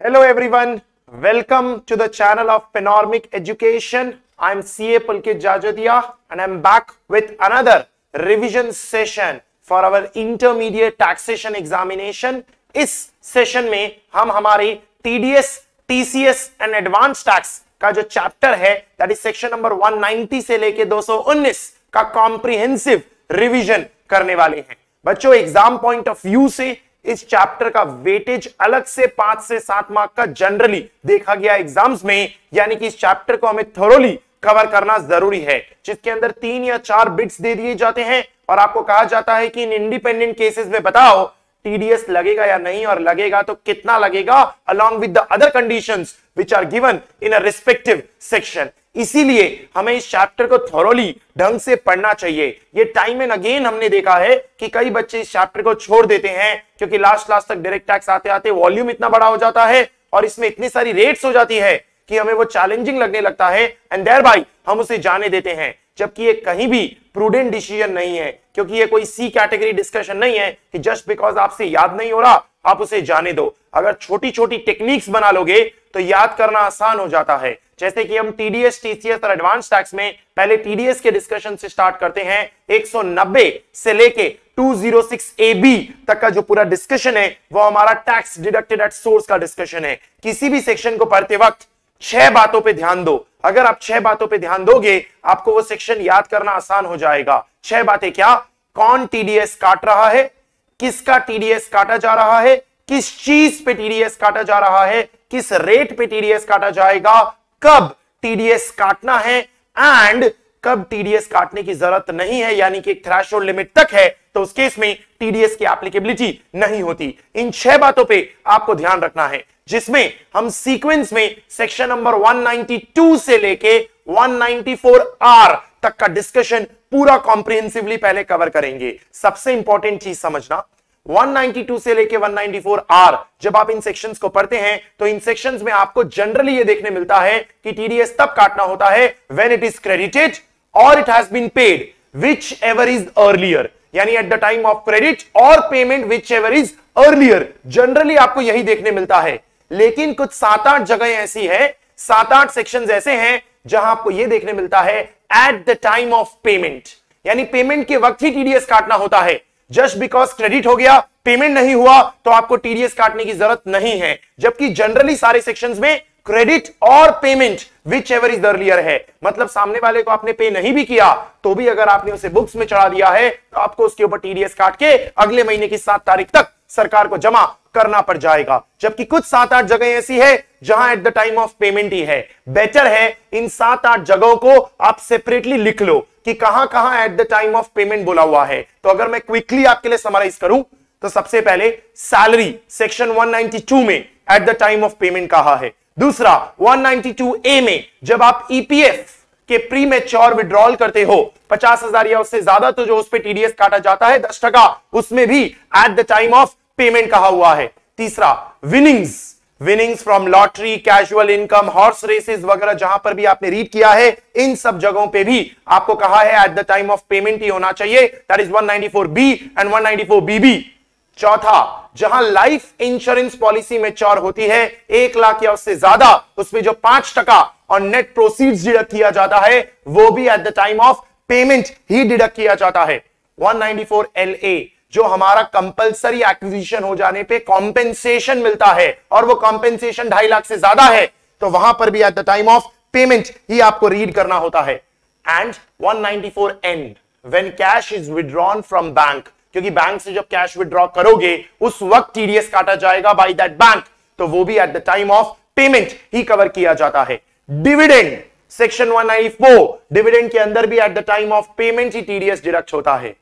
Hello everyone, welcome to the channel of Panoramic Education. I'm CA Pulkit Jajadia and I'm back with another revision session for our intermediate taxation examination. इस session में हम हमारे TDS, TCS and Advanced Tax का जो chapter है that is section number 190 से लेके 219 का कॉम्प्रिहेंसिव रिवीजन करने वाले हैं बच्चों एग्ज़ाम पॉइंट ऑफ़ व्यू से इस चैप्टर का वेटेज अलग से पाँच से सात मार्क का जनरली देखा गया एग्ज़ाम्स में, यानी कि इस चैप्टर को हमें थोरोली कवर करना ज़रूरी है, जिसके अंदर तीन या चार बिट्स दे दिए जाते हैं। और आपको कहा जाता है कि इन इंडिपेंडेंट केसेस में बताओ टीडीएस लगेगा या नहीं, और लगेगा तो कितना लगेगा along with the other which are given in a respective section इसीलिए हमें इस चैप्टर को थोरोली ढंग से पढ़ना चाहिए। ये टाइम एंड अगेन हमने देखा है कि कई बच्चे इस चैप्टर को छोड़ देते हैं, क्योंकि लास्ट लास्ट तक डायरेक्ट टैक्स आते आते वॉल्यूम इतना बड़ा हो जाता है और इसमें इतनी सारी रेट्स हो जाती है कि हमें वो चैलेंजिंग लगने लगता है एंड देर बाई हम उसे जाने देते हैं, जबकि ये कहीं भी प्रूडेंट डिसीज़न नहीं है, क्योंकि ये कोई सी कैटेगरी डिस्कशन नहीं है कि जस्ट बिकॉज़ आपसे याद नहीं हो रहा, आप उसे जाने दो। अगर छोटी छोटी टेक्निक्स बना लोगे तो याद करना आसान हो जाता है। जैसे कि हम टीडीएस टीसीएस और एडवांस टैक्स में पहले टीडीएस के डिस्कशन से स्टार्ट करते हैं। 190 से लेके 206 ए बी तक का जो पूरा डिस्कशन है, वो हमारा टैक्स डिडक्टेड एट सोर्स का डिस्कशन है। किसी भी सेक्शन को पढ़ते वक्त छह बातों पे ध्यान दो। अगर आप छह बातों पे ध्यान दोगे, आपको वो सेक्शन याद करना आसान हो जाएगा। छह बातें क्या? कौन टीडीएस काट रहा है? किसका टीडीएस काटा जा रहा है? किस चीज़ पे टीडीएस काटा जा रहा है? किस रेट पे टीडीएस काटा जाएगा? कब टीडीएस काटना है एंड कब टीडीएस काटने की ज़रूरत नहीं है, यानी कि थ्रेश लिमिट तक है तो उस केस में टीडीएस की एप्लीकेबिलिटी नहीं होती। इन छह बातों पे आपको ध्यान रखना है, जिसमें हम सीक्वेंस में सेक्शन नंबर 192 से लेके 194 आर तक का डिस्कशन पूरा कॉम्प्रिहेंसिवली पहले कवर करेंगे। सबसे इंपॉर्टेंट चीज़ समझना 192 से लेके 194 आर जब आप इन सेक्शंस को पढ़ते हैं तो इन सेक्शंस में आपको जनरली ये देखने मिलता है कि टीडीएस तब काटना होता है व्हेन इट इज़ क्रेडिटेड और it has been paid whichever is earlier यानी at the time of credit और payment whichever is earlier generally आपको यही देखने मिलता है। लेकिन कुछ सात आठ जगह ऐसी है, सात आठ सेक्शन ऐसे हैं, जहाँ आपको यह देखने मिलता है at the time of payment यानी पेमेंट के वक्त ही टीडीएस काटना होता है। जस्ट बिकॉज़ क्रेडिट हो गया पेमेंट नहीं हुआ तो आपको टीडीएस काटने की ज़रूरत नहीं है। जबकि जनरली सारे सेक्शन में क्रेडिट और payment whichever is earlier है। मतलब सामने वाले को आपने पे नहीं भी किया तो भी अगर आपने उसे बुक्स में चढ़ा दिया है तो आपको उसके ऊपर टीडीएस काट के अगले महीने की सात तारीख तक सरकार को जमा करना पड़ जाएगा। जबकि कुछ सात आठ जगह ऐसी है जहाँ at the time of payment ही है। बेटर है इन सात आठ जगहों को आप सेपरेटली लिख लो कि कहाँ कहाँ at the time of payment बोला हुआ है। तो अगर मैं क्विकली आपके लिए समराइज करूँ तो सबसे पहले सैलरी सेक्शन 192 में at the time of payment कहा है। दूसरा 192 ए में जब आप ईपीएफ के प्री मेच्योर विड्रॉल करते हो। पचास हज़ार या उससे ज़्यादा तो जो उस पर टीडीएस काटा जाता है, दस टका, उसमें भी at the time of payment कहा हुआ है। तीसरा winnings winnings from lottery casual income horse races वगैरह जहाँ पर भी आपने रीड किया है, इन सब जगहों पे भी आपको कहा है at the time of payment ही होना चाहिए। That is 194 B and 194 BB चौथा, जहाँ लाइफ इंश्योरेंस पॉलिसी में चौर होती है, एक लाख या उससे ज़्यादा, उसमें जो पाँच टका और नेट प्रोसीड्स डिडक्ट किया जाता है, वो भी at the time of payment he deduct किया जाता है। 194 एलए जो हमारा कंपलसरी एक्विजिशन हो जाने पे कॉम्पेंसेशन मिलता है, और वो कॉम्पेंसेशन ढाई लाख से ज़्यादा है तो वहाँ पर भी at the time of payment ही आपको रीड करना होता है। And 194 and when cash is withdrawn from bank क्योंकि बैंक से जब कैश विड्रॉ करोगे, उस वक्त टीडीएस काटा जाएगा बाई दैट बैंक तो वो भी at the time of payment he cover किया जाता है. डिविडेंड सेक्शन 194 डिविडेंड के अंदर भी at the time of payment he TDS deduct होता है.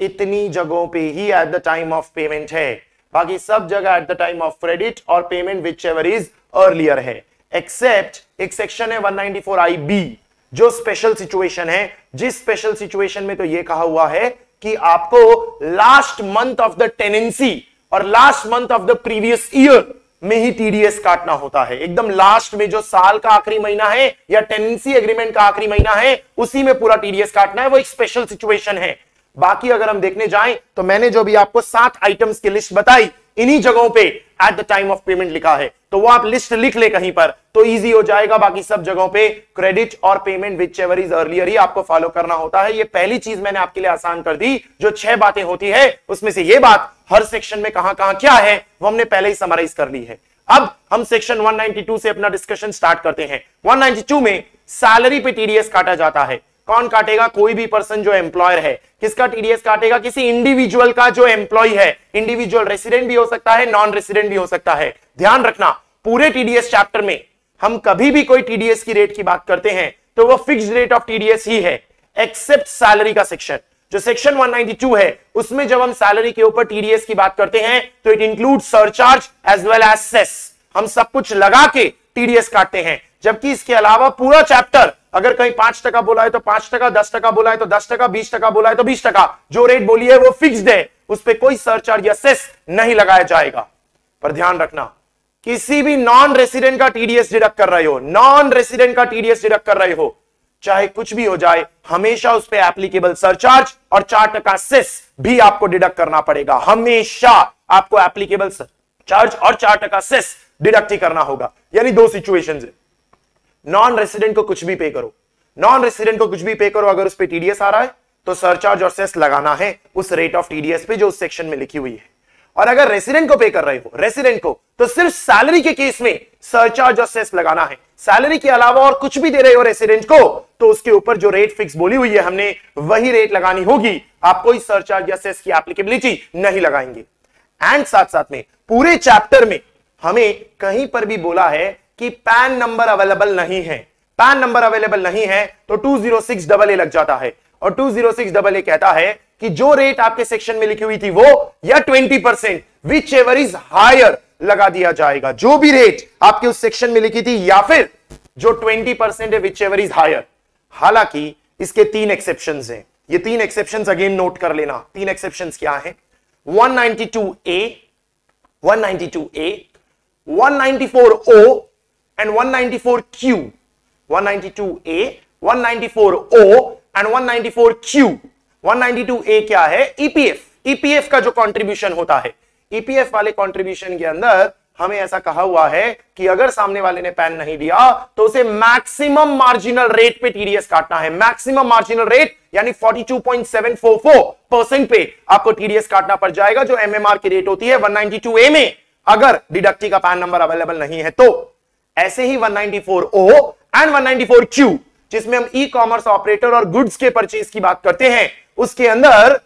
इतनी जगहों पे ही at the time of payment है. बाकी सब जगह at the time of credit और payment whichever is earlier है. एक्सेप्ट एक सेक्शन है 194 आई बी जो स्पेशल सिचुएशन है. जिस स्पेशल सिचुएशन में तो यह कहा हुआ है कि आपको last month of the tenancy और last month of the previous year में ही टीडीएस काटना होता है। एकदम लास्ट में जो साल का आखिरी महीना है या टेनेंसी एग्रीमेंट का आखिरी महीना है, उसी में पूरा टीडीएस काटना है। वो एक स्पेशल सिचुएशन है। बाकी अगर हम देखने जाएँ तो मैंने जो भी आपको सात आइटम्स की लिस्ट बताई इन्हीं जगहों पे at the time of payment लिखा है। तो वो आप लिस्ट लिख ले कहीं पर तो इजी हो जाएगा। बाकी सब जगहों पे क्रेडिट और payment whichever is earlier ही आपको फॉलो करना होता है। ये पहली चीज़ मैंने आपके लिए आसान कर दी, जो छह बातें होती है, उसमें से ये बात, हर सेक्शन में कहाँ कहाँ क्या है, वो हमने पहले ही समराइज कर ली है। अब हम सेक्शन 192 से अपना डिस्कशन स्टार्ट करते हैं। 192 में सैलरी पे टीडीएस काटा जाता है। कौन काटेगा? कोई भी पर्सन जो एम्प्लॉयर है। किसका टीडीएस काटेगा? किसी इंडिविजुअल का जो एम्प्लॉय है। इंडिविजुअल रेसिडेंट भी हो सकता है नॉन रेसिडेंट भी हो सकता है। ध्यान रखना, पूरे टीडीएस चैप्टर में हम कभी भी कोई टीडीएस की रेट की बात करते हैं तो वो फिक्स रेट ऑफ़ टीडीएस ही है एक्सेप्ट सैलरी का सेक्शन जो सेक्शन 192 है, उसमें जब हम सैलरी के ऊपर टीडीएस की बात करते हैं तो it include surcharge as well as cess हम सब कुछ लगा के टीडीएस काटते हैं, जबकि इसके अलावा पूरा चैप्टर अगर कहीं पाँच टका बोला है तो पाँच टका, दस टका बोला है तो दस टका, बीस टका बोला है तो बीस टका। जो रेट बोली है वो फिक्स्ड है। उस पर कोई सरचार्ज या सेस नहीं लगाया जाएगा। पर ध्यान रखना, किसी भी नॉन रेसिडेंट का टीडीएस डिडक्ट कर रहे हो नॉन रेसिडेंट का टीडीएस डिडक्ट कर रहे हो, चाहे कुछ भी हो जाए, हमेशा उस पर एप्लीकेबल सरचार्ज और चार टका सेस भी आपको डिडक्ट करना पड़ेगा। हमेशा आपको एप्लीकेबल चार्ज और चार टका सेस डिडक्ट ही करना होगा। यानी दो सिचुएशन है। नॉन रेसिडेंट को कुछ भी पे करो। नॉन रेसिडेंट को कुछ भी पे करो, अगर उस पर टीडीएस आ रहा है तो सरचार्ज और सेस लगाना है उस रेट ऑफ़ टीडीएस पे जो उस सेक्शन में लिखी हुई है। और अगर रेसिडेंट को पे कर रहे हो रेसिडेंट को तो सिर्फ़ सैलरी के केस में सरचार्ज और सेस लगाना है। सैलरी के अलावा और कुछ भी दे रहे हो रेसिडेंट को तो उसके ऊपर जो रेट फिक्स बोली हुई है हमने, वही रेट लगानी होगी। आप कोई सरचार्ज या सेस की एप्लीकेबिलिटी नहीं लगाएँगे। एंड साथ साथ में, पूरे चैप्टर में हमें कहीं पर भी बोला है कि पैन नंबर अवेलेबल नहीं है। पैन नंबर अवेलेबल नहीं है तो two zero six double A लग जाता है। और two zero six double A कहता है कि जो रेट आपके सेक्शन में लिखी हुई थी वो, या twenty percent whichever is higher लगा दिया जाएगा। जो भी रेट आपके उस सेक्शन में लिखी थी, या फिर जो ट्वेंटी परसेंट है विच एवर इज़ हायर हालाँकि, इसके तीन एक्सेप्शन हैं। ये तीन एक्सेप्शन अगेन नोट कर लेना। तीन एक्सेप्शन क्या है? 192 ए 192 ए 194 ओ and 194Q. 192A, 194O and 194Q. 192A क्या है? ईपीएफ e ईपीएफ e का जो कंट्रीब्यूशन होता है। ईपीएफ e वाले कंट्रीब्यूशन के अंदर हमें ऐसा कहा हुआ है कि अगर सामने वाले ने पैन नहीं दिया तो उसे मैक्सिमम मार्जिनल रेट पे टीडीएस काटना है। मैक्सिमम मार्जिनल रेट यानी 42.744 परसेंट पे आपको टीडीएस काटना पड़ जाएगा जो एमएमआर की रेट होती है 192 ए में। अगर डिडक्टी का पैन नंबर अवेलेबल नहीं है तो ऐसे ही 194 ओ एंड 194 क्यू जिसमें हम ई कॉमर्स ऑपरेटर और गुड्स के परचेज की बात करते हैं, उसके अंदर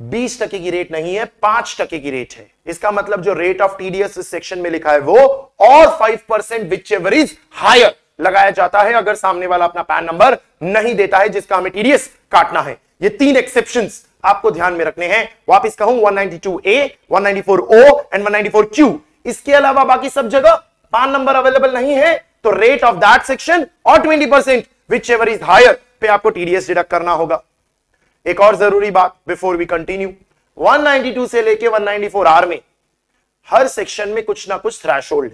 20 टके की रेट नहीं है, पाँच टके की रेट है। इसका मतलब जो रेट ऑफ़ टीडीएस इस सेक्शन में लिखा है वो और five percent whichever is higher लगाया जाता है, अगर सामने वाला अपना पैन नंबर नहीं देता है, जिसका हमें टीडीएस काटना है। ये तीन एक्सेप्शन आपको ध्यान में रखने हैं। वापिस कहूँ 192 ए 194 ओ एंड 194 क्यू इसके अलावा बाकी सब जगह पान नंबर अवेलेबल नहीं है तो रेट ऑफ़ दैट सेक्शन और twenty percent whichever is higher पे आपको टीडीएस डिडक्ट करना होगा। एक और ज़रूरी बात बिफोर वी कंटिन्यू 192 से लेके 194 आर में, हर सेक्शन में कुछ ना कुछ थ्रैश है।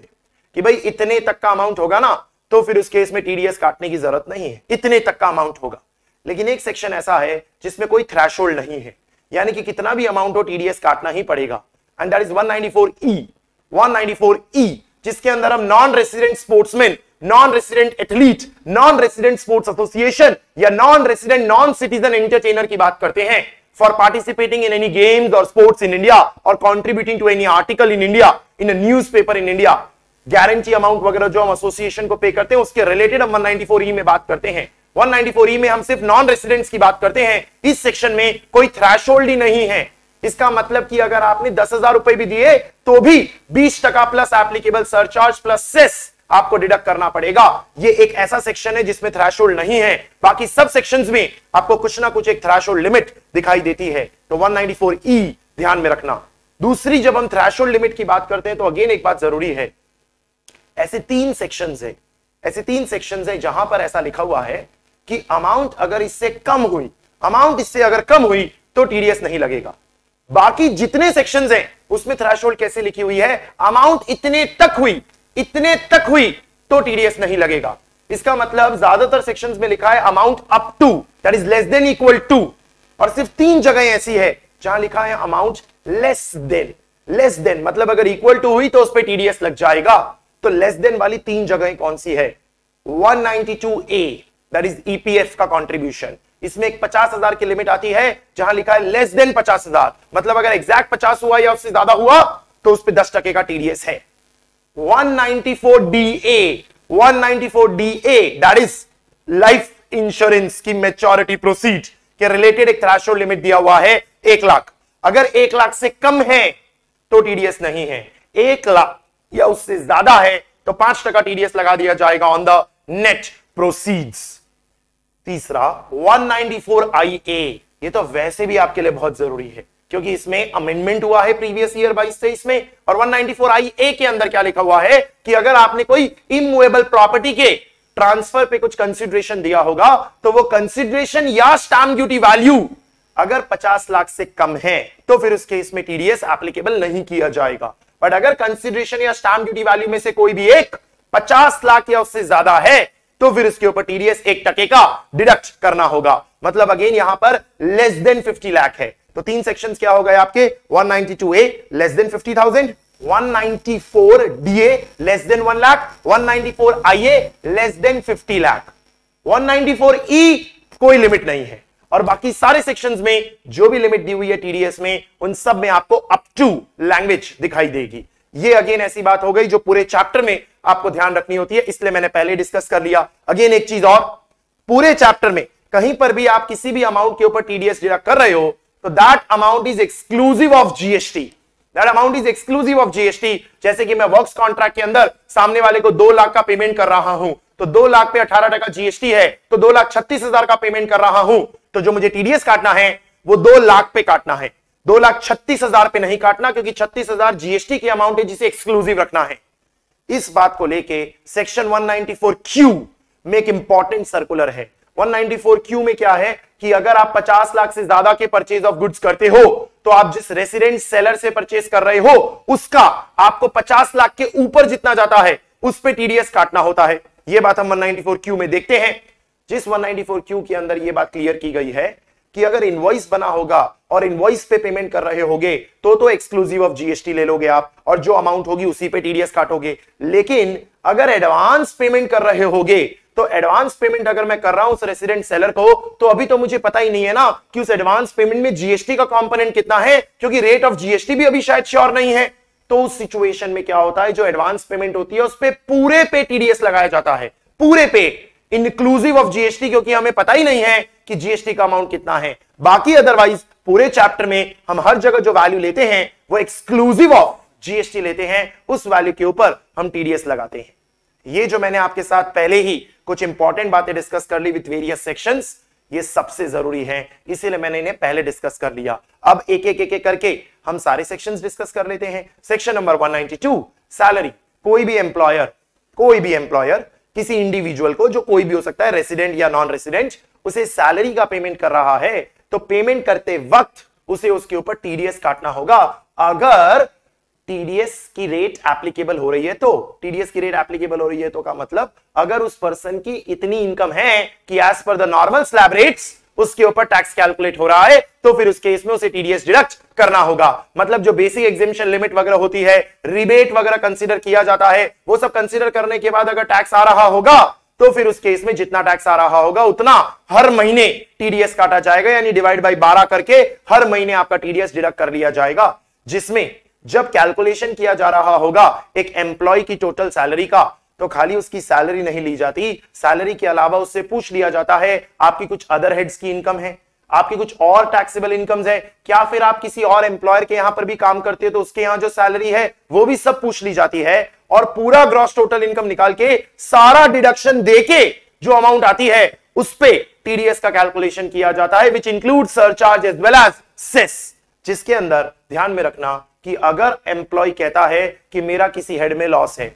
कि भाई इतने तक का अमाउंट होगा ना तो फिर उस केस में टीडीएस काटने की ज़रूरत नहीं है। इतने तक का अमाउंट होगा। लेकिन एक सेक्शन ऐसा है, जिसमें कोई थ्रैश नहीं है। यानी कि कितना भी अमाउंट हो टीडीएस काटना ही पड़ेगा। And that is 194 E 194 E जिसके अंदर हम non resident sportsman non resident athlete non resident sports association या non resident non citizen entertainer की बात करते हैं। For participating in any games और स्पोर्ट्स इन इंडिया और contributing to any article in India in newspaper in India guarantee amount वगैरह जो हम एसोसिएशन को पे करते हैं, उसके रिलेटेड हम 194 ई e में बात करते हैं। 194 ई e में हम सिर्फ़ नॉन रेसिडेंट्स की बात करते हैं। इस सेक्शन में कोई थ्रैशोल्ड ही नहीं है। इसका मतलब कि अगर आपने दस हज़ार रुपए भी दिए तो भी बीस टका plus applicable surcharge plus cess आपको डिडक्ट करना पड़ेगा। ये एक ऐसा सेक्शन है जिसमें थ्रैशोल्ड नहीं है। बाकी सब सेक्शंस में आपको कुछ ना कुछ एक थ्रैशोल्ड लिमिट दिखाई देती है। तो 194 ई e ध्यान में रखना। दूसरी, जब हम थ्रैशोल्ड लिमिट की बात करते हैं तो अगेन एक बात ज़रूरी है। ऐसे तीन सेक्शन है। ऐसे तीन सेक्शन है जहाँ पर ऐसा लिखा हुआ है कि अमाउंट अगर इससे कम हुई अमाउंट इससे अगर कम हुई तो टीडीएस नहीं लगेगा। बाकी जितने सेक्शन हैं, उसमें थ्रेशोल्ड कैसे लिखी हुई है? अमाउंट इतने तक हुई, इतने तक हुई तो टीडीएस नहीं लगेगा। इसका मतलब ज़्यादातर सेक्शंस में लिखा है amount up to that is less than equal to और सिर्फ़ तीन जगह ऐसी है, जहाँ लिखा है amount less than less than मतलब अगर इक्वल टू हुई तो उस पर टीडीएस लग जाएगा। तो लेस देन वाली तीन जगह कौन सी है? 192 ए दैट इज़ ईपीएफ का कंट्रीब्यूशन इसमें एक पचास हज़ार की लिमिट आती है, जहाँ लिखा है लेस देन पचास हज़ार। मतलब अगर एग्जैक्ट पचास हुआ या उससे ज़्यादा हुआ तो उस पर दस टके का टीडीएस है। 194 DA 194 DA that is life insurance की मेच्योरिटी प्रोसीड के रिलेटेड एक थ्रेशोल्ड लिमिट दिया हुआ है, एक लाख। अगर एक लाख से कम है तो टीडीएस नहीं है। एक लाख या उससे ज़्यादा है तो पाँच टका टीडीएस लगा दिया जाएगा ऑन द नेट प्रोसीड्स तीसरा 194 आईए ये तो वैसे भी आपके लिए बहुत ज़रूरी है, क्योंकि इसमें अमेंडमेंट हुआ है प्रीवियस ईयर बाईस तेईस में और 194 आईए के अंदर क्या लिखा हुआ है कि अगर आपने कोई इमूवेबल प्रॉपर्टी के ट्रांसफ़र पे कुछ कंसिडरेशन दिया होगा तो वो कंसिडरेशन या स्टाम्प ड्यूटी वैल्यू अगर 50 लाख से कम है तो फिर उस केस में टीडीएस एप्लीकेबल नहीं किया जाएगा। बट अगर कंसिडरेशन या स्टाम्प ड्यूटी वैल्यू में से कोई भी एक 50 लाख या उससे ज़्यादा है तो फिर इसके ऊपर टीडीएस एक टके का डिडक्ट करना होगा। मतलब अगेन यहाँ पर लेस देन 50 लाख है। तो तीन सेक्शंस क्या हो गए आपके? 192 A less than 50,000 194 DA less than 1 lakh 194 IA less then 50 lakh 194 ई कोई लिमिट नहीं है। और बाकी सारे सेक्शंस में जो भी लिमिट दी हुई है टीडीएस में उन सब में आपको अप टू लैंग्वेज दिखाई देगी। ये अगेन ऐसी बात हो गई जो पूरे चैप्टर में आपको ध्यान रखनी होती है, इसलिए मैंने पहले डिस्कस कर लिया। अगेन एक चीज़ और, पूरे चैप्टर में कहीं पर भी आप किसी भी अमाउंट के ऊपर टीडीएस कर रहे हो तो that amount is exclusive of GST that amount is exclusive of GST जैसे कि मैं वर्क्स कॉन्ट्रैक्ट के अंदर सामने वाले को दो लाख का पेमेंट कर रहा हूँ तो दो लाख पे अठारह टका जीएसटी है तो दो लाख छत्तीस हज़ार का पेमेंट कर रहा हूँ तो जो मुझे टीडीएस काटना है, वो दो लाख पे काटना है। दो लाख छत्तीस हज़ार पे नहीं काटना, क्योंकि छत्तीस हज़ार जीएसटी की अमाउंट है जिसे एक्सक्लूसिव रखना है। इस बात को लेके सेक्शन 194 क्यू में एक इंपॉर्टेंट सर्कुलर है। 194 क्यू में क्या है कि अगर आप 50 लाख से ज़्यादा के परचेज ऑफ़ गुड्स करते हो तो आप जिस रेसिडेंट सेलर से परचेज कर रहे हो, उसका आपको 50 लाख के ऊपर जितना जाता है, उस पर टीडीएस काटना होता है। यह बात हम 194 क्यू में देखते हैं। जिस 194 क्यू के अंदर यह बात क्लियर की गई है कि अगर इनवॉइस बना होगा और इनवॉइस पे पेमेंट कर रहे होगे तो तो एक्सक्लूसिव ऑफ़ जीएसटी ले लोगे आप, और जो अमाउंट होगी उसी पे टीडीएस काटोगे। लेकिन अगर एडवांस पेमेंट कर रहे होगे तो एडवांस पेमेंट अगर मैं कर रहा हूँ उस रेसिडेंट सेलर को तो अभी तो मुझे पता ही नहीं है ना कि उस एडवांस पेमेंट में जीएसटी का कंपोनेंट कितना है, क्योंकि रेट ऑफ़ जीएसटी भी अभी शायद श्योर नहीं है। तो उस सिचुएशन में क्या होता है, जो एडवांस पेमेंट होती है, उस पर पूरे पे टीडीएस लगाया जाता है। पूरे पे इंक्लूसिव ऑफ़ जीएसटी क्योंकि हमें पता ही नहीं है कि जीएसटी का अमाउंट कितना है। बाकी अदरवाइज़ पूरे चैप्टर में हम हर जगह जो वैल्यू लेते हैं, वो एक्सक्लूसिव ऑफ़ जीएसटी लेते हैं, उस वैल्यू के ऊपर हम टीडीएस लगाते हैं। ये जो मैंने आपके साथ पहले ही कुछ इंपॉर्टेंट बातें डिस्कस कर ली विथ वेरियस सेक्शंस ये सबसे ज़रूरी है, इसीलिए मैंने इन्हें पहले डिस्कस कर लिया। अब एक एक एक करके हम सारे सेक्शंस डिस्कस कर लेते हैं। सेक्शन नंबर 192 सैलरी कोई भी एम्प्लॉयर कोई भी एम्प्लॉयर किसी इंडिविजुअल को, जो कोई भी हो सकता है रेसिडेंट या नॉन रेसिडेंट उसे सैलरी का पेमेंट कर रहा है तो पेमेंट करते वक्त उसे उसके ऊपर टीडीएस काटना होगा। अगर टीडीएस की रेट एप्लीकेबल हो रही है तो टीडीएस की रेट एप्लीकेबल हो रही है तो का मतलब अगर उस पर्सन की इतनी इनकम है कि as per the normal slab rates उसके ऊपर टैक्स कैलकुलेट हो रहा है तो फिर उस केस में उसे टीडीएस डिडक्ट करना होगा। मतलब जो बेसिक एग्जिबिशन लिमिट वगैरह होती है रिबेट वगैरह कंसीडर किया जाता है, वो सब कंसीडर करने के बाद अगर टैक्स आ रहा होगा तो फिर उस केस में जितना टैक्स आ रहा होगा, उतना हर महीने टीडीएस काटा जाएगा, यानी डिवाइड बाई बारह करके हर महीने आपका टीडीएस डिडक्ट कर लिया जाएगा, जिसमें जब कैलकुलेशन किया जा रहा होगा एक एम्प्लॉय की टोटल सैलरी का तो खाली उसकी सैलरी नहीं ली जाती। सैलरी के अलावा उससे पूछ लिया जाता है, आपकी कुछ अदर हेड्स की इनकम है, आपकी कुछ और टैक्सेबल इनकम्स है, क्या फिर आप किसी और एम्प्लॉयर के यहाँ पर भी काम करते हो तो उसके यहाँ जो सैलरी है, वो भी सब पूछ ली जाती है। और पूरा ग्रॉस टोटल इनकम निकाल के सारा डिडक्शन देके जो अमाउंट आती है, उस पे टीडीएस का कैलकुलेशन किया जाता है which include surcharge as well as cess जिसके अंदर ध्यान में रखना कि अगर एम्प्लॉय कहता है कि मेरा किसी हेड में लॉस है,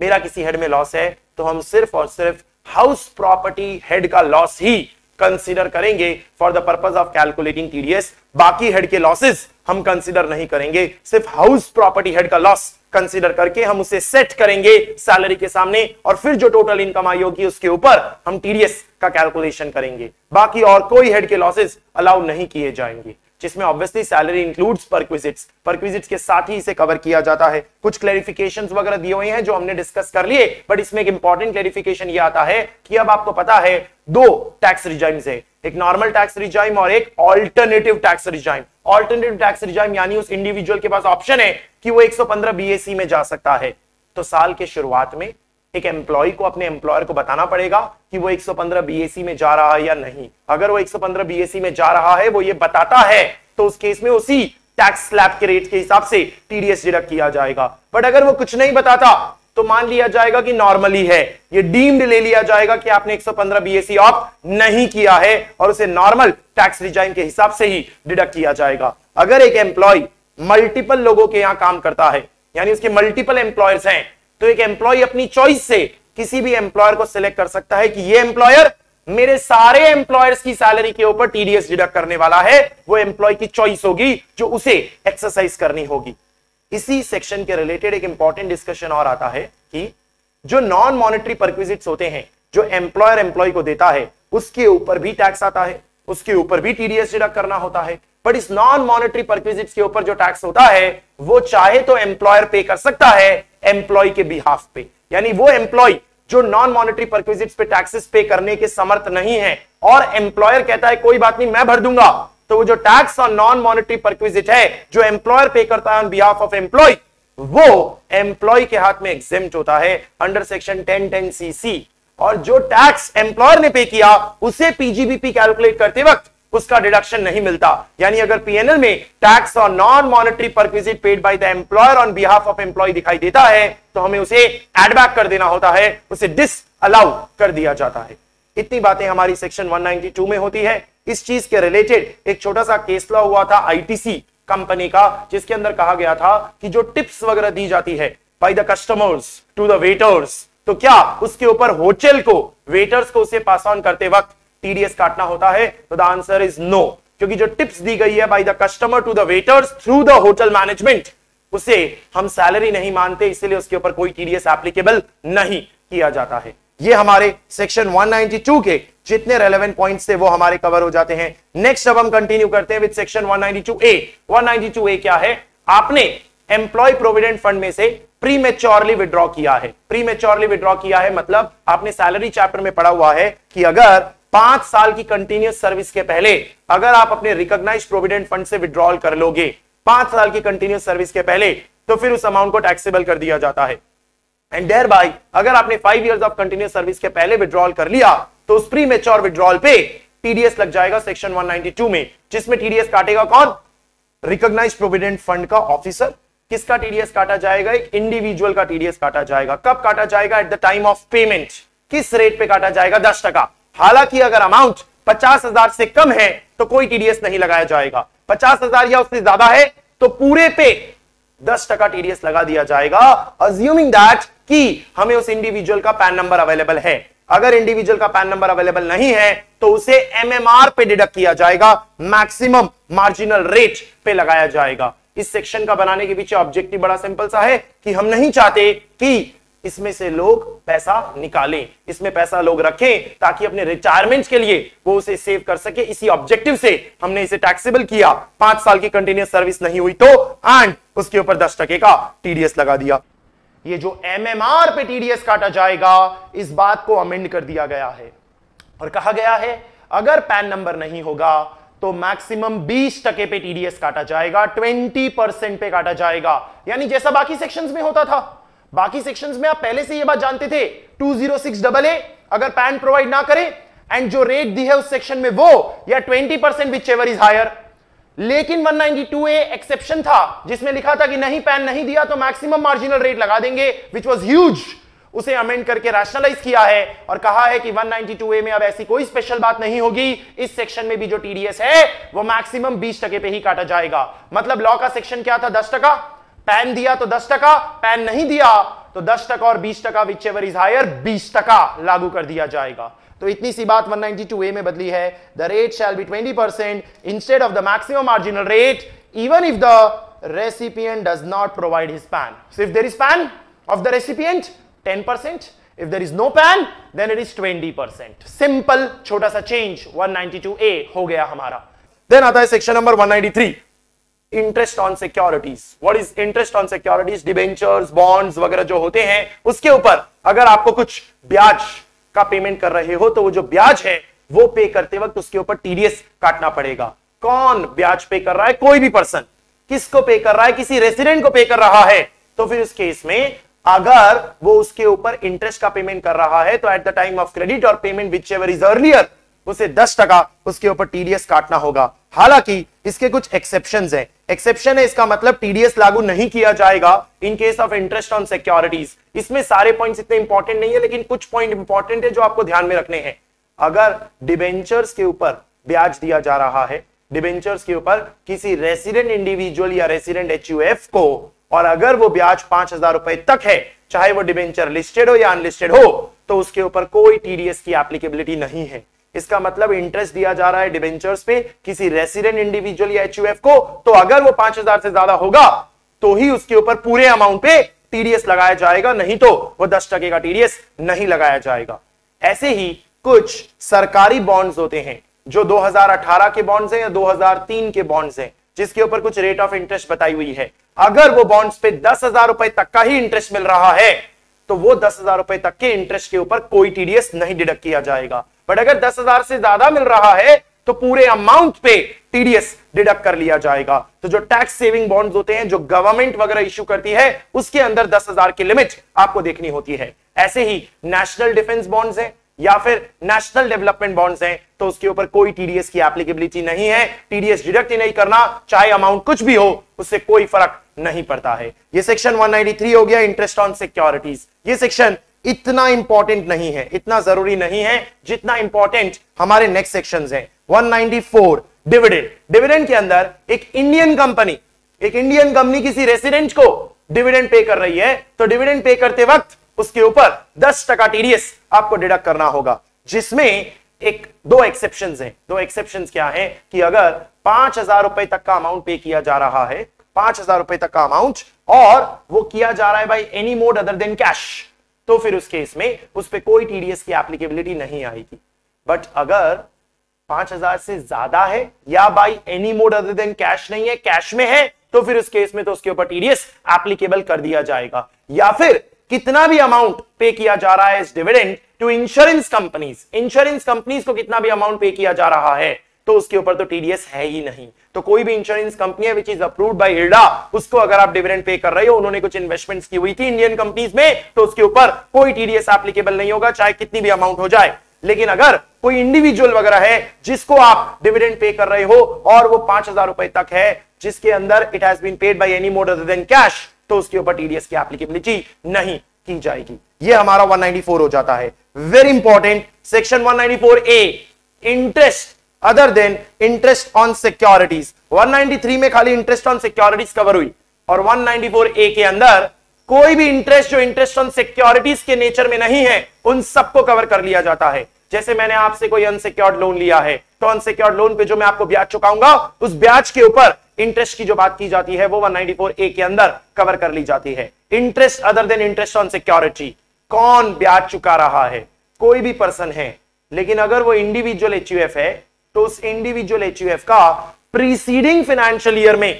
मेरा किसी हेड में लॉस है तो हम सिर्फ़ और सिर्फ़ हाउस प्रॉपर्टी हेड का लॉस ही कंसीडर करेंगे for the purpose of calculating TDS बाकी हेड के लॉसेस हम कंसीडर नहीं करेंगे, सिर्फ़ हाउस प्रॉपर्टी हेड का लॉस कंसीडर करके हम उसे सेट करेंगे सैलरी के सामने और फिर जो टोटल इनकम आई होगी उसके ऊपर हम टीडीएस का कैलकुलेशन करेंगे। बाकी और कोई हेड के लॉसेस अलाउ नहीं किए जाएँगे। जिसमें obviously salary includes perquisites perquisites के साथ ही इसे कवर किया जाता है। कुछ क्लेरिफिकेशन वगैरह दिए हुए हैं जो हमने डिस्कस कर लिए बट इसमें एक इंपॉर्टेंट क्लेरिफिकेशन ये आता है कि अब आपको पता है, दो टैक्स रिजाइम्स है। एक नॉर्मल टैक्स रिजाइम और एक alternative tax regime alternative tax regime यानी उस इंडिविजुअल के पास ऑप्शन है कि वो 115 बीएसी में जा सकता है। तो साल के शुरुआत में एक एम्प्लॉय को अपने एम्प्लॉयर को बताना पड़ेगा कि वो 115 बीएसी में जा रहा है या नहीं। अगर वो 115 बीएसी में जा रहा है, वो ये बताता है तो उस केस में उसी टैक्स स्लैब के रेट के हिसाब से टीडीएस डिडक्ट किया जाएगा। बट अगर वो कुछ नहीं बताता तो मान लिया जाएगा कि नॉर्मली है। ये डीम्ड ले लिया जाएगा कि आपने 115 बीएससी ऑफ़ नहीं किया है, और उसे नॉर्मल टैक्स रिजाइन के हिसाब से ही डिडक्ट किया जाएगा। अगर एक एम्प्लॉय मल्टीपल लोगों के यहाँ काम करता है, यानी उसके मल्टीपल एम्प्लॉयर्स हैं तो एक एम्प्लॉय अपनी चॉइस से किसी भी एम्प्लॉयर को सिलेक्ट कर सकता है कि ये एम्प्लॉयर मेरे सारे एम्प्लॉयर्स की सैलरी के ऊपर टीडीएस डिडक्ट करने वाला है। वो एम्प्लॉय की चॉइस होगी जो उसे एक्सरसाइज करनी होगी। इसी सेक्शन के रिलेटेड एक इंपॉर्टेंट डिस्कशन और आता है कि जो नॉन मॉनिटरी परक्विजिट्स होते हैं, जो एम्प्लॉयर एम्प्लॉय को देता है, उसके ऊपर भी टैक्स आता है, उसके ऊपर भी टीडीएस डिडक्ट करना होता है। बट इस नॉन मॉनिटरी परक्विजिट्स के ऊपर जो टैक्स होता है, वो चाहे तो एम्प्लॉयर पे कर सकता है एम्प्लॉय के बिहाफ पे। यानी वो एम्प्लॉय जो नॉन मॉनिटरी परक्विजिट्स पे टैक्सेस पे करने के समर्थ नहीं है और एम्प्लॉयर कहता है, कोई बात नहीं, मैं भर दूँगा। तो वो जो टैक्स और नॉन मॉनिटरी परक्विजिट है, जो एम्प्लॉयर पे करता है ऑन बिहाफ ऑफ़ एम्प्लॉय वो एम्प्लॉय के हाथ में एग्जिम्ट होता है अंडर सेक्शन 1010 सीसी और जो टैक्स एम्प्लॉयर ने पे किया, उसे पीजीबीपी कैलकुलेट करते वक्त उसका डिडक्शन नहीं मिलता। यानी अगर पीएनएल में टैक्स और non monetary perquisite paid by the employer on behalf of employee दिखाई देता है तो हमें उसे एड बैक कर देना होता है, उसे डिस अलाउ कर दिया जाता है। इतनी बातें हमारी सेक्शन 192 में होती है। इस चीज़ के रिलेटेड एक छोटा सा केस लॉ हुआ था आईटीसी कंपनी का, जिसके अंदर कहा गया था कि जो टिप्स वगैरह दी जाती है by the customers to the waiters तो क्या उसके ऊपर होटल को वेटर्स को उसे पास ऑन करते वक्त टीडीएस काटना होता है तो द आंसर इज़ नो क्योंकि जो टिप्स दी गई है by the customer to the waiters through the hotel management उसे हम सैलरी नहीं मानते, इसलिए उसके ऊपर कोई टीडीएस एप्लीकेबल नहीं किया जाता है। ये हमारे सेक्शन 192 के जितने रेलेवेंट पॉइंट्स थे, वो हमारे कवर हो जाते हैं। नेक्स्ट अब हम कंटिन्यू करते हैं विद सेक्शन 192 ए 192 ए क्या है? आपने एम्प्लॉय प्रोविडेंट फंड में से प्री मेच्योरली विड्रॉ किया है। प्री मेच्योरली विड्रॉ किया है मतलब आपने सैलरी चैप्टर में पढ़ा हुआ है कि अगर पाँच साल की कंटिन्यूस सर्विस के पहले अगर आप अपने रिकॉग्नाइज प्रोविडेंट फंड से विड्रॉल कर लोगे, पाँच साल की कंटिन्यूस सर्विस के पहले तो फिर उस अमाउंट को टैक्सेबल कर दिया जाता है। एंड देयर बाय अगर आपने five years of continuous service के पहले विड्रॉल कर लिया तो उस प्री मेच्योर विड्रॉल पे टीडीएस लग जाएगा सेक्शन 192 में, जिसमें टीडीएस काटेगा कौन? रिकॉग्नाइज प्रोविडेंट फंड का ऑफिसर किसका टीडीएस काटा जाएगा? एक इंडिविजुअल का टीडीएस काटा जाएगा। कब काटा जाएगा? At the time of payment किस रेट पे काटा जाएगा? दस टका। हालाँकि अगर अमाउंट पचास हज़ार से कम है तो कोई टीडीएस नहीं लगाया जाएगा। पचास हज़ार या उससे ज़्यादा है तो पूरे पे दस टका टीडीएस लगा दिया जाएगा। अज्यूमिंग दैट कि हमें उस इंडिविजुअल का पैन नंबर अवेलेबल है। अगर इंडिविजुअल का पैन नंबर अवेलेबल नहीं है तो उसे एमएमआर पे डिडक्ट किया जाएगा। मैक्सिमम मार्जिनल रेट पे लगाया जाएगा। इस सेक्शन का बनाने के पीछे ऑब्जेक्टिव बड़ा सिंपल सा है कि हम नहीं चाहते कि इसमें से लोग पैसा निकालें, इसमें पैसा लोग रखें ताकि अपने रिटायरमेंट के लिए वो उसे सेव कर सके। इसी ऑब्जेक्टिव से हमने इसे टैक्सेबल किया। पाँच साल की कंटिन्यूस सर्विस नहीं हुई तो एंड उसके ऊपर दस टके का टीडीएस लगा दिया। ये जो एमएमआर पे टीडीएस काटा जाएगा, इस बात को अमेंड कर दिया गया है। और कहा गया है, अगर पैन नंबर नहीं होगा तो मैक्सिमम 20 टके पे टीडीएस काटा जाएगा 20 परसेंट पे काटा जाएगा। यानी जैसा बाकी सेक्शंस में होता था। बाकी सेक्शंस में आप पहले से ये बात जानते थे two zero six double A अगर पैन प्रोवाइड ना करे एंड जो रेट दी है उस सेक्शन में वो, या twenty percent whichever is higher लेकिन 192 ए एक्सेप्शन था, जिसमें लिखा था कि नहीं पैन नहीं दिया तो मैक्सिमम मार्जिनल रेट लगा देंगे विच वॉज़ ह्यूज उसे अमेंड करके रैशनलाइज किया है और कहा है कि 192 ए में अब ऐसी कोई स्पेशल बात नहीं होगी। इस सेक्शन में भी जो टीडीएस है, वो मैक्सिमम 20 टके पे ही काटा जाएगा। मतलब लॉ का सेक्शन क्या था? 10 टका। पैन दिया तो दस टका पैन नहीं दिया तो दस टका और बीस टका विच एवर इज़ हायर बीस टका लागू कर दिया जाएगा तो इतनी सी बात 192 ए में बदली है the rate shall be 20 percent instead of the maximum marginal rate even if the recipient does not provide his PAN. So if there is PAN of the recipient, 10%. If there is no PAN, then it is 20%. Simple छोटा सा change 192A हो गया हमारा then आता है section number 193 interest on securities what is interest on securities debentures bonds वगैरह जो होते हैं, उसके ऊपर अगर आपको कुछ ब्याज का पेमेंट कर रहे हो तो वो जो ब्याज है, वो पे करते वक्त उसके ऊपर टीडीएस काटना पड़ेगा। कौन ब्याज पे कर रहा है? कोई भी पर्सन किसको पे कर रहा है? किसी रेसिडेंट को पे कर रहा है। तो फिर उस केस में अगर वो उसके ऊपर इंटरेस्ट का पेमेंट कर रहा है तो at the time of credit और payment whichever is earlier उसे दस टका उसके ऊपर टीडीएस काटना होगा। हालाँकि इसके कुछ एक्सेप्शन है। एक्सेप्शन है, इसका मतलब टीडीएस लागू नहीं किया जाएगा in case of interest on securities इसमें सारे पॉइंट्स इतने इंपॉर्टेंट नहीं है, लेकिन कुछ पॉइंट इंपॉर्टेंट है जो आपको ध्यान में रखने हैं। अगर डिबेंचर्स के ऊपर ब्याज दिया जा रहा है डिबेंचर्स के ऊपर किसी रेसिडेंट इंडिविजुअल या रेसिडेंट एच को, और अगर वो ब्याज पाँच हज़ार रुपए तक है, चाहे वो डिबेंचर लिस्टेड हो या अनलिस्टेड हो तो उसके ऊपर कोई टीडीएस की एप्लीकेबिलिटी नहीं है। इसका मतलब इंटरेस्ट दिया जा रहा है डिबेंचर्स पे किसी रेसिडेंट इंडिविजुअल या एचयूएफ को तो अगर वो पाँच हज़ार से ज़्यादा होगा तो ही उसके ऊपर पूरे अमाउंट पे टीडीएस लगाया जाएगा, नहीं तो वो दस टके का टीडीएस नहीं लगाया जाएगा। ऐसे ही कुछ सरकारी बॉन्ड्स होते हैं, जो 2018 के बॉन्ड्स हैं या 2003 के बॉन्ड्स हैं, जिसके ऊपर कुछ रेट ऑफ़ इंटरेस्ट बताई हुई है। अगर वो बॉन्ड्स पे दस हज़ार रुपए तक का ही इंटरेस्ट मिल रहा है तो वो दस हज़ार रुपए तक के इंटरेस्ट के ऊपर कोई टीडीएस नहीं डिडक्ट किया जाएगा। बट अगर दस हज़ार से ज़्यादा मिल रहा है तो पूरे अमाउंट पे टीडीएस डिडक्ट कर लिया जाएगा। तो जो टैक्स सेविंग बॉन्ड्स होते हैं, जो गवर्नमेंट वगैरह इश्यू करती है, उसके अंदर दस हज़ार की लिमिट आपको देखनी होती है। ऐसे ही नेशनल डिफेंस बॉन्ड्स हैं, या फिर नेशनल डेवलपमेंट बॉन्ड्स हैं तो उसके ऊपर कोई टीडीएस की एप्लीकेबिलिटी नहीं है। टीडीएस डिडक्ट ही नहीं करना, चाहे अमाउंट कुछ भी हो, उससे कोई फ़र्क नहीं पड़ता है। ये सेक्शन 193 हो गया इंटरेस्ट ऑन सिक्योरिटीज ये सेक्शन इतना इंपॉर्टेंट नहीं है, इतना ज़रूरी नहीं है जितना इंपॉर्टेंट हमारे नेक्स्ट सेक्शन है। 194 डिविडेंड डिविडेंड के अंदर एक इंडियन कंपनी एक इंडियन कंपनी किसी रेसिडेंट को डिविडेंड पे कर रही है तो डिविडेंड पे करते वक्त उसके ऊपर 10 टका टीडीएस आपको डिडक्ट करना होगा, जिसमें एक, दो एक्सेप्शन हैं। दो एक्सेप्शन क्या है कि अगर पाँच हज़ार रुपए तक का अमाउंट पे किया जा रहा है, पाँच हज़ार रुपए तक का अमाउंट और वो किया जा रहा है by any mode other than cash तो फिर उस केस में उस पर कोई टीडीएस की एप्लीकेबिलिटी नहीं आएगी। बट अगर पाँच हज़ार से ज़्यादा है या by any mode other than cash नहीं है कैश में है तो फिर उस केस में तो उसके ऊपर टीडीएस एप्लीकेबल कर दिया जाएगा। या फिर कितना भी अमाउंट पे किया जा रहा है इस dividend to insurance companies insurance companies को कितना भी अमाउंट पे किया जा रहा है तो उसके ऊपर तो टीडीएस है ही नहीं। तो कोई भी इंश्योरेंस कंपनी है which is approve by IRDA उसको अगर आप डिविडेंड पे कर रहे हो, उन्होंने कुछ इन्वेस्टमेंट्स की हुई थी इंडियन कंपनीज़ में तो उसके ऊपर कोई टीडीएस एप्लीकेबल नहीं होगा, चाहे कितनी भी अमाउंट हो जाए। लेकिन अगर कोई इंडिविजुअल वगैरह है, जिसको आप डिविडेंड पे कर रहे हो और वो पाँच हज़ार रुपए तक है, जिसके अंदर it has been paid by any mode other than cash तो उसके ऊपर टीडीएस की एप्लीकेबिलिटी नहीं की जाएगी। ये हमारा 194 हो जाता है। Very important section 194 A interest other than interest on securities 193 में खाली इंटरेस्ट ऑन सिक्योरिटीज कवर हुई। और 194 ए के अंदर कोई भी इंटरेस्ट जो इंटरेस्ट ऑन सिक्योरिटीज के नेचर में नहीं है, उन सबको कवर कर लिया जाता है। जैसे मैंने आपसे कोई अनसिक्योर्ड लोन लिया है तो अनसिक्योर्ड लोन पे जो मैं आपको ब्याज चुकाऊँगा, उस ब्याज के ऊपर इंटरेस्ट की जो बात की जाती है, वो 194 ए के अंदर कवर कर ली जाती है। Interest other than interest on security कौन ब्याज चुका रहा है? कोई भी पर्सन है। लेकिन अगर वो इंडिविजुअल एचयूएफ है तो उस इंडिविजुअल एचयूएफ का प्रीसीडिंग फाइनेंशियल ईयर में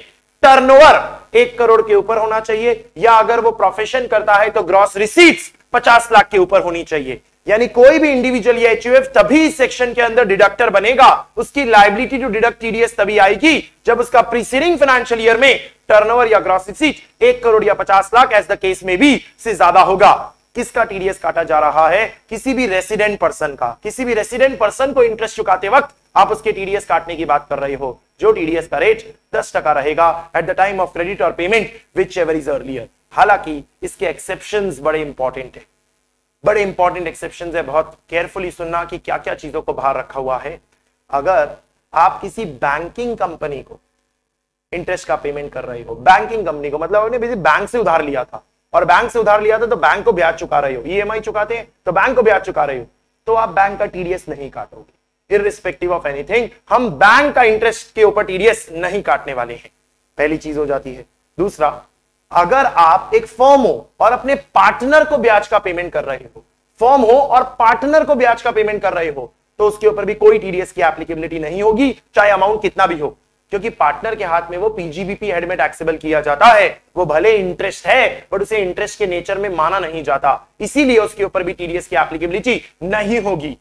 टर्नओवर एक करोड़ के ऊपर होना चाहिए, या अगर वो प्रोफेशन करता है तो ग्रॉस रिसीट्स पचास लाख के ऊपर होनी चाहिए। यानी कोई भी इंडिविजुअल या एच तभी सेक्शन के अंदर डिडक्टर बनेगा, उसकी लाइबिलिटी टू डिडक्ट टीडीएस तभी आएगी, जब उसका प्रीसीडिंग फाइनेंशियल ईयर में टर्नओवर या ग्रॉस रिसीट एक करोड़ या पचास लाख एज द केस में भी से ज़्यादा होगा। किसका टीडीएस काटा जा रहा है? किसी भी रेसिडेंट पर्सन का। किसी भी रेसिडेंट पर्सन को इंटरेस्ट चुकाते वक्त आप उसके टीडीएस काटने की बात कर रहे हो। जो टीडीएस का रेट दस टका रहेगा at the time of credit और payment whichever is earlier हालाँकि इसके एक्सेप्शन बड़े इंपॉर्टेंट है। बड़े इंपॉर्टेंट एक्सेप्शन है। बहुत केयरफुली सुनना कि क्या क्या चीज़ों को बाहर रखा हुआ है। अगर आप किसी बैंकिंग कंपनी को इंटरेस्ट का पेमेंट कर रहे हो बैंकिंग कंपनी को मतलब बैंक से उधार लिया था। और बैंक से उधार लिया था तो बैंक को ब्याज चुका रहे हो। ईएमआई चुकाते हैं तो बैंक को ब्याज चुका रहे हो। तो आप बैंक का टीडीएस नहीं काटोगे। इरिस्पेक्टिव ऑफ़ एनीथिंग हम बैंक का इंटरेस्ट के ऊपर टीडीएस नहीं काटने वाले हैं। पहली चीज़ हो जाती है। दूसरा, अगर आप एक फॉर्म हो और अपने पार्टनर को ब्याज का पेमेंट कर रहे हो फॉर्म हो और पार्टनर को ब्याज का पेमेंट कर रहे हो तो उसके ऊपर भी कोई टीडीएस की एप्लीकेबिलिटी नहीं होगी, चाहे अमाउंट कितना भी हो। क्योंकि पार्टनर के हाथ में वो पीजीबीपी हेड में टैक्सेबल किया जाता है। वो भले इंटरेस्ट है बट उसे इंटरेस्ट के नेचर में माना नहीं जाता। इसीलिए उसके ऊपर भी टीडीएस की एप्लीकेबिलिटी नहीं होगी।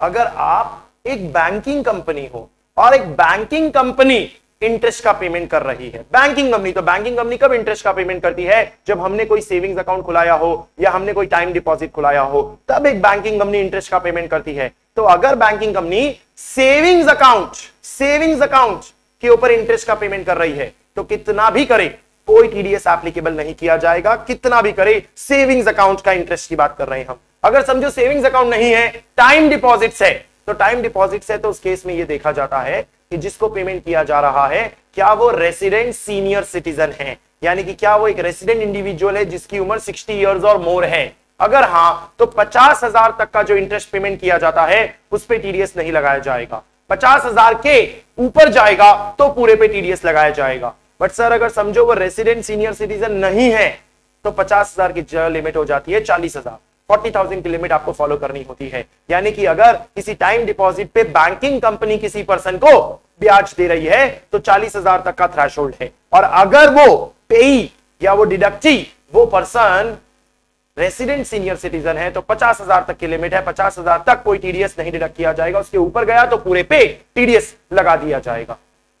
अगर आप एक बैंकिंग कंपनी हो और एक बैंकिंग कंपनी इंटरेस्ट का पेमेंट कर रही है। बैंकिंग कंपनी तो बैंकिंग कंपनी कब इंटरेस्ट का पेमेंट करती है? जब हमने कोई सेविंग्स अकाउंट खुलाया हो या हमने कोई टाइम डिपॉजिट खुलाया हो, तब एक बैंकिंग कंपनी इंटरेस्ट का पेमेंट करती है। तो अगर banking company savings account savings account के ऊपर इंटरेस्ट का पेमेंट कर रही है तो कितना भी करे, कोई टीडीएस एप्लीकेबल नहीं किया जाएगा, कितना भी करे सेविंग्स अकाउंट का इंटरेस्ट की बात कर रहे हैं हम। अगर समझो सेविंग्स अकाउंट नहीं है टाइम डिपॉजिट है तो टाइम डिपॉजिट है तो उस केस में यह देखा जाता है कि जिसको पेमेंट किया जा रहा है, क्या वो रेसिडेंट सीनियर सिटीजन है? यानी कि क्या वो एक रेसिडेंट इंडिविजुअल है जिसकी उम्र 60 इयर्स और मोर है? अगर हाँ तो पचास हज़ार तक का जो इंटरेस्ट पेमेंट किया जाता है, उस पर टीडीएस नहीं लगाया जाएगा। पचास हज़ार के ऊपर जाएगा तो पूरे पे टीडीएस लगाया जाएगा। बट सर अगर समझो वो रेसिडेंट सीनियर सिटीजन नहीं है तो पचास हज़ार की लिमिट हो जाती है चालीस हज़ार। फोर्टी थाउज़ेंड की लिमिट आपको फॉलो करनी होती है। यानी कि अगर किसी टाइम डिपॉजिट पे बैंकिंग कंपनी किसी पर्सन को ब्याज दे रही है तो चालीस हज़ार तक का थ्रेश है। और अगर वो पेई या वो डिडक्टी वो पर्सन रेसिडेंट सीनियर सिटीजन है तो पचास हज़ार तक की लिमिट है। पचास हज़ार तक कोई टीडीएस नहीं डिडक्ट किया जाएगा। उसके ऊपर गया तो पूरे पे टीडीएस लगा दिया जाएगा।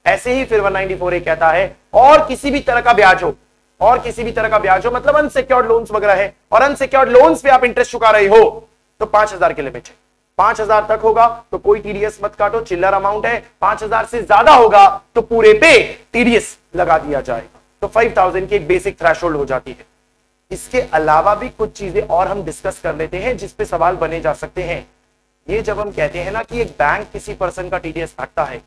ऐसे ही फिर 194 ए कहता है, और किसी भी तरह का ब्याज हो, और किसी भी तरह का ब्याज हो मतलब अनसिक्योर्ड लोन्स वगैरह है, और अनसिक्योर्ड लोन्स पे आप इंटरेस्ट चुका रहे हो तो पाँच हज़ार की लिमिट है। पाँच हज़ार तक होगा तो कोई टीडीएस मत काटो, चिल्लर अमाउंट है। पाँच हज़ार से ज़्यादा होगा तो पूरे पे टीडीएस लगा दिया जाएगा। तो फाइव थाउज़ेंड की एक बेसिक थ्रेश हो जाती है। इसके अलावा भी कुछ चीज़ें और हम डिस्कस कर लेते हैं जिसपे सवाल बने जा सकते हैं। ये जब हम कहते हैं ना कि एक बैंक किसी पर्सन का टीडीएस काटता है।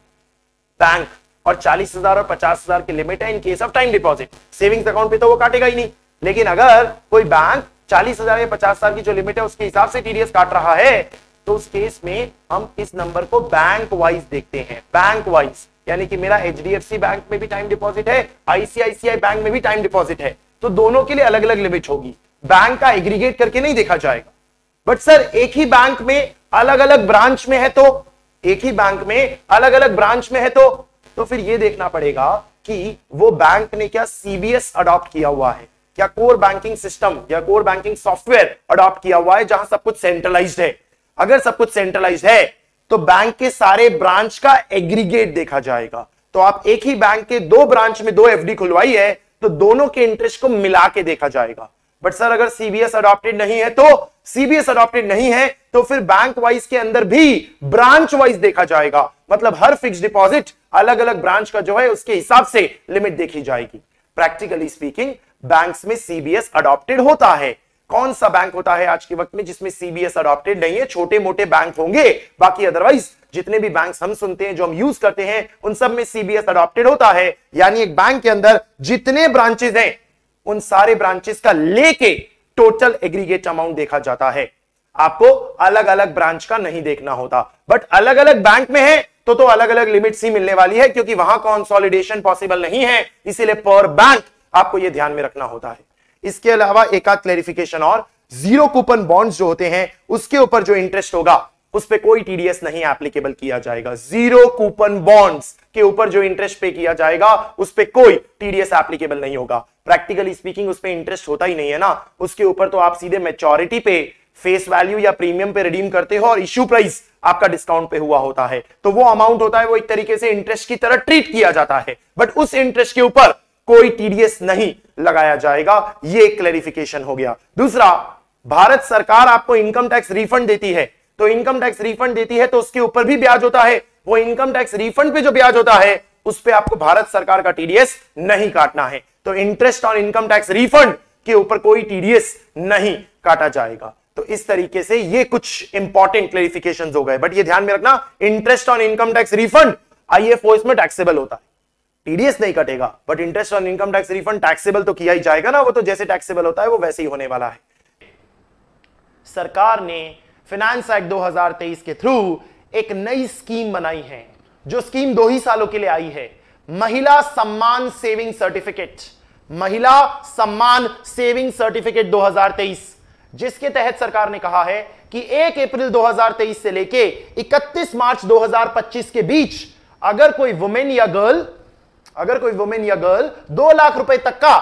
बैंक और चालीस हज़ार और पचास हज़ार की लिमिट है in case of time deposit savings account पे तो वो काटेगा ही नहीं। लेकिन अगर कोई बैंक चालीस हज़ार या पचास हज़ार की जो लिमिट है, उसके हिसाब से टीडीएस काट रहा है तो उस केस में हम इस नंबर को बैंक वाइज देखते हैं। बैंक वाइज यानी कि मेरा एचडीएफसी बैंक में भी टाइम डिपॉजिट है आईसीआईसीआई बैंक में भी टाइम डिपॉजिट है। तो दोनों के लिए अलग अलग लिमिट होगी। बैंक का एग्रीगेट करके नहीं देखा जाएगा। बट सर एक ही बैंक में अलग अलग ब्रांच में है तो एक ही बैंक में अलग अलग ब्रांच में है तो तो फिर यह देखना पड़ेगा कि वो बैंक ने क्या सीबीएस अडॉप्ट किया हुआ है। क्या कोर बैंकिंग सिस्टम या कोर बैंकिंग सॉफ्टवेयर अडॉप्ट किया हुआ है जहाँ सब कुछ सेंट्रलाइज्ड है। अगर सब कुछ सेंट्रलाइज है तो बैंक के सारे ब्रांच का एग्रीगेट देखा जाएगा। तो आप एक ही बैंक के दो ब्रांच में दो एफडी खुलवाई है तो दोनों के इंटरेस्ट को मिला के देखा जाएगा। बट सर अगर सीबीएस अडॉप्टेड नहीं है तो सीबीएस अडॉप्टेड नहीं है तो फिर बैंक वाइज के अंदर भी ब्रांच वाइज देखा जाएगा। मतलब हर फिक्स डिपॉजिट अलग अलग ब्रांच का जो है, उसके हिसाब से लिमिट देखी जाएगी। प्रैक्टिकली स्पीकिंग बैंक्स में सीबीएस अडॉप्टेड होता है। कौन सा बैंक होता है आज के वक्त में जिसमें सीबीएस अडॉप्टेड नहीं है? छोटे मोटे बैंक होंगे, बाकी अदरवाइज़ जितने भी बैंक हम सुनते हैं, जो हम यूज़ करते हैं, उन सब में सीबीएस अडॉप्टेड होता है। यानी एक बैंक के अंदर जितने ब्रांचेस हैं, उन सारे ब्रांचेस का लेके टोटल एग्रीगेट अमाउंट देखा जाता है। आपको अलग अलग ब्रांच का नहीं देखना होता। बट अलग अलग बैंक में है तो तो अलग अलग लिमिट्स ही मिलने वाली है, क्योंकि वहाँ कॉन्सोलिडेशन पॉसिबल नहीं है। इसीलिए पर बैंक आपको यह ध्यान में रखना होता है। इसके अलावा एक आध क्लेरिफिकेशन और। ज़ीरो कूपन बॉन्ड्स जो होते हैं, उसके ऊपर जो इंटरेस्ट होगा उस पर कोई टीडीएस नहीं एप्लीकेबल किया जाएगा। ज़ीरो कूपन बॉन्ड्स के ऊपर जो इंटरेस्ट पे किया जाएगा, उस पर कोई टीडीएस एप्लीकेबल नहीं होगा। प्रैक्टिकली स्पीकिंग उस पर इंटरेस्ट होता ही नहीं है ना। उसके ऊपर तो आप सीधे मेचोरिटी पे फेस वैल्यू या प्रीमियम पे रिडीम करते हो और इश्यू प्राइस आपका डिस्काउंट पे हुआ होता है। तो वो अमाउंट होता है, वो एक तरीके से इंटरेस्ट की तरह ट्रीट किया जाता है। बट उस इंटरेस्ट के ऊपर कोई टीडीएस नहीं लगाया जाएगा। ये क्लैरिफिकेशन हो गया। दूसरा, भारत सरकार आपको इनकम टैक्स रिफंड देती है। तो इनकम टैक्स रिफंड देती है तो उसके ऊपर भी ब्याज होता है। वो इनकम टैक्स रिफंड पे जो ब्याज होता है, उस पर आपको भारत सरकार का टीडीएस नहीं काटना है। तो interest on income tax refund के ऊपर कोई टीडीएस नहीं काटा जाएगा। तो इस तरीके से ये कुछ इंपॉर्टेंट क्लेरिफिकेशन हो गए। बट ये ध्यान में रखना interest on income tax refund IFO इसमें टैक्सेबल होता है। टीडीएस नहीं कटेगा but interest on income tax refund taxable तो किया ही जाएगा ना। वो तो जैसे टैक्सेबल होता है, वो वैसे ही होने वाला है। सरकार ने फाइनेंस एक्ट 2023 के थ्रू एक नई स्कीम बनाई है, जो स्कीम दो ही सालों के लिए आई है। महिला सम्मान सेविंग सर्टिफिकेट महिला सम्मान सेविंग सर्टिफिकेट 2023 जिसके तहत सरकार ने कहा है कि 1 अप्रैल 2023 से लेके 31 मार्च 2025 के बीच अगर कोई वुमेन या गर्ल अगर कोई वुमेन या गर्ल दो लाख रुपए तक का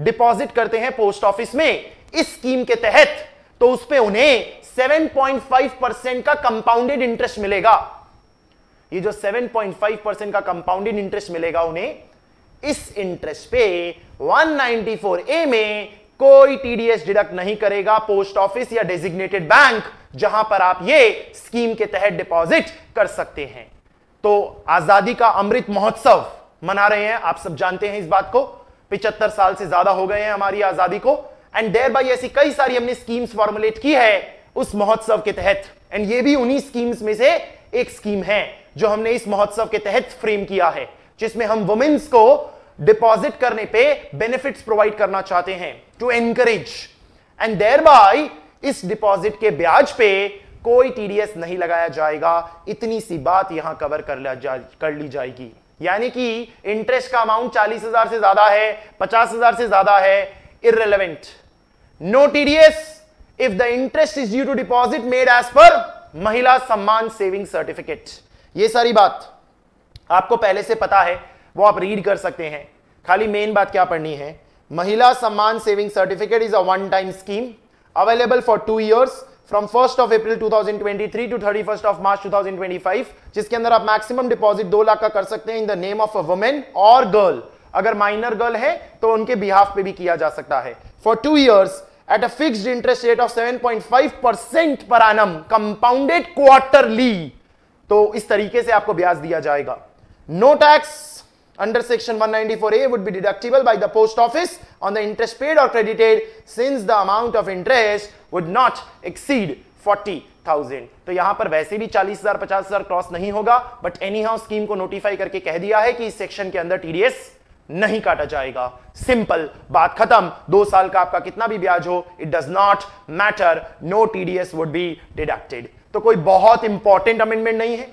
डिपॉजिट करते हैं पोस्ट ऑफ़िस में, इस स्कीम के तहत तो उस पर उन्हें 7.5 परसेंट का कंपाउंडेड इंटरेस्ट मिलेगा। ये जो 7.5 परसेंट का कंपाउंडेड इंटरेस्ट मिलेगा उन्हें, इस इंटरेस्ट पे 194 ए में कोई टीडीएस डिडक्ट नहीं करेगा पोस्ट ऑफ़िस या डेजिग्नेटेड बैंक जहाँ पर आप ये स्कीम के तहत डिपॉजिट कर सकते हैं। तो आज़ादी का अमृत महोत्सव मना रहे हैं, आप सब जानते हैं इस बात को। पिछहत्तर साल से ज़्यादा हो गए हैं हमारी आज़ादी को एंड देर बाई ऐसी कई सारी हमने स्कीम्स फॉर्मुलेट की है उस महोत्सव के तहत। एंड ये भी उन्हीं स्कीम्स में से एक स्कीम है जो हमने इस महोत्सव के तहत फ्रेम किया है जिसमें हम वुमेन्स को डिपॉजिट करने पे बेनिफिट्स प्रोवाइड करना चाहते हैं to encourage and thereby इस डिपॉजिट के ब्याज पे कोई टीडीएस नहीं लगाया जाएगा। इतनी सी बात यहाँ कवर कर, जा, कर ली जाएगी। यानी कि इंटरेस्ट का अमाउंट चालीस हज़ार से ज़्यादा है पचास हज़ार से ज़्यादा है irrelevant no TDS if the interest is due to deposit made as per महिला सम्मान सेविंग सर्टिफिकेट ये सारी बात आपको पहले से पता है, वो आप रीड कर सकते हैं। खाली मेन बात क्या पढ़नी है? Mahila Samman saving certificate is a one time scheme available for two years from first of April 2023 to thirty first of March 2025 जिसके अंदर आप मैक्सिमम डिपॉजिट दो लाख का कर सकते हैं in the name of a women और गर्ल अगर माइनर गर्ल है तो उनके बिहाफ पे भी किया जा सकता है। For two years at a fixed interest rate of 7.5 percent per annum compounded quarterly तो इस तरीके से आपको ब्याज दिया जाएगा। No tax under section 194 A would be deductible by the post office on the interest paid और credited since the amount of interest would not exceed 40,000 तो यहाँ पर वैसे भी 40,000 हज़ार क्रॉस नहीं होगा बट एनी हाउस स्कीम को नोटिफाई करके कह दिया है कि इस सेक्शन के अंदर टीडीएस नहीं काटा जाएगा। सिंपल बात खत्म। दो साल का आपका कितना भी ब्याज हो it does not matter no TDS would be deducted तो कोई बहुत इंपॉर्टेंट अमेंडमेंट नहीं है।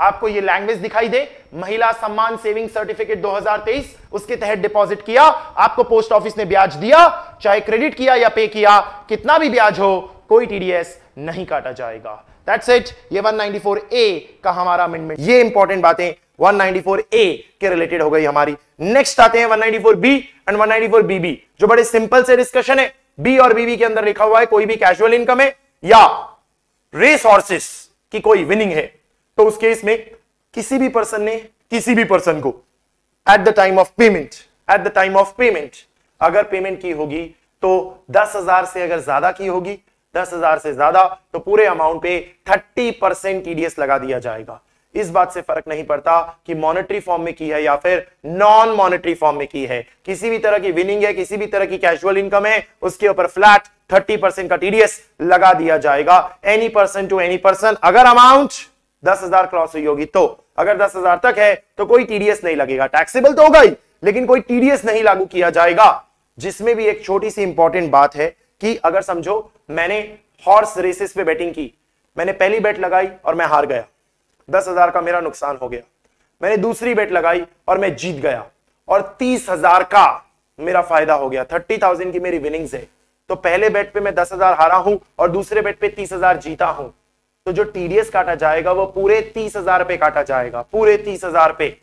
आपको ये लैंग्वेज दिखाई दे। महिला सम्मान सेविंग सर्टिफिकेट 2023 उसके तहत डिपॉजिट किया। आपको पोस्ट ऑफ़िस ने ब्याज दिया, चाहे क्रेडिट किया या पे किया, कितना भी ब्याज हो, कोई टीडीएस नहीं काटा जाएगा। दैट्स इट ये 194 ए का हमारा अमेंडमेंट ये इंपॉर्टेंट बातें 194 ए के रिलेटेड हो गई हमारी। नेक्स्ट आते हैं 194 बी एंड 194 बीबी जो बड़े सिंपल से डिस्कशन है। बी और बीबी के अंदर लिखा हुआ है, कोई भी कैजुअल इनकम है या रेस हॉर्सेस की कोई विनिंग है तो उस केस में किसी भी पर्सन ने किसी भी पर्सन को at the time of payment at the time of payment अगर पेमेंट की होगी तो दस हज़ार से अगर ज़्यादा की होगी, दस हज़ार से ज़्यादा तो पूरे अमाउंट पे थर्टी परसेंट टीडीएस लगा दिया जाएगा। इस बात से फ़र्क नहीं पड़ता कि मॉनेटरी फॉर्म में की है या फिर नॉन मॉनेटरी फॉर्म में की है। किसी भी तरह की विनिंग है, किसी भी तरह की कैजुअल इनकम है, उसके ऊपर फ्लैट थर्टी परसेंट का टीडीएस लगा दिया जाएगा। Any person to any person अगर अमाउंट दस हज़ार क्रॉस हुई होगी तो। अगर दस हज़ार तक है तो कोई टीडीएस नहीं लगेगा। टैक्सेबल तो होगा ही लेकिन कोई टीडीएस नहीं लागू किया जाएगा। जिसमें भी एक छोटी सी इंपॉर्टेंट बात है कि अगर समझो, मैंने हॉर्स रेसेस पे बैटिंग की। मैंने पहली बैट लगाई और मैं हार गया। दस हज़ार का मेरा नुकसान हो गया। मैंने दूसरी बेट लगाई और मैं जीत गया। और तीस हज़ार का मेरा फ़ायदा हो गया। थर्टी थाउज़ेंड की मेरी विनिंग्स है। तो पहले बेट पे मैं दस हज़ार हारा हूँ और दूसरे बेट पे तीस हज़ार जीता हूँ। तो जो टीडीएस काटा जाएगा, वो पूरे तीस हज़ार पे काटा जाएगा। पूरे तीस हज़ार पे।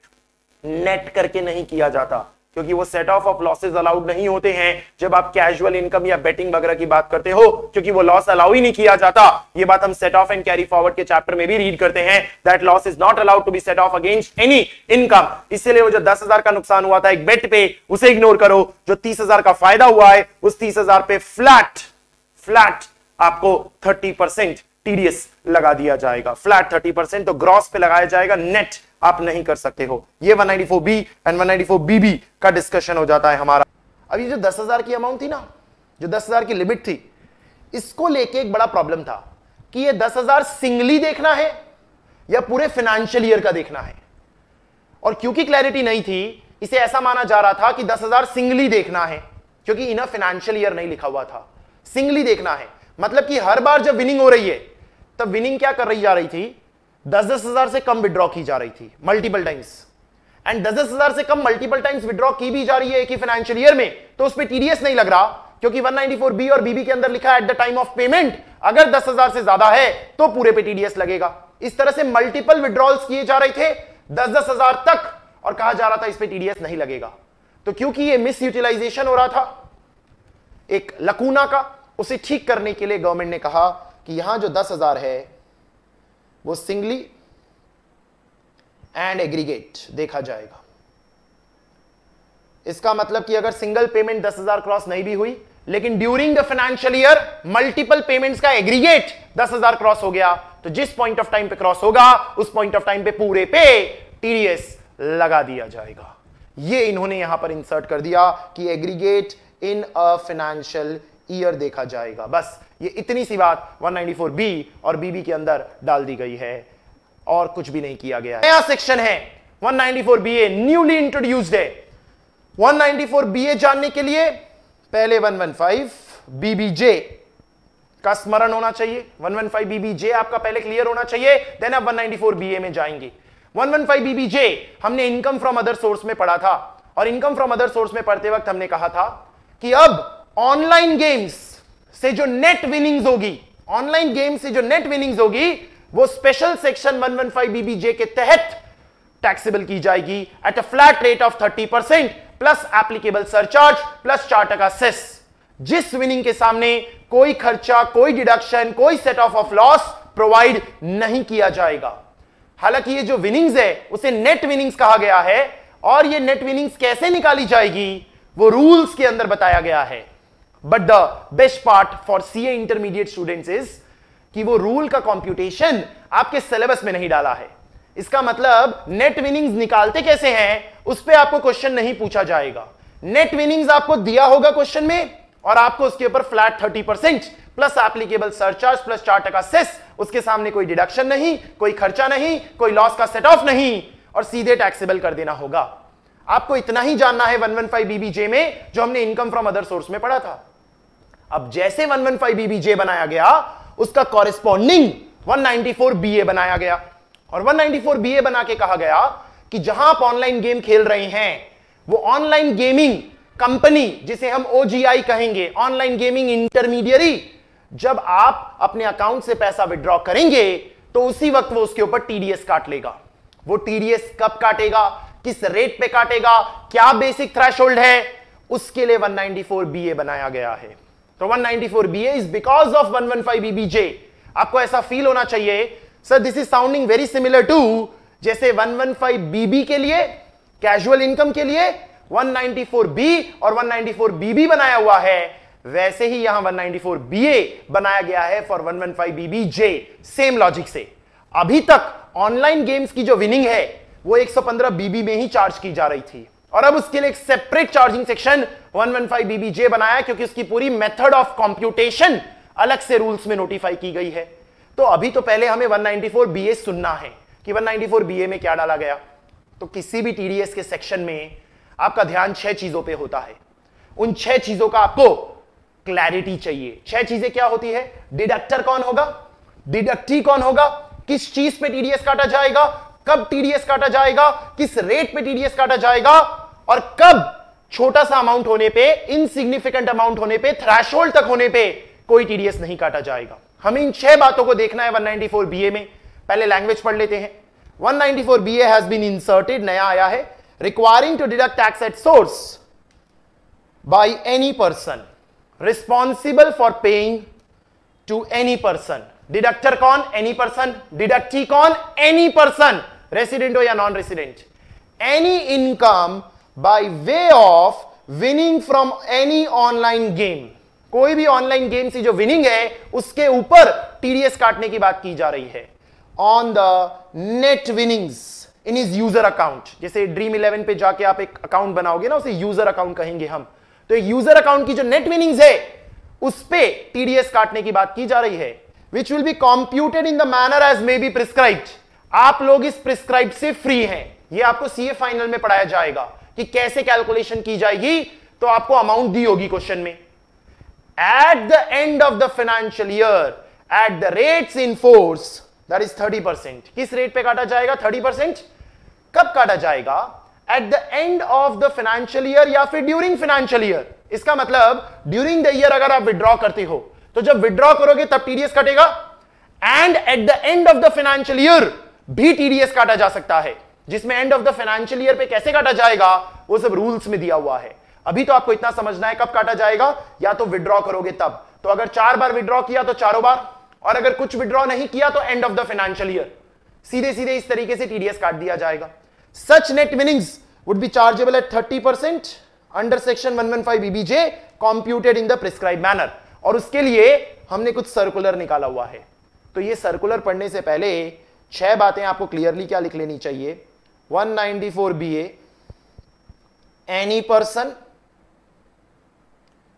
नेट करके नहीं किया जाता। क्योंकि वो set off of losses allowed नहीं होते हैं। जब आप कैजुअल इनकम या बेटिंग वगैरह की बात करते हो, क्योंकि वो लॉस अलाउ ही नहीं किया जाता, ये बात हम set off and carry forward के चैप्टर में भी रीड करते हैं that loss is not allowed to be set off against any income इसलिए वो जो दस हज़ार का नुकसान हुआ था एक बेट पे, उसे इग्नोर करो। जो तीस हज़ार का फ़ायदा हुआ है, उस तीस हज़ार पे फ्लैट फ्लैट आपको थर्टी परसेंट टीडीएस लगा दिया जाएगा। फ्लैट थर्टी परसेंट तो ग्रॉस पे लगाया जाएगा। नेट आप नहीं कर सकते हो। ये 194 बी एंड 194 बीबी का डिस्कशन हो जाता है हमारा। अब ये जो दस हज़ार की अमाउंट थी ना, जो दस हज़ार की लिमिट थी, इसको लेके एक बड़ा प्रॉब्लम था कि ये दस हज़ार सिंगली देखना है या पूरे फाइनेंशियल ईयर का देखना है। और क्योंकि क्लैरिटी नहीं थी, इसे ऐसा माना जा रहा था कि दस हज़ार सिंगली देखना है, क्योंकि इन्हें फाइनेंशियल ईयर नहीं लिखा हुआ था। सिंगली देखना है। मतलब कि हर बार जब विनिंग हो रही है तब विनिंग क्या कर रही जा रही थी? दस दस हज़ार से कम विड्रॉ की जा रही थी मल्टीपल टाइम्स एंड दस दस हज़ार से कम मल्टीपल टाइम्स विड्रॉ की भी जा रही है एक ही फाइनेंशियल ईयर में तो उस पर टीडीएस नहीं लग रहा, क्योंकि 194 बी और बीबी के अंदर लिखा है at the time of payment अगर दस हज़ार से ज़्यादा है तो पूरे पे टीडीएस लगेगा। इस तरह से मल्टीपल विड्रॉल्स किए जा रहे थे, दस दस हज़ार तक, और कहा जा रहा था इस पर टीडीएस नहीं लगेगा। तो क्योंकि ये मिस यूटिलाइजेशन हो रहा था, एक लकूना का, उसे ठीक करने के लिए गवर्नमेंट ने कहा कि यहाँ जो दस हज़ार है, वो सिंगली एंड एग्रीगेट देखा जाएगा। इसका मतलब कि अगर सिंगल पेमेंट दस हज़ार क्रॉस नहीं भी हुई, लेकिन during the financial year multiple payments का एग्रीगेट दस हज़ार क्रॉस हो गया तो जिस पॉइंट ऑफ़ टाइम पे क्रॉस होगा, उस पॉइंट ऑफ़ टाइम पे पूरे पे टीडीएस लगा दिया जाएगा। ये इन्होंने यहाँ पर इंसर्ट कर दिया कि aggregate in a financial year देखा जाएगा। बस, ये इतनी सी बात 194 बी और बीबी के अंदर डाल दी गई है और कुछ भी नहीं किया गया नया सेक्शन है। 194 बीए न्यूली इंट्रोड्यूस्ड है। 194 बीए जानने के लिए पहले 115 बीबीजे का स्मरण होना चाहिए। 115 बीबीजे आपका पहले क्लियर होना चाहिए देन आप 194 बीए में जाएँगे। 115 बीबीजे हमने इनकम फ्रॉम अदर सोर्स में पढ़ा था और इनकम फ्रॉम अदर सोर्स में पढ़ते वक्त हमने कहा था कि अब ऑनलाइन गेम्स से जो नेट विनिंग्स होगी ऑनलाइन गेम से जो नेट विनिंग्स होगी, वो स्पेशल सेक्शन 115 बीबीजे के तहत टैक्सेबल की जाएगी at a flat rate of 30 percent plus applicable surcharge plus चार टका सेस जिस विनिंग के सामने कोई खर्चा, कोई डिडक्शन कोई set off of loss provide नहीं किया जाएगा। हालाँकि ये जो विनिंग्स है, उसे नेट विनिंग्स कहा गया है और ये नेट विनिंग्स कैसे निकाली जाएगी, वो रूल्स के अंदर बताया गया है। But the best part for CA intermediate students is कि वो रूल का कंप्यूटेशन आपके सिलेबस में नहीं डाला है। इसका मतलब नेट विनिंग्स निकालते कैसे हैं, उस पर आपको क्वेश्चन नहीं पूछा जाएगा। नेट विनिंग्स आपको दिया होगा क्वेश्चन में और आपको उसके ऊपर flat thirty percent plus applicable surcharge plus चार टका सेस उसके सामने कोई डिडक्शन नहीं, कोई खर्चा नहीं, कोई लॉस का सेट ऑफ़ नहीं और सीधे टैक्सेबल कर देना होगा। आपको इतना ही जानना है 115 बीबीजे में, जो हमने इनकम फ्रॉम अदर सोर्स में पढ़ा था। अब जैसे 115 बीबीजे बनाया गया, उसका कॉरेस्पॉन्डिंग 194 बीए बनाया गया। और 194 बीए बना के कहा गया कि जहाँ आप ऑनलाइन गेम खेल रहे हैं, वो ऑनलाइन गेमिंग कंपनी जिसे हम ओजीआई कहेंगे ऑनलाइन गेमिंग इंटरमीडियरी जब आप अपने अकाउंट से पैसा विड्रॉ करेंगे तो उसी वक्त वो उसके ऊपर टीडीएस काट लेगा। वो टीडीएस कब काटेगा, किस रेट पे काटेगा, क्या बेसिक थ्रेशोल्ड है, उसके लिए 194 बीए बनाया गया है। तो 194 BA is because of 115 BBJ आपको ऐसा फील होना चाहिए। Sir this is sounding very similar to जैसे 115 बीबी के लिए कैजुअल इनकम के लिए 194 बी और 194 बीबी बनाया हुआ है। वैसे ही यहाँ 194 बीए बनाया गया है for 115 BB J same logic से। अभी तक ऑनलाइन गेम्स की जो विनिंग है, वो 115 बीबी में ही चार्ज की जा रही थी। और अब उसके लिए एक separate charging section 115 BB J बनाया क्योंकि उसकी पूरी मेथड ऑफ़ कंप्यूटेशन अलग से रूल्स में नोटिफाई की गई है। तो अभी तो पहले हमें 194 बीए सुनना है कि 194 बीए में क्या डाला गया। तो किसी भी टीडीएस के सेक्शन में आपका ध्यान छह चीज़ों पे होता है। उन छह चीज़ों का आपको क्लैरिटी चाहिए। छह चीज़ें क्या होती है? डिडक्टर कौन होगा? डिडक्टी कौन होगा? किस चीज़ पे टीडीएस काटा जाएगा? कब टीडीएस काटा जाएगा? किस रेट पे टीडीएस काटा जाएगा? और कब छोटा सा अमाउंट होने पे इनसिग्निफिकेंट अमाउंट होने पे थ्रैशोल्ड तक होने पे कोई टीडीएस नहीं काटा जाएगा। हमें इन छह बातों को देखना है 194 बीए में। पहले लैंग्वेज पढ़ लेते हैं। 194 बीए हैज़ बीन इंसर्टेड नया आया है। Requiring to deduct tax at source by any person responsible for paying to any person deductor कौन? एनी पर्सन डिडक्टी कौन? एनी पर्सन रेसिडेंट हो या non resident any income by way of winning from any online game कोई भी online game से जो winning है, उसके ऊपर टीडीएस काटने की बात की जा रही है। On the net winnings in his user account जैसे ड्रीम इलेवन पे जाके आप एक अकाउंट बनाओगे ना, उसे यूज़र अकाउंट कहेंगे हम। तो यूज़र अकाउंट की जो नेट विनिंग्स है, उस पे टीडीएस काटने की बात की जा रही है which will be computed in the manner as may be prescribed आप लोग इस प्रिस्क्राइब से फ्री हैं। ये आपको सीए फाइनल में पढ़ाया जाएगा। कि कैसे कैलकुलेशन की जाएगी तो आपको अमाउंट दी होगी क्वेश्चन में। At the end of the financial year at the rates in force that is thirty percent किस रेट पे काटा जाएगा? थर्टी परसेंट कब काटा जाएगा? At the end of the financial year या फिर ड्यूरिंग फाइनेंशियल ईयर इसका मतलब ड्यूरिंग द ईयर अगर आप विड्रॉ करते हो तो जब विड्रॉ करोगे, तब टीडीएस कटेगा। And at the end of the financial year भी टीडीएस काटा जा सकता है। जिसमें end of the financial year पे कैसे काटा जाएगा, वो सब रूल्स में दिया हुआ है। अभी तो आपको इतना समझना है कब काटा जाएगा, या तो विड्रॉ करोगे तब। तो अगर चार बार विड्रॉ किया तो चारों बार। और अगर कुछ विड्रॉ नहीं किया तो end of the financial year सीधे सीधे इस तरीके से टीडीएस काट दिया जाएगा। Such net winnings would be chargeable at thirty percent under section one one five BBJ computed in the prescribed manner और उसके लिए हमने कुछ सर्कुलर निकाला हुआ है। तो ये सर्कुलर पढ़ने से पहले छह बातें आपको क्लियरली क्या लिख लेनी चाहिए? 194 बी एनी पर्सन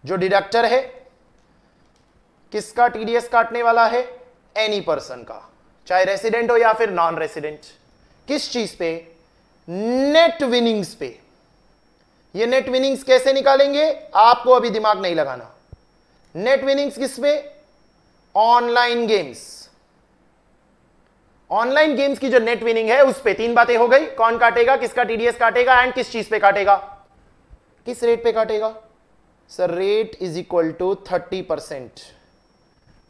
जो डिडक्टर है, किसका टीडीएस काटने वाला है? एनी पर्सन का। चाहे रेसिडेंट हो या फिर नॉन रेसिडेंट किस चीज़ पे? नेट विनिंग्स पे। ये नेट विनिंग्स कैसे निकालेंगे? आपको अभी दिमाग नहीं लगाना। नेट विनिंग्स किस पे? ऑनलाइन गेम्स ऑनलाइन गेम्स की जो नेट विनिंग है, उस पे तीन बातें हो गई। कौन काटेगा, किसका टीडीएस काटेगा एंड किस चीज़ पे काटेगा? किस रेट पे काटेगा? Sir rate is equal to thirty percent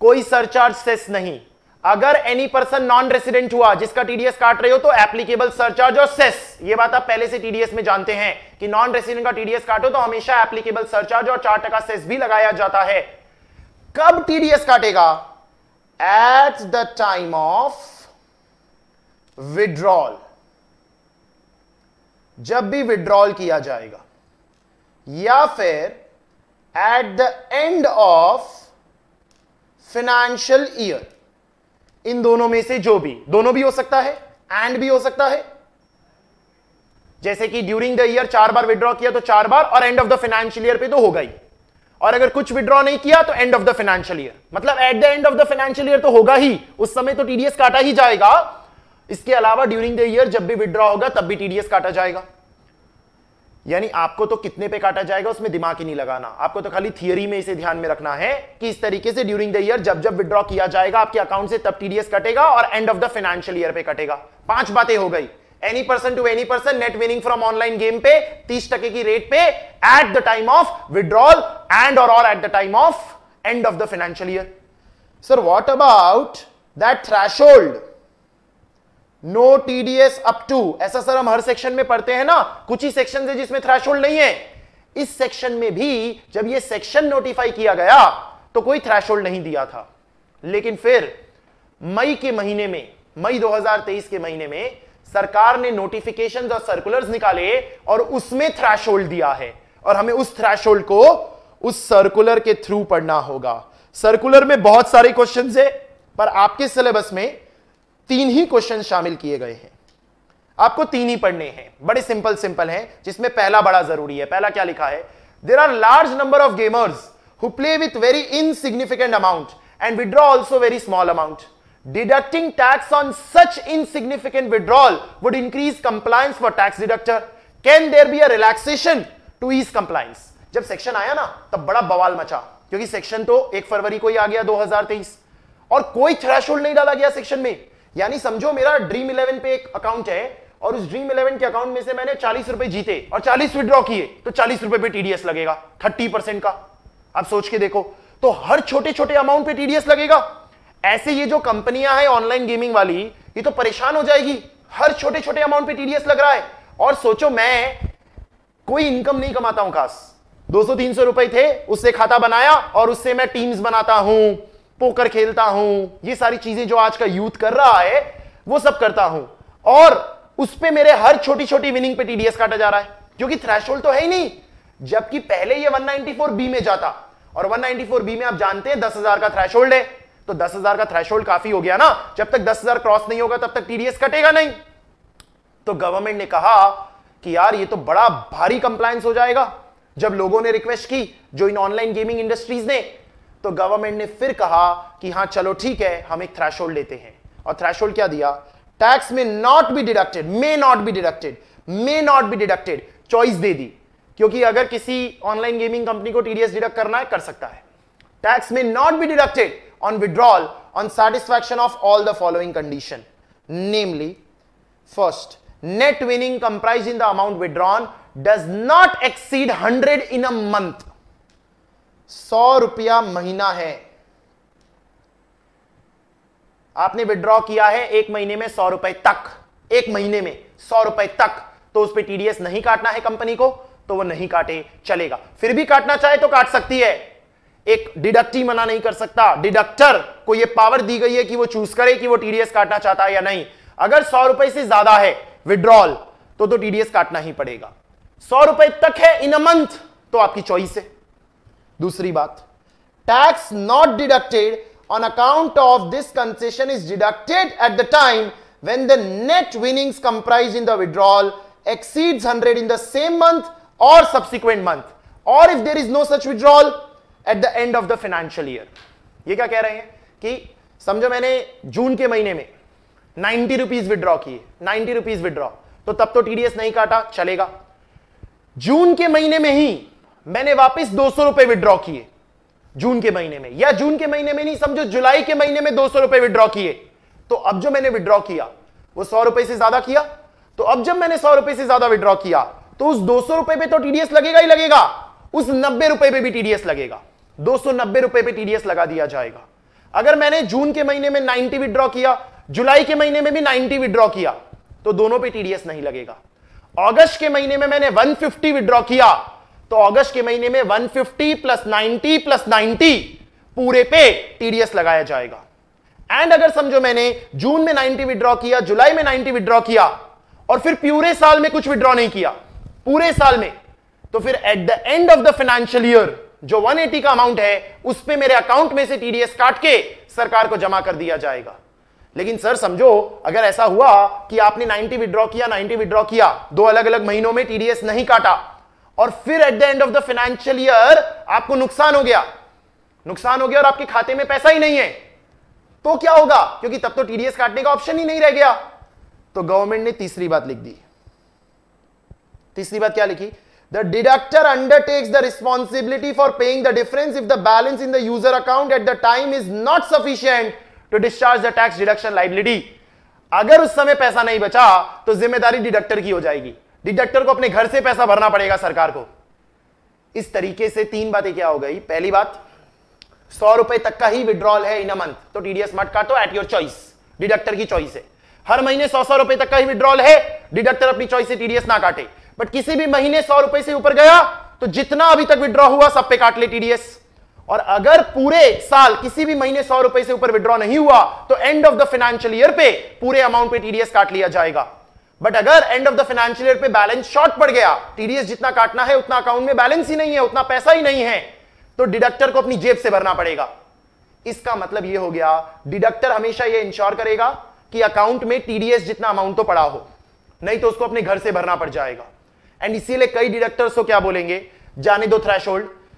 कोई सरचार्ज सेस नहीं। अगर एनी पर्सन नॉन रेसिडेंट हुआ, जिसका टीडीएस काट रहे हो तो एप्लीकेबल सरचार्ज और सेस ये बात आप पहले से टीडीएस में जानते हैं कि नॉन रेसिडेंट का टीडीएस काटो तो हमेशा एप्लीकेबल सरचार्ज और चार टका सेस भी लगाया जाता है। कब टीडीएस काटेगा? At the time of withdrawal जब भी विड्रॉल किया जाएगा, या फिर at the end of financial year इन दोनों में से जो भी, दोनों भी हो सकता है एंड भी हो सकता है। जैसे कि ड्यूरिंग द ईयर चार बार विड्रॉ किया तो चार बार और end of the financial year पे तो होगा ही। और अगर कुछ विड्रॉ नहीं किया तो end of the financial year मतलब at the end of the financial year तो होगा ही। उस समय तो टीडीएस काटा ही जाएगा। इसके अलावा ड्यूरिंग द ईयर जब भी विड्रॉ होगा, तब भी टीडीएस काटा जाएगा। यानी आपको तो कितने पे काटा जाएगा, उसमें दिमाग ही नहीं लगाना। आपको तो खाली थियरी में इसे ध्यान में रखना है कि इस तरीके से ड्यूरिंग द ईयर जब जब विड्रॉ किया जाएगा, आपके अकाउंट से तब टीडीएस कटेगा और end of the financial year पे कटेगा। पाँच बातें हो गई। Any person to any person net winning from online game पे, तीस टके की रेट पे at the time of withdrawal and और at the time of end of the financial year sir what about that threshold no TDS up to ऐसा sir हम हर section में पढ़ते हैं ना, कुछ ही सेक्शन है जिसमें थ्रैशोल्ड नहीं है। इस सेक्शन में भी जब ये सेक्शन नोटिफाई किया गया तो कोई थ्रैशोल्ड नहीं दिया था। लेकिन फिर, मई के महीने में, मई 2023 के महीने में, सरकार ने नोटिफिकेशन और सर्कुलर्स निकाले और उसमें थ्रैशोल्ड दिया है। और हमें उस थ्रैशोल्ड को, उस सर्कुलर के थ्रू पढ़ना होगा। सर्कुलर में बहुत सारे क्वेश्चन है, पर आपके सिलेबस में तीन ही क्वेश्चन शामिल किए गए हैं। आपको तीन ही पढ़ने हैं। बड़े सिंपल सिंपल हैं, जिसमें पहला बड़ा ज़रूरी है। पहला क्या लिखा है? There are large number of gamers who play with very insignificant amount and withdraw also very small amount deducting tax on such insignificant withdrawal would increase compliance for tax deductor can there be a relaxation to ease compliance जब section आया ना, तब बड़ा बवाल मचा, क्योंकि section तो एक फरवरी को ही आ गया 2023 और कोई थ्रेशोल्ड नहीं डाला गया सेक्शन में। यानी समझो मेरा ड्रीम इलेवन पे एक अकाउंट है और उस ड्रीम इलेवन के अकाउंट में से मैंने चालीस रुपए जीते और चालीस विड्रॉ किए तो चालीस रुपए पे टीडीएस लगेगा थर्टी परसेंट का। आप सोच के देखो तो हर छोटे छोटे अमाउंट पे टीडीएस लगेगा। ऐसे ये जो कंपनियाँ हैं ऑनलाइन गेमिंग वाली, ये तो परेशान हो जाएगी। हर छोटे छोटे अमाउंट पे टीडीएस लग रहा है। और सोचो मैं कोई इनकम नहीं कमाता हूँ खास। 200-300 रुपए थे, उससे खाता बनाया और उससे मैं टीम्स बनाता हूँ। पोकर खेलता हूँ, ये सारी चीज़ें जो आज का यूथ कर रहा है, वो सब करता हूँ। और उस पर मेरे हर छोटी छोटी विनिंग पे टीडीएस काटा जा रहा है क्योंकि थ्रेशोल्ड तो है ही नहीं, जबकि पहले ये 194 बी में जाता। और 194 बी में आप जानते हैं 10000 का थ्रेशोल्ड है तो 10000 का थ्रेशोल्ड काफ़ी हो गया ना, जब तक 10000 क्रॉस नहीं होगा, तब तक टीडीएस कटेगा नहीं। तो गवर्नमेंट ने कहा कि यार, ये तो बड़ा भारी कंप्लायंस हो जाएगा। जब लोगों ने रिक्वेस्ट की, जो इन ऑनलाइन गेमिंग इंडस्ट्रीज़ ने तो गवर्नमेंट ने फिर कहा कि हाँ, चलो ठीक है, हम एक थ्रेशोल्ड लेते हैं। और थ्रेशोल्ड क्या दिया? Tax may not be deducted may not be deducted may not be deducted choice दे दी। क्योंकि अगर किसी ऑनलाइन गेमिंग कंपनी को टीडीएस डिडक्ट करना है, कर सकता है। Tax may not be deducted on withdrawal on satisfaction of all the following condition namely first net winning comprised in the amount withdrawn does not exceed 100 in a month. सौ रुपया महीना है। आपने विड्रॉ किया है एक महीने में सौ रुपए तक। एक महीने में सौ रुपए तक। तो उस पर टीडीएस नहीं काटना है कंपनी को तो वो नहीं काटे, चलेगा। फिर भी काटना चाहे तो काट सकती है। एक डिडक्टी मना नहीं कर सकता। डिडक्टर को ये पावर दी गई है कि वो चूज़ करे कि वो टीडीएस काटना चाहता है या नहीं। अगर सौ रुपए से ज़्यादा है विड्रॉल तो तो टीडीएस काटना ही पड़ेगा। सौ रुपए तक है इन अ मंथ तो आपकी चॉइस है। दूसरी बात tax not deducted on account of this concession is deducted at the time when the net winnings comprise in the withdrawal exceeds hundred in the same month और subsequent month और if there is no such withdrawal at the end of the financial year यह क्या कह रहे हैं? कि समझो मैंने जून के महीने में नाइनटी रुपीज़ विड्रॉ किए, नाइनटी रुपीज़ विड्रॉ तो तब तो टीडीएस नहीं काटा, चलेगा। जून के महीने में ही मैंने वापस दो सौ रुपए विड्रॉ किए। जून के महीने में। या जून के महीने में नहीं, समझो जुलाई के महीने में दो सौ रुपए विड्रॉ किए। तो अब जो मैंने विड्रॉ किया, वो सौ रुपए से ज़्यादा किया। तो अब जब मैंने सौ रुपए से ज़्यादा विड्रॉ किया तो उस दो सौ रुपए पे तो टीडीएस लगेगा ही लगेगा। उस नब्बे रुपए पे भी टीडीएस लगेगा। दो सौ नब्बे रुपए पे टीडीएस लगा दिया जाएगा। अगर मैंने जून के महीने में नाइनटी विड्रॉ किया, जुलाई के महीने में भी नाइनटी विड्रॉ किया तो दोनों पे टीडीएस नहीं लगेगा। अगस्त के महीने में मैंने 150 विड्रॉ किया तो अगस्त के महीने में 150 प्लस 90 प्लस 90 पूरे पे टीडीएस लगाया जाएगा। एंड अगर समझो मैंने, जून में 90 विड्रॉ किया, जुलाई में 90 विड्रॉ किया, और फिर पूरे साल में कुछ विड्रॉ नहीं किया, पूरे साल में तो फिर at the end of the financial year जो 180 का अमाउंट है, उस पे मेरे अकाउंट में से टीडीएस काट के सरकार को जमा कर दिया जाएगा। लेकिन सर, समझो, अगर ऐसा हुआ कि आपने 90 विड्रॉ किया 90 विड्रॉ किया, दो अलग अलग महीनों में टीडीएस नहीं काटा और फिर at the end of the financial year आपको नुकसान हो गया। नुकसान हो गया और आपके खाते में पैसा ही नहीं है। तो क्या होगा? क्योंकि तब तो टीडीएस काटने का ऑप्शन ही नहीं रह गया। तो गवर्नमेंट ने तीसरी बात लिख दी। तीसरी बात क्या लिखी? The deductor undertakes the responsibility for paying the difference if the balance in the user account at the time is not sufficient to discharge the tax deduction liability अगर उस समय पैसा नहीं बचा तो ज़िम्मेदारी डिडक्टर की हो जाएगी। डिडक्टर को अपने घर से पैसा भरना पड़ेगा सरकार को। इस तरीके से तीन बातें क्या हो गई? पहली बात, सौ रुपए तक का ही विड्रॉल है इन अ मंथ तो टीडीएस मत काटो एट योर चॉइस डिडक्टर की चॉइस है। हर महीने सौ सौ रुपए तक का ही विड्रॉल है, डिडक्टर अपनी चॉइस से टीडीएस ना काटे। बट किसी भी महीने सौ रुपए से ऊपर गया तो जितना अभी तक विड्रॉ हुआ, सब पे काट ले टीडीएस और अगर पूरे साल किसी भी महीने सौ रुपए से ऊपर विड्रॉ नहीं हुआ तो end of the financial year पे पूरे अमाउंट पे टीडीएस काट लिया जाएगा। बट अगर end of the financial year पे बैलेंस शॉर्ट पड़ गया टीडीएस जितना काटना है, उतना अकाउंट में बैलेंस ही नहीं है, उतना पैसा ही नहीं है तो डिडक्टर को अपनी जेब से भरना पड़ेगा। इसका मतलब यह हो गया डिडक्टर हमेशा यह इंश्योर करेगा कि अकाउंट में टीडीएस जितना अमाउंट तो पड़ा हो, नहीं तो उसको अपने घर से भरना पड़ जाएगा। एंड इसीलिए कई डिडक्टर्स को क्या बोलेंगे? जाने दो थ्रेश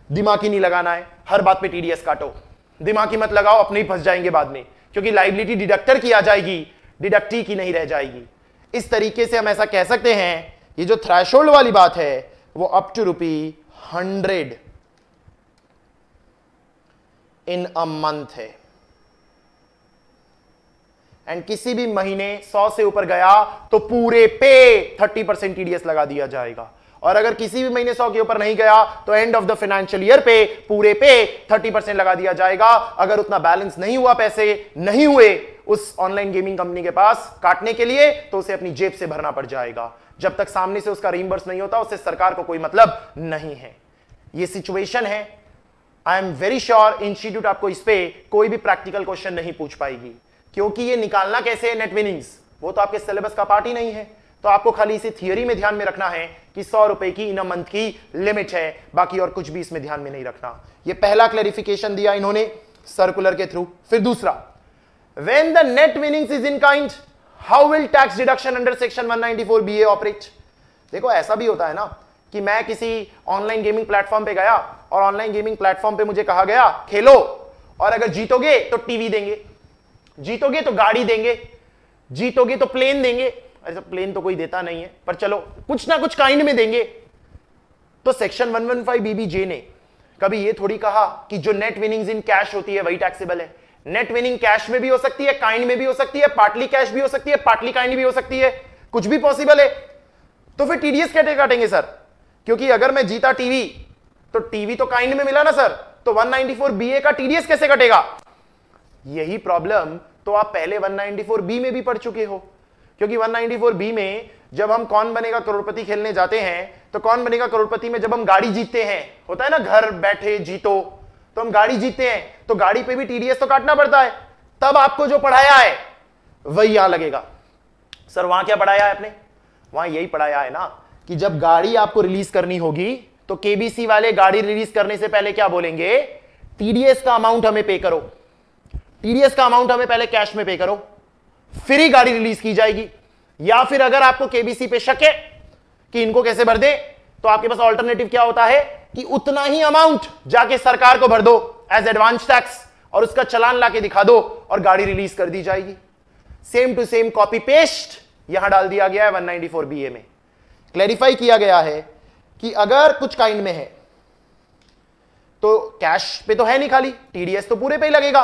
दिमागी नहीं लगाना है, हर बात पे टीडीएस काटो। दिमागी मत लगाओ, अपने ही फंस जाएँगे बाद में, क्योंकि लाइबिलिटी डिडक्टर की आ जाएगी डिडक्टी की नहीं रह जाएगी। इस तरीके से हम ऐसा कह सकते हैं ये जो थ्रेशोल्ड वाली बात है, वो up to rupee hundred in a month है। एंड किसी भी महीने सौ से ऊपर गया तो पूरे पे 30 परसेंट टीडीएस लगा दिया जाएगा। और अगर किसी भी महीने सौ के ऊपर नहीं गया तो end of the financial year पे, पूरे पे 30 परसेंट लगा दिया जाएगा। अगर उतना बैलेंस नहीं हुआ, पैसे नहीं हुए उस ऑनलाइन गेमिंग कंपनी के पास काटने के लिए तो उसे अपनी जेब से भरना पड़ जाएगा। जब तक सामने से उसका रिंबर्स नहीं होता, उससे सरकार को कोई मतलब नहीं है। ये सिचुएशन है। I am very sure institute आपको इस पे कोई भी प्रैक्टिकल क्वेश्चन नहीं पूछ पाएगी। क्योंकि ये निकालना कैसे है नेट विनिंग्स वो तो आपके सिलेबस का पार्ट ही नहीं है। तो आपको खाली इसे थियोरी में ध्यान में रखना है कि सौ रुपए की इन मंथ की लिमिट है, बाकी और कुछ भी इसमें ध्यान में नहीं रखना। ये पहला क्लैरिफिकेशन दिया इन्होंने सर्कुलर के थ्रू फिर दूसरा when the net winnings is in kind how will tax deduction under section 194 BA operate देखो, ऐसा भी होता है ना कि मैं किसी ऑनलाइन गेमिंग प्लेटफॉर्म पे गया और ऑनलाइन गेमिंग प्लेटफॉर्म पे मुझे कहा गया, खेलो। और अगर जीतोगे तो टीवी देंगे, जीतोगे तो गाड़ी देंगे, जीतोगे तो प्लेन देंगे। ऐसा प्लेन तो कोई देता नहीं है। पर चलो, कुछ ना कुछ काइंड में देंगे। तो सेक्शन 115 बीबीजे ने कभी ये थोड़ी कहा कि जो नेट विनिंग्स इन कैश होती है, वही टैक्सेबल है। नेट विनिंग कैश में भी हो सकती है काइंड में भी हो सकती है पार्टली कैश भी हो सकती है पार्टली काइंड भी हो सकती है। कुछ भी पॉसिबल है। तो फिर टीडीएस कैसे काटेंगे, सर? क्योंकि अगर मैं जीता टीवी तो टीवी तो काइंड में मिला ना, सर? तो 194 बीए का टीडीएस कैसे कटेगा? यही प्रॉब्लम तो आप पहले 194 बी में भी पढ़ चुके हो। क्योंकि 194 बी में जब हम कौन बनेगा करोड़पति खेलने जाते हैं तो कौन बनेगा करोड़पति में जब हम गाड़ी जीतते हैं? होता है ना, घर बैठे जीतो तो हम गाड़ी जीतते हैं तो गाड़ी पे भी टीडीएस तो काटना पड़ता है। तब आपको जो पढ़ाया है, वही यहाँ लगेगा। सर, वहाँ क्या पढ़ाया है आपने? वहाँ यही पढ़ाया है ना, कि जब गाड़ी आपको रिलीज़ करनी होगी तो केबीसी वाले गाड़ी रिलीज़ करने से पहले क्या बोलेंगे? टीडीएस का अमाउंट हमें पे करो। टीडीएस का अमाउंट हमें पहले कैश में पे करो। फिर ही गाड़ी रिलीज़ की जाएगी। या फिर अगर आपको केबीसी पे शक है कि इनको कैसे भर दे तो आपके पास ऑल्टरनेटिव क्या होता है कि उतना ही अमाउंट जाके सरकार को भर दो एज एडवांस टैक्स और उसका चलान लाके दिखा दो और गाड़ी रिलीज़ कर दी जाएगी। Same to same copy paste यहाँ डाल दिया गया है 194 बीए में। क्लैरिफाई किया गया है कि अगर कुछ काइंड में है तो कैश पे तो है नहीं खाली टीडीएस तो पूरे पे ही लगेगा।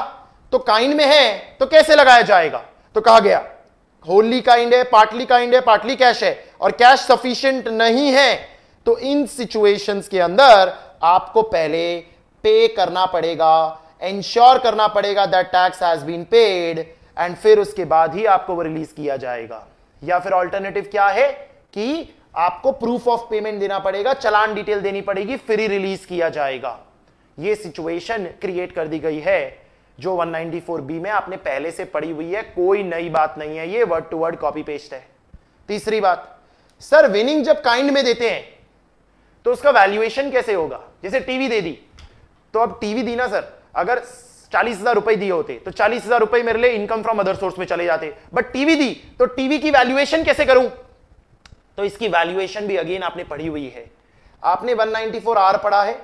तो काइंड में है तो कैसे लगाया जाएगा? तो कहा गया, होली काइंड है पार्टली काइंड है पार्टली कैश है। और कैश सफिशियंट नहीं है तो इन सिचुएशंस के अंदर आपको पहले पे करना पड़ेगा इंश्योर करना पड़ेगा that tax has been paid and फिर उसके बाद ही आपको वो रिलीज़ किया जाएगा। या फिर ऑल्टरनेटिव क्या है कि आपको प्रूफ ऑफ़ पेमेंट देना पड़ेगा, चलान डिटेल देनी पड़ेगी, फिर ही रिलीज़ किया जाएगा। ये सिचुएशन क्रिएट कर दी गई है। जो 194 बी में आपने पहले से पढ़ी हुई है, कोई नई बात नहीं है, ये word to word copy paste है। तीसरी बात सर विनिंग जब काइंड में देते हैं तो उसका वैल्यूएशन कैसे होगा? जैसे टीवी दे दी तो अब टीवी दी ना सर अगर चालीस हज़ार रुपए दिए होते तो चालीस हज़ार रुपए मेरे लिए इनकम फ्रॉम अदर सोर्स में चले जाते। बट टीवी दी तो टीवी की वैल्यूएशन कैसे करूँ? तो इसकी वैल्यूएशन भी अगेन आपने पढ़ी हुई है। आपने 194 आर पढ़ा है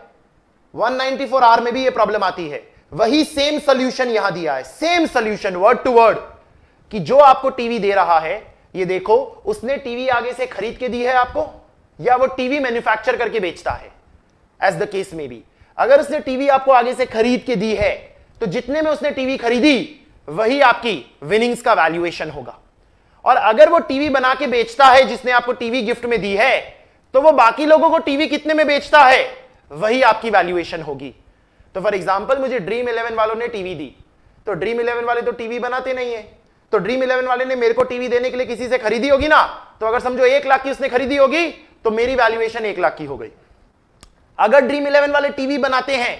194 आर में भी ये प्रॉब्लम आती है। वही सेम सोल्यूशन यहाँ दिया है। Same solution word to word कि जो आपको टीवी दे रहा है, ये देखो, उसने टीवी आगे से खरीद के दी है आपको, या वो टीवी मैन्युफैक्चर करके बेचता है? एज द केस में भी अगर उसने टीवी आपको आगे से खरीद के दी है तो जितने में उसने टीवी खरीदी, वही आपकी विनिंग्स का वैल्यूएशन होगा। और अगर वो टीवी बना के बेचता है, जिसने आपको टीवी गिफ्ट में दी है तो वो बाकी लोगों को टीवी कितने में बेचता है, वही आपकी वैल्यूएशन होगी। तो फॉर एग्ज़ाम्पल मुझे ड्रीम इलेवन वालों ने टीवी दी। तो ड्रीम इलेवन वाले तो टीवी बनाते नहीं है। तो ड्रीम इलेवन वाले ने मेरे को टीवी देने के लिए किसी से खरीदी होगी ना? तो अगर समझो एक लाख की उसने खरीदी होगी तो मेरी वैल्यूएशन एक लाख की हो गई। अगर ड्रीम इलेवन वाले टीवी बनाते हैं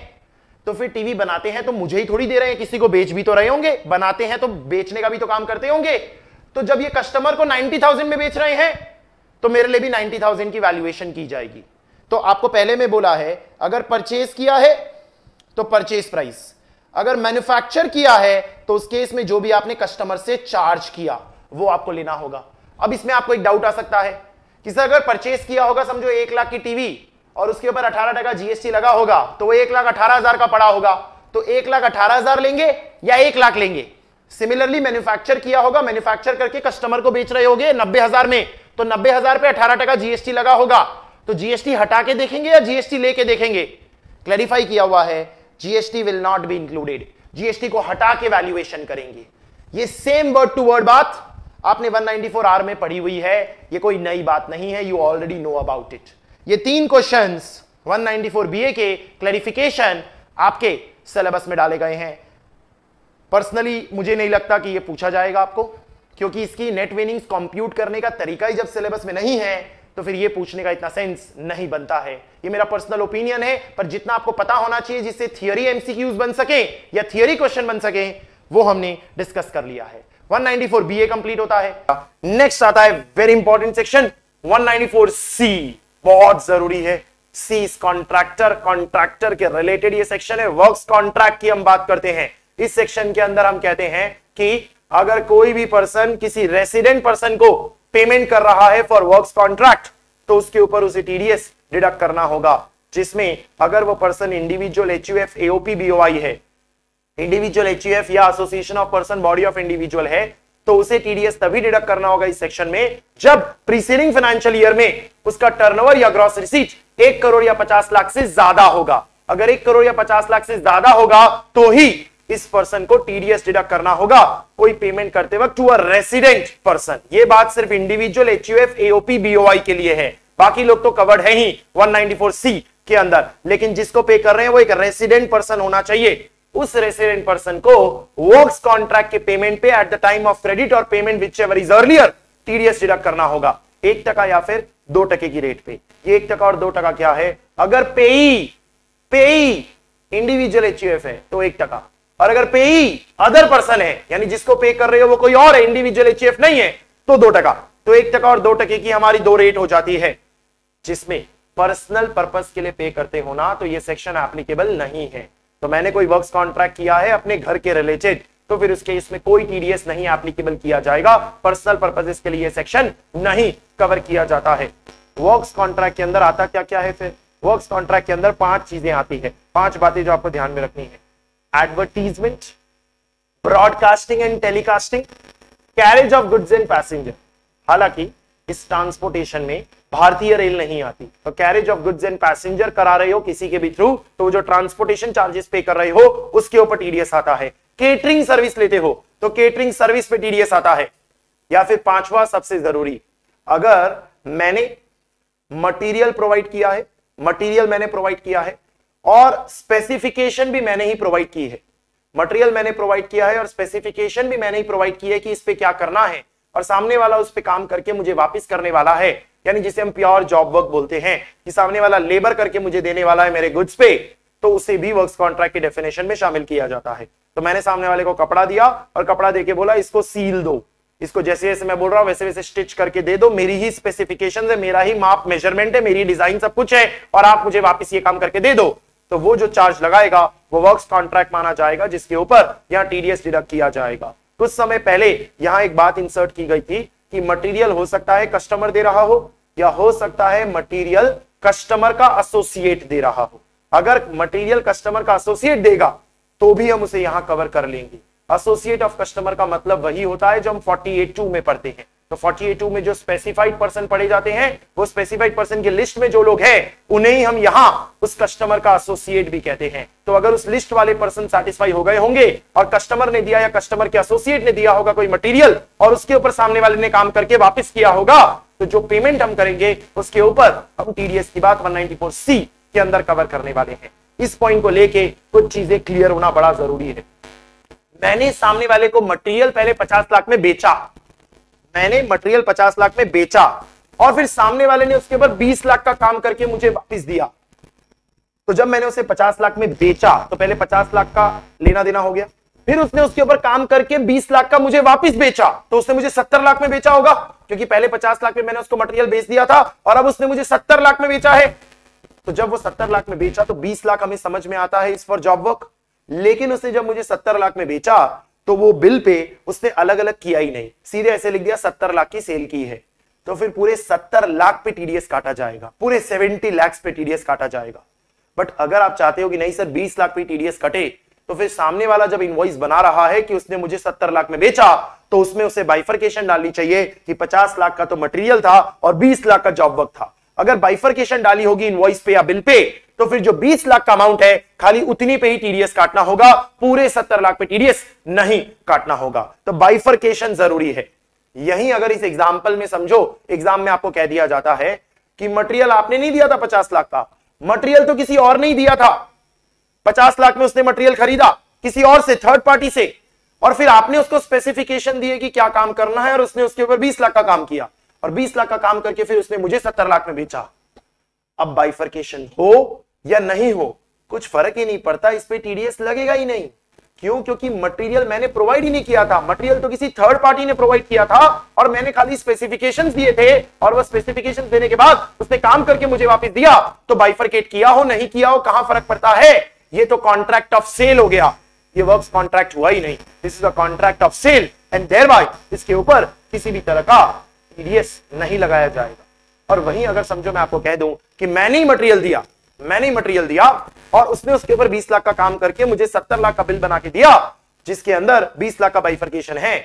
तो फिर टीवी बनाते हैं तो मुझे ही थोड़ी दे रहे हैं। किसी को बेच भी तो रहे होंगे। बनाते हैं तो बेचने का भी तो काम करते होंगे। तो जब ये कस्टमर को 90,000 में बेच रहे हैं तो मेरे लिए भी 90,000 की वैल्यूएशन की जाएगी। तो आपको पहले में बोला है अगर परचेज किया है तो परचेज प्राइस अगर मैन्युफैक्चर किया है तो उस केस में जो भी आपने कस्टमर से चार्ज किया, वो आपको लेना होगा। अब इसमें आपको एक डाउट आ सकता है कि सर, अगर परचेज किया होगा, समझो एक लाख की टीवी और उसके ऊपर अठारह टका जीएसटी लगा होगा तो वो एक लाख अठारह हज़ार का पड़ा होगा। तो एक लाख अठारह हज़ार लेंगे या एक लाख लेंगे? सिमिलरली मैन्युफैक्चर किया होगा मैन्युफैक्चर करके कस्टमर को बेच रहे होगे नब्बे हज़ार में तो नब्बे हज़ार पे अठारह टका जीएसटी लगा होगा। तो जीएसटी हटा के देखेंगे या जीएसटी लेके देखेंगे? क्लैरिफाई किया हुआ है GST will not be included GST को हटा के वैल्यूएशन करेंगे। ये सेम वर्ड टू वर्ड बात आपने 194 आर में पढ़ी हुई है। ये कोई नई बात नहीं है you already know about it ये तीन क्वेश्चंस 194 बीए के क्लैरिफिकेशन आपके सिलेबस में डाले गए हैं। पर्सनली मुझे नहीं लगता कि ये पूछा जाएगा आपको, क्योंकि इसकी नेट विनिंग्स कंप्यूट करने का तरीका ही जब सिलेबस में नहीं है तो फिर ये पूछने का इतना सेंस नहीं बनता है। ये मेरा पर्सनल ओपिनियन है, पर जितना आपको पता होना चाहिए जिससे थियरी एमसीक्यूज बन सके या थियरी क्वेश्चन बन सके, वो हमने डिस्कस कर लिया है। 194 बीए कंप्लीट होता है। नेक्स्ट आता है वेरी इंपॉर्टेंट सेक्शन 194 सी बहुत ज़रूरी है। सी कॉन्ट्रैक्टर कॉन्ट्रैक्टर के रिलेटेड ये सेक्शन है वर्क्स कॉन्ट्रैक्ट की हम बात करते हैं। इस सेक्शन के अंदर हम कहते हैं कि अगर कोई भी पर्सन किसी रेसिडेंट पर्सन को पेमेंट कर रहा है फॉर वर्क्स कॉन्ट्रैक्ट तो उसके ऊपर उसे टीडीएस डिडक्ट करना होगा, जिसमें अगर वो person individual H U F AOP BOI है इंडिविजुअल एच यू एफ़ या association of person body of individual है तो उसे टीडीएस तभी डिडक्ट करना होगा इस सेक्शन में, जब प्रीसीडिंग फाइनेंशियल ईयर में उसका टर्नओवर या ग्रॉस रिसीट एक करोड़ या पचास लाख से ज़्यादा होगा। अगर एक करोड़ या पचास लाख से ज़्यादा होगा तो ही इस पर्सन को टीडीएस डिडक्ट करना होगा। कोई पेमेंट करते वक्त टू अ रेसिडेंट पर्सन ये बात सिर्फ़ individual H U F AOP BOI के लिए है। बाकी लोग तो कवर्ड है ही 194 सी के अंदर। लेकिन जिसको पे कर रहे हैं, वो एक रेसिडेंट पर्सन होना चाहिए। उस रेसिडेंट पर्सन को वर्क्स कॉन्ट्रैक्ट के पेमेंट पे at the time of credit और payment whichever is earlier TDS deduct करना होगा। एक टका या फिर दो टके की रेट पे। ये एक टका और दो टका क्या है? अगर पेई पेई इंडिविजुअल एच है तो एक टका। और अगर पेई अदर पर्सन है, यानी जिसको पे कर रहे हो वो कोई और है इंडिविजुअल एचईएफ नहीं है तो दो टका। तो एक टका और दो टके की हमारी दो रेट हो जाती है। जिसमें पर्सनल पर्पस के लिए पे करते हो ना तो ये सेक्शन एप्लीकेबल नहीं है। तो मैंने कोई वर्क्स कॉन्ट्रैक्ट किया है अपने घर के रिलेटेड तो फिर उसके इसमें कोई टीडीएस नहीं एप्लीकेबल किया जाएगा। पर्सनल पर्पजेस के लिए सेक्शन नहीं कवर किया जाता है। वर्क्स कॉन्ट्रैक्ट के अंदर आता क्या क्या है फिर? वर्क्स कॉन्ट्रैक्ट के अंदर पाँच चीज़ें आती है। पाँच बातें जो आपको ध्यान में रखनी है। Advertisement broadcasting and telecasting carriage of goods and passenger हालाँकि, इस ट्रांसपोर्टेशन में भारतीय रेल नहीं आती। तो carriage of goods and passenger करा रहे हो किसी के भी थ्रू तो जो ट्रांसपोर्टेशन चार्जेस पे कर रहे हो, उसके ऊपर टीडीएस आता है। केटरिंग सर्विस लेते हो तो केटरिंग सर्विस पे टीडीएस आता है। या फिर पांचवा सबसे ज़रूरी, अगर मैंने मटेरियल प्रोवाइड किया है मटेरियल मैंने प्रोवाइड किया है और स्पेसिफिकेशन भी मैंने ही प्रोवाइड की है। मटेरियल मैंने प्रोवाइड किया है और स्पेसिफिकेशन भी मैंने ही प्रोवाइड की है कि इस पे क्या करना है। और सामने वाला उस पे काम करके मुझे वापस करने वाला है। यानी जिसे हम प्योर जॉब वर्क बोलते हैं, कि सामने वाला लेबर करके मुझे देने वाला है मेरे गुड्स पे तो उसे भी वर्क कॉन्ट्रैक्ट की डेफिनेशन में शामिल किया जाता है। तो मैंने सामने वाले को कपड़ा दिया और कपड़ा देके बोला, इसको सील दो। इसको जैसे जैसे मैं बोल रहा हूँ, वैसे वैसे स्टिच करके दे दो। मेरी ही स्पेसिफिकेशन है, मेरा ही माप मेज़रमेंट है, मेरी डिज़ाइन सब कुछ है और आप मुझे वापस ये काम करके दे दो। तो वो जो चार्ज लगाएगा, वो वर्क्स कॉन्ट्रैक्ट माना जाएगा, जिसके ऊपर यहाँ टीडीएस डिडक्ट किया जाएगा। कुछ समय पहले यहाँ एक बात इंसर्ट की गई थी कि मटेरियल हो सकता है कस्टमर दे रहा हो, या हो सकता है मटेरियल कस्टमर का एसोसिएट दे रहा हो। अगर मटेरियल कस्टमर का एसोसिएट देगा तो भी हम उसे यहाँ कवर कर लेंगे। एसोसिएट ऑफ़ कस्टमर का मतलब वही होता है जो हम 48 में पढ़ते हैं। तो 48 में जो स्पेसिफाइड पर्सन पढ़े जाते हैं, वो स्पेसिफाइड पर्सन की लिस्ट में जो लोग हैं, उन्हें ही हम यहाँ उस कस्टमर का एसोसिएट भी कहते हैं। तो अगर उस लिस्ट वाले पर्सन सेटिस्फाई हो गए होंगे और कस्टमर ने दिया या कस्टमर के एसोसिएट ने दिया होगा कोई मटेरियल और उसके ऊपर सामने वाले ने काम करके वापस किया होगा तो जो पेमेंट हम करेंगे, उसके ऊपर हम टीडीएस की बात 194 सी के अंदर कवर करने वाले हैं। इस पॉइंट को लेके कुछ चीज़ें क्लियर होना बड़ा ज़रूरी है। मैंने सामने वाले को मटेरियल पहले 50 लाख में बेचा। मैंने मटेरियल 50 लाख में बेचा और फिर सामने वाले ने उसके ऊपर 20 लाख का काम करके मुझे वापस दिया। तो जब मैंने उसे 50 लाख में बेचा तो पहले 50 लाख का लेना देना हो गया। फिर उसने उसके ऊपर काम करके 20 लाख का मुझे वापस बेचा। तो उसने मुझे 70 लाख में बेचा होगा, क्योंकि पहले 50 लाख में मैंने उसको मटेरियल बेच दिया था और अब उसने मुझे 70 लाख में बेचा है। तो जब वो 70 लाख में बेचा तो 20 लाख हमें समझ में आता है इस फॉर जॉब वर्क लेकिन उसने जब मुझे 70 लाख में बेचा तो वो बिल पे उसने अलग अलग किया ही नहीं। सीधे ऐसे लिख दिया 70 लाख की सेल की है। तो फिर पूरे 70 लाख पे टीडीएस काटा जाएगा। पूरे 70 लाख पे टीडीएस काटा जाएगा। बट अगर आप चाहते हो कि नहीं सर 20 लाख पे टीडीएस कटे तो फिर सामने वाला जब इनवॉइस बना रहा है कि उसने मुझे सत्तर लाख में बेचा तो उसमें उसे बाइफर्केशन डालनी चाहिए कि पचास लाख का तो मटेरियल था और बीस लाख का जॉब वर्क था। अगर बाइफर्केशन डाली होगी इनवॉइस पे या बिल पे तो फिर जो 20 लाख का अमाउंट है, खाली उतनी पे ही टीडीएस काटना होगा, पूरे 70 लाख पे टीडीएस नहीं काटना होगा। तो बाइफर्केशन ज़रूरी है। यही अगर इस एग्ज़ाम्पल में समझो एग्ज़ाम में आपको कह दिया जाता है कि मटेरियल आपने नहीं दिया था 50 लाख का। मटेरियल तो किसी और ने दिया था। पचास लाख में उसने मटेरियल खरीदा किसी और से थर्ड पार्टी से। और फिर आपने उसको स्पेसिफिकेशन दिए कि क्या काम करना है और उसने उसके ऊपर बीस लाख का काम किया। और बीस लाख का काम करके फिर उसने मुझे सत्तर लाख में बेचा। अब बाइफर्केशन हो या नहीं हो, कुछ फ़र्क ही नहीं पड़ता, इस पर टीडीएस लगेगा ही नहीं। क्यों? क्योंकि मटेरियल मैंने प्रोवाइड ही नहीं किया था। मटेरियल तो किसी थर्ड पार्टी ने प्रोवाइड किया था और मैंने खाली स्पेसिफिकेशन दिए थे और वो स्पेसिफिकेशन देने के बाद उसने काम करके मुझे वापस दिया। तो बाइफरकेट किया हो, नहीं किया हो, कहाँ फ़र्क पड़ता है? ये तो कॉन्ट्रैक्ट ऑफ़ सेल हो गया। ये वर्क्स कॉन्ट्रैक्ट हुआ ही नहीं। This is a contract of sale and thereby इसके ऊपर किसी भी तरह का टीडीएस नहीं लगाया जाएगा। और वहीं अगर समझो मैं आपको कह दूँ कि मैंने ही मटेरियल दिया। मैंने ही मटेरियल दिया और उसने उसके ऊपर 20 लाख का काम करके मुझे 70 लाख का बिल बना के दिया, जिसके अंदर 20 लाख का बाइफर्केशन है।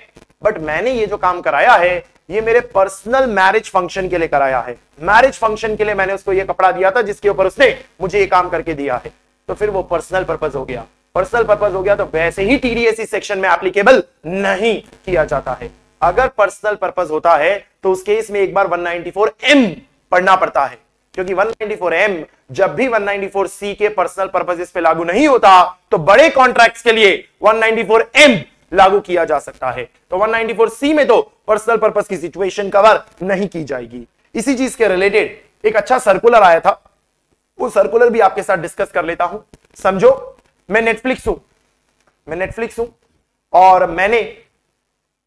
बट मैंने ये जो काम कराया है, ये मेरे पर्सनल मैरिज फ़ंक्शन के लिए कराया है। मैरिज फ़ंक्शन के लिए मैंने उसको ये कपड़ा दिया था, जिसके ऊपर उसने मुझे ये काम करके दिया है। तो फिर वो पर्सनल पर्पज हो गया। पर्सनल पर्पज हो गया तो वैसे ही टीडीएस इस सेक्शन में एप्लीकेबल नहीं किया जाता है। अगर पर्सनल पर्पज होता है तो उस केस में एक बार 194 एम पढ़ना पड़ता है। क्योंकि 194 एम जब भी 194 सी के पर्सनल पर्पजेस पे लागू नहीं होता तो बड़े कॉन्ट्रैक्ट्स के लिए 194 एम लागू किया जा सकता है। तो 194 सी में तो पर्सनल पर्पज की सिचुएशन कवर नहीं की जाएगी। इसी चीज़ के रिलेटेड एक अच्छा सर्कुलर आया था। वो सर्कुलर भी आपके साथ डिस्कस कर लेता हूँ। समझो, मैं नेटफ्लिक्स हूँ। मैं नेटफ्लिक्स हूँ और मैंने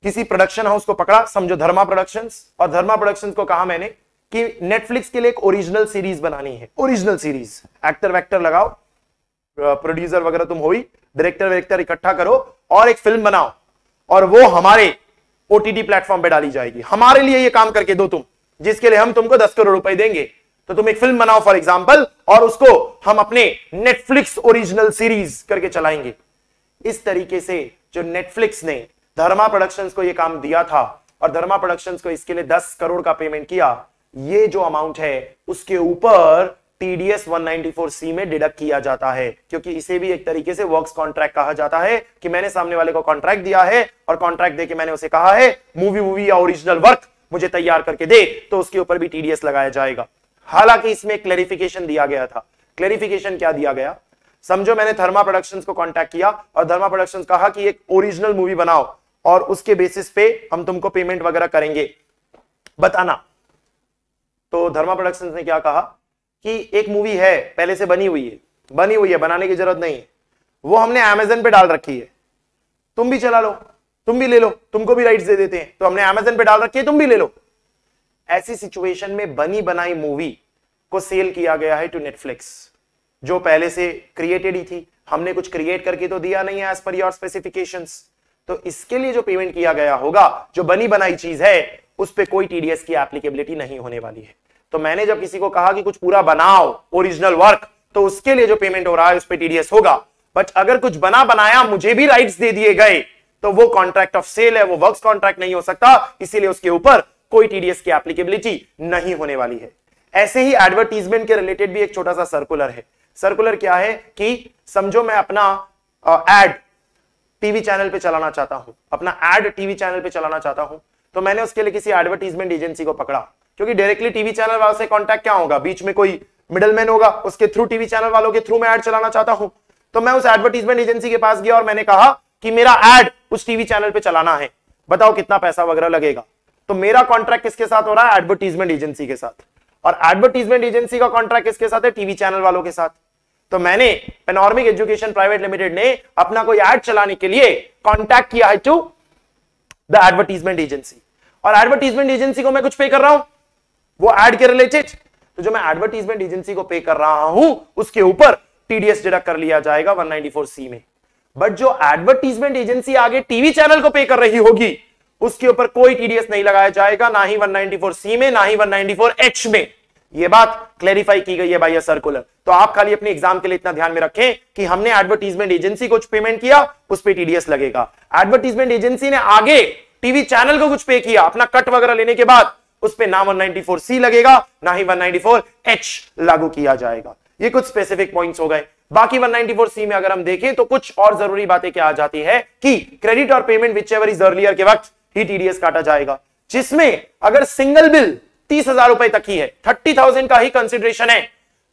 किसी प्रोडक्शन हाउस को पकड़ा, समझो, धर्मा प्रोडक्शंस और धर्मा प्रोडक्शंस को कहा मैंने कि नेटफ्लिक्स के लिए एक ओरिजिनल सीरीज़ बनानी है। ओरिजिनल सीरीज़ एक्टर वैक्टर लगाओ। प्रोड्यूसर वगैरह तुम हो ही डायरेक्टर वायरेक्टर इकट्ठा करो और एक फ़िल्म बनाओ। और वो हमारे ओटीटी प्लेटफॉर्म पे डाली जाएगी। हमारे लिए ये काम करके दो तुम, जिसके लिए हम तुमको दस करोड़ रुपए देंगे। तो तुम एक फ़िल्म बनाओ फॉर एग्ज़ाम्पल और उसको हम अपने नेटफ्लिक्स ओरिजिनल सीरीज़ करके चलाएँगे। इस तरीके से जो नेटफ्लिक्स ने धर्मा प्रोडक्शंस को यह काम दिया था, और धर्मा प्रोडक्शंस को इसके लिए दस करोड़ का पेमेंट किया ये जो अमाउंट है, उसके ऊपर टीडीएस 194 सी में डिडक्ट किया जाता है, क्योंकि इसे भी एक तरीके से वर्क्स कॉन्ट्रैक्ट कहा जाता है कि मैंने सामने वाले को कॉन्ट्रैक्ट दिया है और कॉन्ट्रैक्ट देके मैंने उसे कहा है मूवी मूवी या ओरिजिनल वर्क मुझे तैयार करके दे तो उसके ऊपर भी टीडीएस लगाया जाएगा। हालाँकि इसमें क्लेरिफिकेशन दिया गया था। क्लेरिफिकेशन क्या दिया गया? समझो मैंने थर्मा प्रोडक्शंस को कांटेक्ट किया और थर्मा प्रोडक्शंस कहा कि एक ओरिजिनल मूवी बनाओ और उसके बेसिस पे हम तुमको पेमेंट वगैरह करेंगे। बताना तो धर्मा प्रोडक्शन ने क्या कहा कि एक मूवी है, पहले से बनी हुई है। बनी हुई है, बनाने की ज़रूरत नहीं है। वो हमने अमेजन पे डाल रखी है। तुम भी चला लो, तुम भी ले लो, तुमको भी राइट्स दे देते हैं। तो हमने अमेजन पे डाल रखी है, तुम भी ले लो। ऐसी सिचुएशन में बनी बनाई मूवी को सेल किया गया है टू नेटफ्लिक्स जो पहले से क्रिएटेड ही थी। हमने कुछ क्रिएट करके तो दिया नहीं है एज पर योर स्पेसिफिकेशंस तो इसके लिए जो पेमेंट किया गया होगा, जो बनी बनाई चीज़ है उस पर कोई टीडीएस की एप्लीकेबिलिटी नहीं होने वाली है। तो मैंने जब किसी को कहा कि कुछ पूरा बनाओ ओरिजिनल वर्क तो उसके लिए जो पेमेंट हो रहा है, उस पर टीडीएस होगा। बट अगर कुछ बना बनाया, मुझे भी राइट्स दे दिए गए तो वो कॉन्ट्रैक्ट ऑफ़ सेल है, वो वर्क्स कॉन्ट्रैक्ट नहीं हो सकता। इसीलिए उसके ऊपर कोई टीडीएस की एप्लीकेबिलिटी नहीं होने वाली है। ऐसे ही एडवर्टीजमेंट के रिलेटेड भी एक छोटा सा सर्कुलर है। सर्कुलर क्या है कि समझो मैं अपना एड टीवी चैनल पे चलाना चाहता हूँ। अपना एड टीवी चैनल पे चलाना चाहता हूँ। तो मैंने उसके लिए किसी एडवर्टीजमेंट एजेंसी को पकड़ा। क्योंकि डायरेक्टली टीवी चैनल वालों से कॉन्टैक्ट क्या होगा? बीच में कोई मिडलमैन होगा, उसके थ्रू टीवी चैनल वालों के थ्रू मैं ऐड चलाना चाहता हूँ। तो मैं उस एडवर्टीजमेंट एजेंसी के पास गया और मैंने कहा कि मेरा एड उस टीवी चैनल पे चलाना है। बताओ कितना पैसा वगैरह लगेगा। तो मेरा कॉन्ट्रैक्ट किसके साथ हो रहा है? एडवर्टीजमेंट एजेंसी के साथ। और एडवर्टीजमेंट एजेंसी का कॉन्ट्रैक्ट किसके साथ है? टीवी चैनल वालों के साथ। तो मैंने पेनॉर्मिक एजुकेशन प्राइवेट लिमिटेड ने अपना कोई एड चलाने के लिए कॉन्टैक्ट किया है टू द एडवर्टीजमेंट एजेंसी और एडवर्टीजमेंट एजेंसी को मैं कुछ पे कर रहा हूँ? वो एड के रिलेटेड तो जो मैं एडवर्टीजमेंट एजेंसी को पे कर रहा हूँ, उसके ऊपर टीडीएस डिडक्ट कर लिया जाएगा 194 सी में। बट जो एडवर्टीजमेंट एजेंसी आगे टीवी चैनल को पे कर रही होगी, उसके ऊपर कोई टीडीएस नहीं लगाया जाएगा, ना ही 194 सी में, ना ही 194 एच में। ये बात क्लैरिफाई की गई है बाई सर्कुलर तो आप खाली अपने एग्ज़ाम के लिए इतना ध्यान में रखें कि हमने एडवर्टीजमेंट एजेंसी को पेमेंट किया, उस पर टीडीएस लगेगा। एडवर्टीजमेंट एजेंसी ने आगे टीवी चैनल को कुछ पे किया। अपना कट वगैरह लेने के बाद उस पर ना 194 सी लगेगा, ना ही 194 एच लागू किया जाएगा। ये कुछ स्पेसिफिक पॉइंट्स हो गए। बाकी 194 सी में अगर हम देखें तो कुछ और ज़रूरी बातें क्या आ जाती है कि क्रेडिट और payment whichever is earlier के वक्त ही टीडीएस काटा जाएगा। जिसमें अगर सिंगल बिल तीस हज़ार रुपए तक ही है, थर्टी थाउज़ेंड का ही कंसिडरेशन है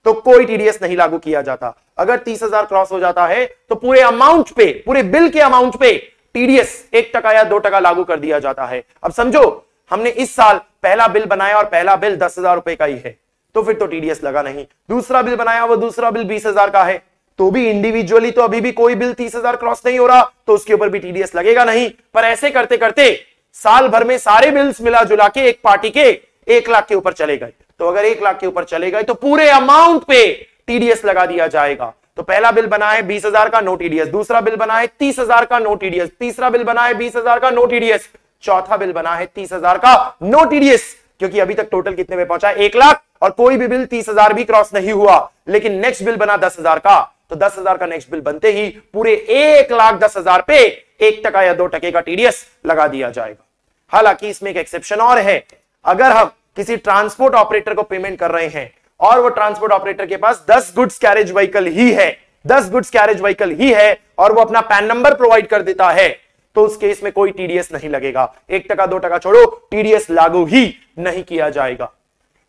तो कोई टीडीएस नहीं लागू किया जाता। अगर तीस हज़ार क्रॉस हो जाता है तो पूरे अमाउंट पे, पूरे बिल के अमाउंट पे टीडीएस एक टका या दो टका लागू कर दिया जाता है। अब समझो, हमने इस साल पहला बिल बनाया और पहला बिल दस हज़ार रुपए का ही है। तो फिर तो टीडीएस लगा नहीं। दूसरा बिल बनाया, वो दूसरा बिल बीस हज़ार का है। तो भी इंडिविजुअली तो अभी भी कोई बिल तीस हज़ार क्रॉस नहीं हो रहा तो उसके ऊपर भी टीडीएस लगेगा नहीं। पर ऐसे करते करते साल भर में सारे बिल्स मिला जुला के एक पार्टी के एक लाख के ऊपर चले गए। तो अगर एक लाख के ऊपर चले गए तो पूरे अमाउंट पे टीडीएस लगा दिया जाएगा। तो पहला बिल बना है बीस हज़ार का नो टीडीएस दूसरा बिल बना है तीस हज़ार का नो टीडीएस तीसरा बिल बना है बीस हज़ार का नो टीडीएस चौथा बिल बना है तीस हज़ार का नो टीडीएस क्योंकि अभी तक टोटल कितने में पहुँचा एक लाख, और कोई भी बिल तीस हज़ार भी क्रॉस नहीं हुआ, लेकिन नेक्स्ट बिल बना दस हज़ार का। तो दस हज़ार का नेक्स्ट बिल बनते ही पूरे एक लाख दस हज़ार पे एक टका या दो टके का टीडीएस लगा दिया जाएगा। हालाँकि इसमें एक एक्सेप्शन और है। अगर हम किसी ट्रांसपोर्ट ऑपरेटर को पेमेंट कर रहे हैं और वो ट्रांसपोर्ट ऑपरेटर के पास दस गुड्स कैरेज व्हीकल ही है। दस गुड्स कैरेज व्हीकल ही है और वो अपना पैन नंबर प्रोवाइड कर देता है। तो उस केस में कोई टीडीएस नहीं लगेगा। एक टका, दो टका छोड़ो टीडीएस लागू ही नहीं किया जाएगा।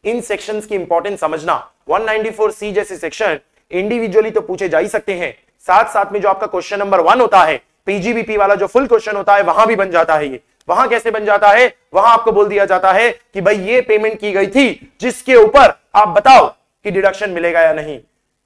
इन सेक्शंस की इंपॉर्टेंस समझना। 194 सी जैसे सेक्शन इंडिविजुअली तो पूछे जा ही सकते हैं। साथ साथ में जो आपका क्वेश्चन नंबर वन होता है पीजीबीपी वाला जो फुल क्वेश्चन होता है, वहाँ भी बन जाता है ये। वहाँ कैसे बन जाता है? वहाँ आपको बोल दिया जाता है कि भाई ये पेमेंट की गई थी, जिसके ऊपर आप बताओ कि डिडक्शन मिलेगा या नहीं।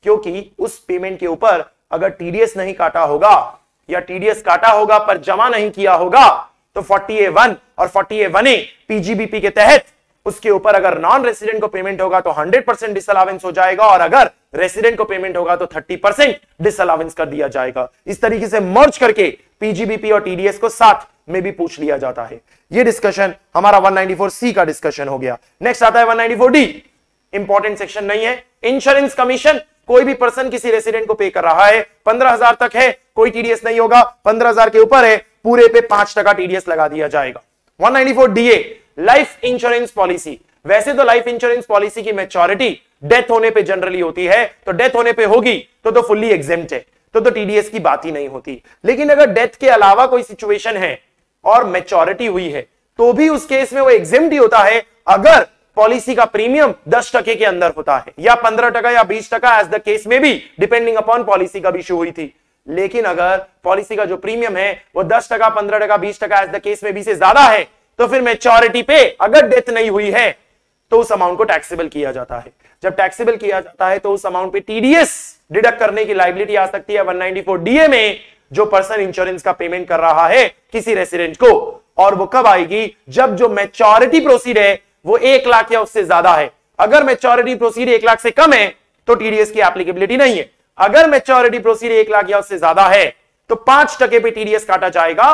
क्योंकि उस पेमेंट के ऊपर अगर टीडीएस नहीं काटा होगा, या टीडीएस काटा होगा पर जमा नहीं किया होगा तो 40A1 और 40A1A पीजीबीपी के तहत उसके ऊपर अगर नॉन रेसिडेंट को पेमेंट होगा तो 100 परसेंट डिसअलावेंस हो जाएगा और अगर रेसिडेंट को पेमेंट होगा तो 30 परसेंट डिसअलावेंस कर दिया जाएगा। इस तरीके से मर्ज करके पीजीबीपी और टीडीएस को साथ में भी पूछ लिया जाता है। ये डिस्कशन हमारा 194 सी का डिस्कशन हो गया। नेक्स्ट आता है 194 डी इंपॉर्टेंट सेक्शन नहीं है। इंश्योरेंस कमीशन कोई भी पर्सन किसी रेसिडेंट को पे कर रहा है। पंद्रह हज़ार तक है। कोई टीडीएस नहीं होगा। पंद्रह हज़ार के ऊपर है। पूरे पे पाँच टका टीडीएस लगा दिया जाएगा। 194 डीए लाइफ इंश्योरेंस पॉलिसी वैसे तो लाइफ इंश्योरेंस पॉलिसी की मेच्योरिटी डेथ होने पे जनरली होती है। तो डेथ होने पे होगी तो तो फुल्ली एग्जेम्प्ट है। तो तो टीडीएस की बात ही नहीं होती। लेकिन अगर डेथ के अलावा कोई सिचुएशन है और मेच्योरिटी हुई है तो भी उस केस में वो एग्जेम्प्ट ही होता है अगर पॉलिसी का प्रीमियम दस टके के अंदर होता है, या पंद्रह टका या बीस टका एज द केस में भी डिपेंडिंग अपॉन पॉलिसी का इशू हुई थी। लेकिन अगर पॉलिसी का जो प्रीमियम है, वो दस टका, पंद्रह टका, बीस टका एज द केस में भी से ज़्यादा है तो फिर मेच्योरिटी पे अगर डेथ नहीं हुई है तो उस अमाउंट को टैक्सेबल किया जाता है। जब टैक्सेबल किया जाता है तो उस अमाउंट पे टीडीएस डिडक्ट करने की लाइबिलिटी आ सकती है 194 डीए में जो पर्सन इंश्योरेंस का पेमेंट कर रहा है किसी रेसिडेंट को, और वो कब आएगी? जब जो मेच्योरिटी प्रोसीड है, वो एक लाख या उससे ज़्यादा है। अगर मेच्योरिटी प्रोसीड एक लाख से कम है तो टीडीएस की एप्लीकेबिलिटी नहीं है। अगर मेच्योरिटी प्रोसीड एक लाख या उससे ज़्यादा है तो पाँच टके पे टीडीएस काटा जाएगा।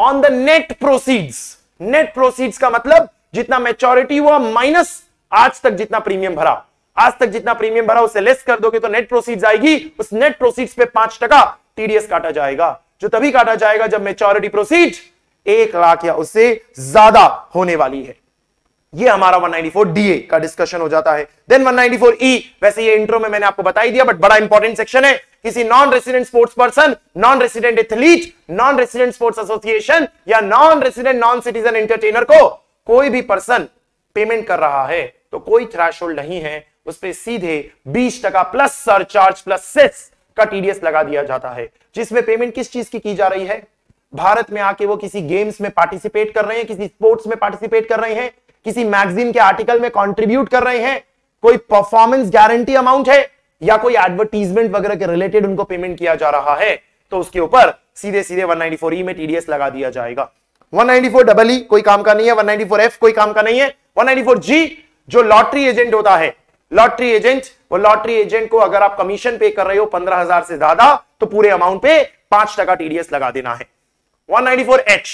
On the net proceeds net proceeds का मतलब जितना मेच्योरिटी हुआ माइनस आज तक जितना प्रीमियम भरा। आज तक जितना प्रीमियम भरा, उसे लेस कर दोगे तो नेट प्रोसीड्स आएगी। उस नेट प्रोसीड्स पे पाँच टका टीडीएस काटा जाएगा। जो तभी काटा जाएगा जब मेच्योरिटी प्रोसीड एक लाख या उससे ज़्यादा होने वाली है। ये हमारा 194 डीए का डिस्कशन हो जाता है। देन 194 ई e, वैसे ये इंट्रो में मैंने आपको बता ही दिया बट बड़ा इंपॉर्टेंट सेक्शन है। किसी non resident sports person non resident athlete non resident sports association या non resident non citizen entertainer को कोई भी पर्सन पेमेंट कर रहा है तो कोई थ्रैश नहीं है। उस पर सीधे बीस प्लस सरचार्ज प्लस सेस का टीडीएस लगा दिया जाता है, जिसमें पेमेंट किस चीज़ की की जा रही है? भारत में आके वो किसी गेम्स में पार्टिसिपेट कर रहे हैं, किसी स्पोर्ट्स में पार्टिसिपेट कर रहे हैं, किसी मैगजीन के आर्टिकल में कंट्रीब्यूट कर रहे हैं, कोई परफॉर्मेंस गारंटी अमाउंट है, या कोई एडवर्टीजमेंट वगैरह के रिलेटेड उनको पेमेंट किया जा रहा है तो उसके ऊपर सीधे सीधे 194 ई में टीडीएस लगा दिया जाएगा। 194 डबल ई कोई काम का नहीं है 194 एफ़ कोई काम का नहीं है। 194 जी जो लॉटरी एजेंट होता है लॉटरी एजेंट वो लॉटरी एजेंट को अगर आप कमीशन पे कर रहे हो पंद्रह हज़ार से ज़्यादा तो पूरे अमाउंट पे पाँच टका टीडीएस लगा देना है। 194 एच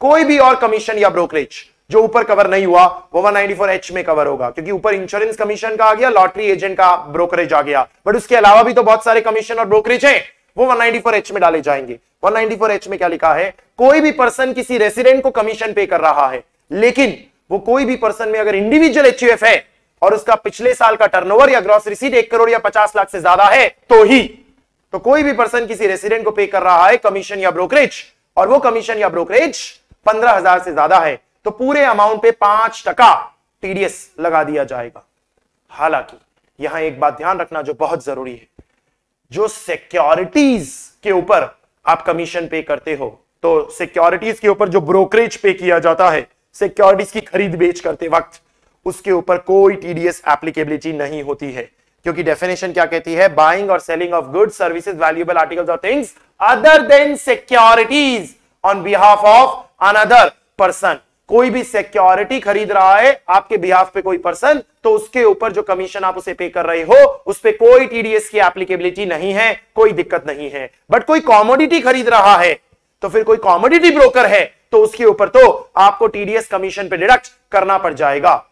कोई भी और कमीशन या ब्रोकरेज जो ऊपर कवर नहीं हुआ, वो 194 एच में कवर होगा। क्योंकि ऊपर इंश्योरेंस कमीशन का आ गया लॉटरी एजेंट का ब्रोकरेज आ गया। बट उसके अलावा भी तो बहुत सारे कमीशन और ब्रोकरेज हैं, वो 194 एच में डाले जाएँगे। 194 एच में क्या लिखा है? कोई भी पर्सन किसी रेसिडेंट को कमीशन पे कर रहा है, लेकिन वो कोई भी पर्सन में अगर इंडिविजुअल एचयूएफ है और उसका पिछले साल का टर्नओवर या ग्रॉस रिसीट एक करोड़ या पचास लाख से ज़्यादा है तो ही तो कोई भी पर्सन किसी रेसिडेंट को पे कर रहा है कमीशन या ब्रोकरेज और वो कमीशन या ब्रोकरेज पंद्रह हज़ार से ज़्यादा है तो पूरे अमाउंट पे पाँच टका टीडीएस लगा दिया जाएगा। हालाँकि, यहाँ एक बात ध्यान रखना जो बहुत ज़रूरी है, जो सिक्योरिटीज के ऊपर आप कमीशन पे करते हो तो सिक्योरिटीज के ऊपर जो ब्रोकरेज पे किया जाता है सिक्योरिटीज की खरीद बेच करते वक्त उसके ऊपर कोई टीडीएस एप्लीकेबिलिटी नहीं होती है। क्योंकि डेफिनेशन क्या कहती है? बाइंग और selling of goods services valuable articles और things other than securities on behalf of another person कोई भी सिक्योरिटी खरीद रहा है, आपके बिहाफ पे कोई पर्सन तो उसके ऊपर जो कमीशन आप उसे पे कर रहे हो, उस पर कोई टीडीएस की एप्लीकेबिलिटी नहीं है, कोई दिक्कत नहीं है। बट कोई कॉमोडिटी खरीद रहा है तो फिर कोई कॉमोडिटी ब्रोकर है तो उसके ऊपर तो आपको टीडीएस कमीशन पे डिडक्ट करना पड़ जाएगा।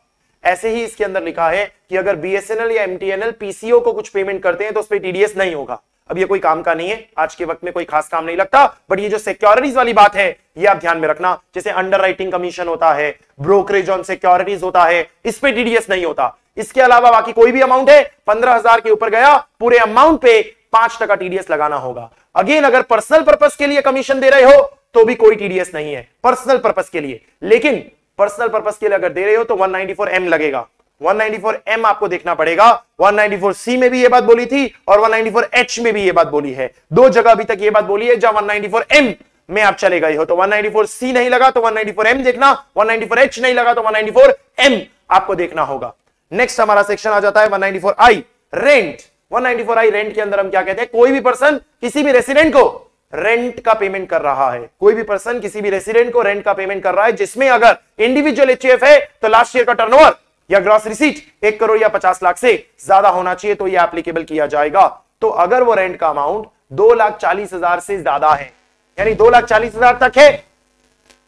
ऐसे ही इसके अंदर लिखा है कि अगर बीएसएनएल या एमटीएनएल पीसीओ को कुछ पेमेंट करते हैं तो उस पर टीडीएस नहीं होगा। अब ये कोई काम का नहीं है। आज के वक्त में कोई खास काम नहीं लगता बट ये जो सिक्योरिटीज वाली बात है, ये आप ध्यान में रखना। जैसे अंडर कमीशन होता है ब्रोकरेज ऑन सिक्योरिटीज होता है, इस पे टीडीएस नहीं होता। इसके अलावा बाकी कोई भी अमाउंट है, पंद्रह हज़ार के ऊपर गया, पूरे अमाउंट पे पाँच टका टीडीएस लगाना होगा। अगेन अगर पर्सनल पर्पज के लिए कमीशन दे रहे हो तो भी कोई टीडीएस नहीं है। पर्सनल पर्पज के लिए। लेकिन पर्सनल पर्पज के लिए अगर दे रहे हो तो 194 एम लगेगा 194 एम आपको देखना पड़ेगा 194 सी में भी ये बात बोली थी और 194 एच में भी ये बात बोली है दो जगह अभी तक ये बात बोली है जहाँ 194 एम में आप चले गए हो तो 194 सी नहीं लगा तो 194 एम देखना 194 एच नहीं लगा तो 194 एम आपको देखना होगा नेक्स्ट हमारा सेक्शन आ जाता है 194 आई रेंट 194 आई रेंट के अंदर हम क्या कहते हैं कोई भी पर्सन किसी भी रेसिडेंट को रेंट का पेमेंट कर रहा है। कोई भी पर्सन किसी भी रेसिडेंट को रेंट का पेमेंट कर रहा है, जिसमें अगर इंडिविजुअल एच है तो लास्ट ईयर का टर्नओवर या ग्रॉस रिसीट एक करोड़ या पचास लाख से ज़्यादा होना चाहिए तो यह एप्लीकेबल किया जाएगा। तो अगर वो रेंट का अमाउंट दो लाख चालीस हज़ार से ज़्यादा है, यानी दो लाख चालीस हज़ार तक है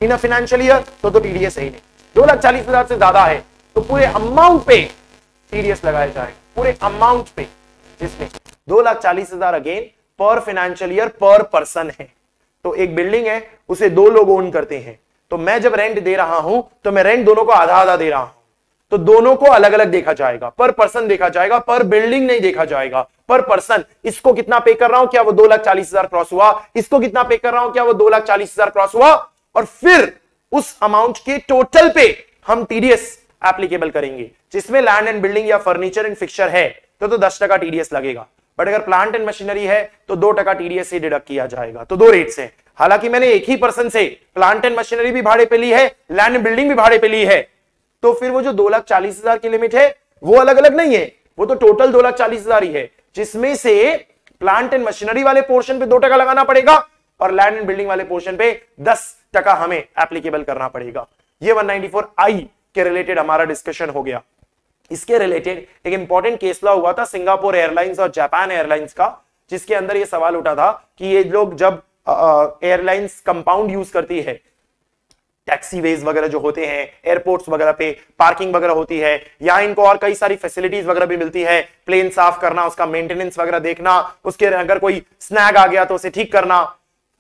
इन फाइनेंशियल ईयर तो तो टीडीएस ही नहीं। दो लाख चालीस हज़ार से ज़्यादा है तो पूरे अमाउंट पे टीडीएस लगाया जाए पूरे अमाउंट पे, जिसमें दो लाख चालीस हज़ार अगेन पर फाइनेंशियल ईयर पर पर्सन है। तो एक बिल्डिंग है, उसे दो लोग ओन करते हैं। तो मैं जब रेंट दे रहा हूँ तो मैं रेंट दोनों को आधा आधा दे रहा हूँ। तो दोनों को अलग अलग देखा जाएगा। पर पर्सन देखा जाएगा पर बिल्डिंग नहीं देखा जाएगा। पर पर्सन इसको कितना पे कर रहा हूँ? क्या वो दो लाख चालीस हज़ार क्रॉस हुआ? इसको कितना पे कर रहा हूँ? क्या वो दो लाख चालीस हज़ार क्रॉस हुआ? और फिर उस अमाउंट के टोटल पे हम टीडीएस एप्लीकेबल करेंगे, जिसमें लैंड एंड बिल्डिंग या फर्नीचर एंड फिक्चर है। तो तो दस टका टीडीएस लगेगा। बट अगर प्लांट एंड मशीनरी है तो दो टका टीडीएस से डिडक्ट किया जाएगा। तो दो रेट से। हालाँकि मैंने एक ही पर्सन से प्लांट एंड मशीनरी भी भाड़े पे ली है लैंड एंड बिल्डिंग भी भाड़े पे ली है। तो फिर वो जो दो लाख चालीस हज़ार की लिमिट है, वो अलग अलग नहीं है। वो तो टोटल दो लाख चालीस हज़ार ही है। जिसमें से प्लांट एंड मशीनरी वाले पोर्शन पे दो टका लगाना पड़ेगा और लैंड एंड बिल्डिंग वाले पोर्शन पे दस टका हमें एप्लीकेबल करना पड़ेगा। ये 194 आई के रिलेटेड हमारा डिस्कशन हो गया। इसके रिलेटेड एक इंपॉर्टेंट केस लॉ हुआ था सिंगापुर एयरलाइंस और जापान एयरलाइंस का, जिसके अंदर यह सवाल उठा था कि ये लोग जब एयरलाइंस कंपाउंड यूज़ करती है टैक्सी वेज वगैरह जो होते हैं एयरपोर्ट्स वगैरह पे पार्किंग वगैरह होती है, या इनको और कई सारी फैसिलिटीज़ वगैरह भी मिलती है प्लेन साफ़ करना, उसका मेंटेनेंस वगैरह देखना, उसके अगर कोई स्नैग आ गया तो उसे ठीक करना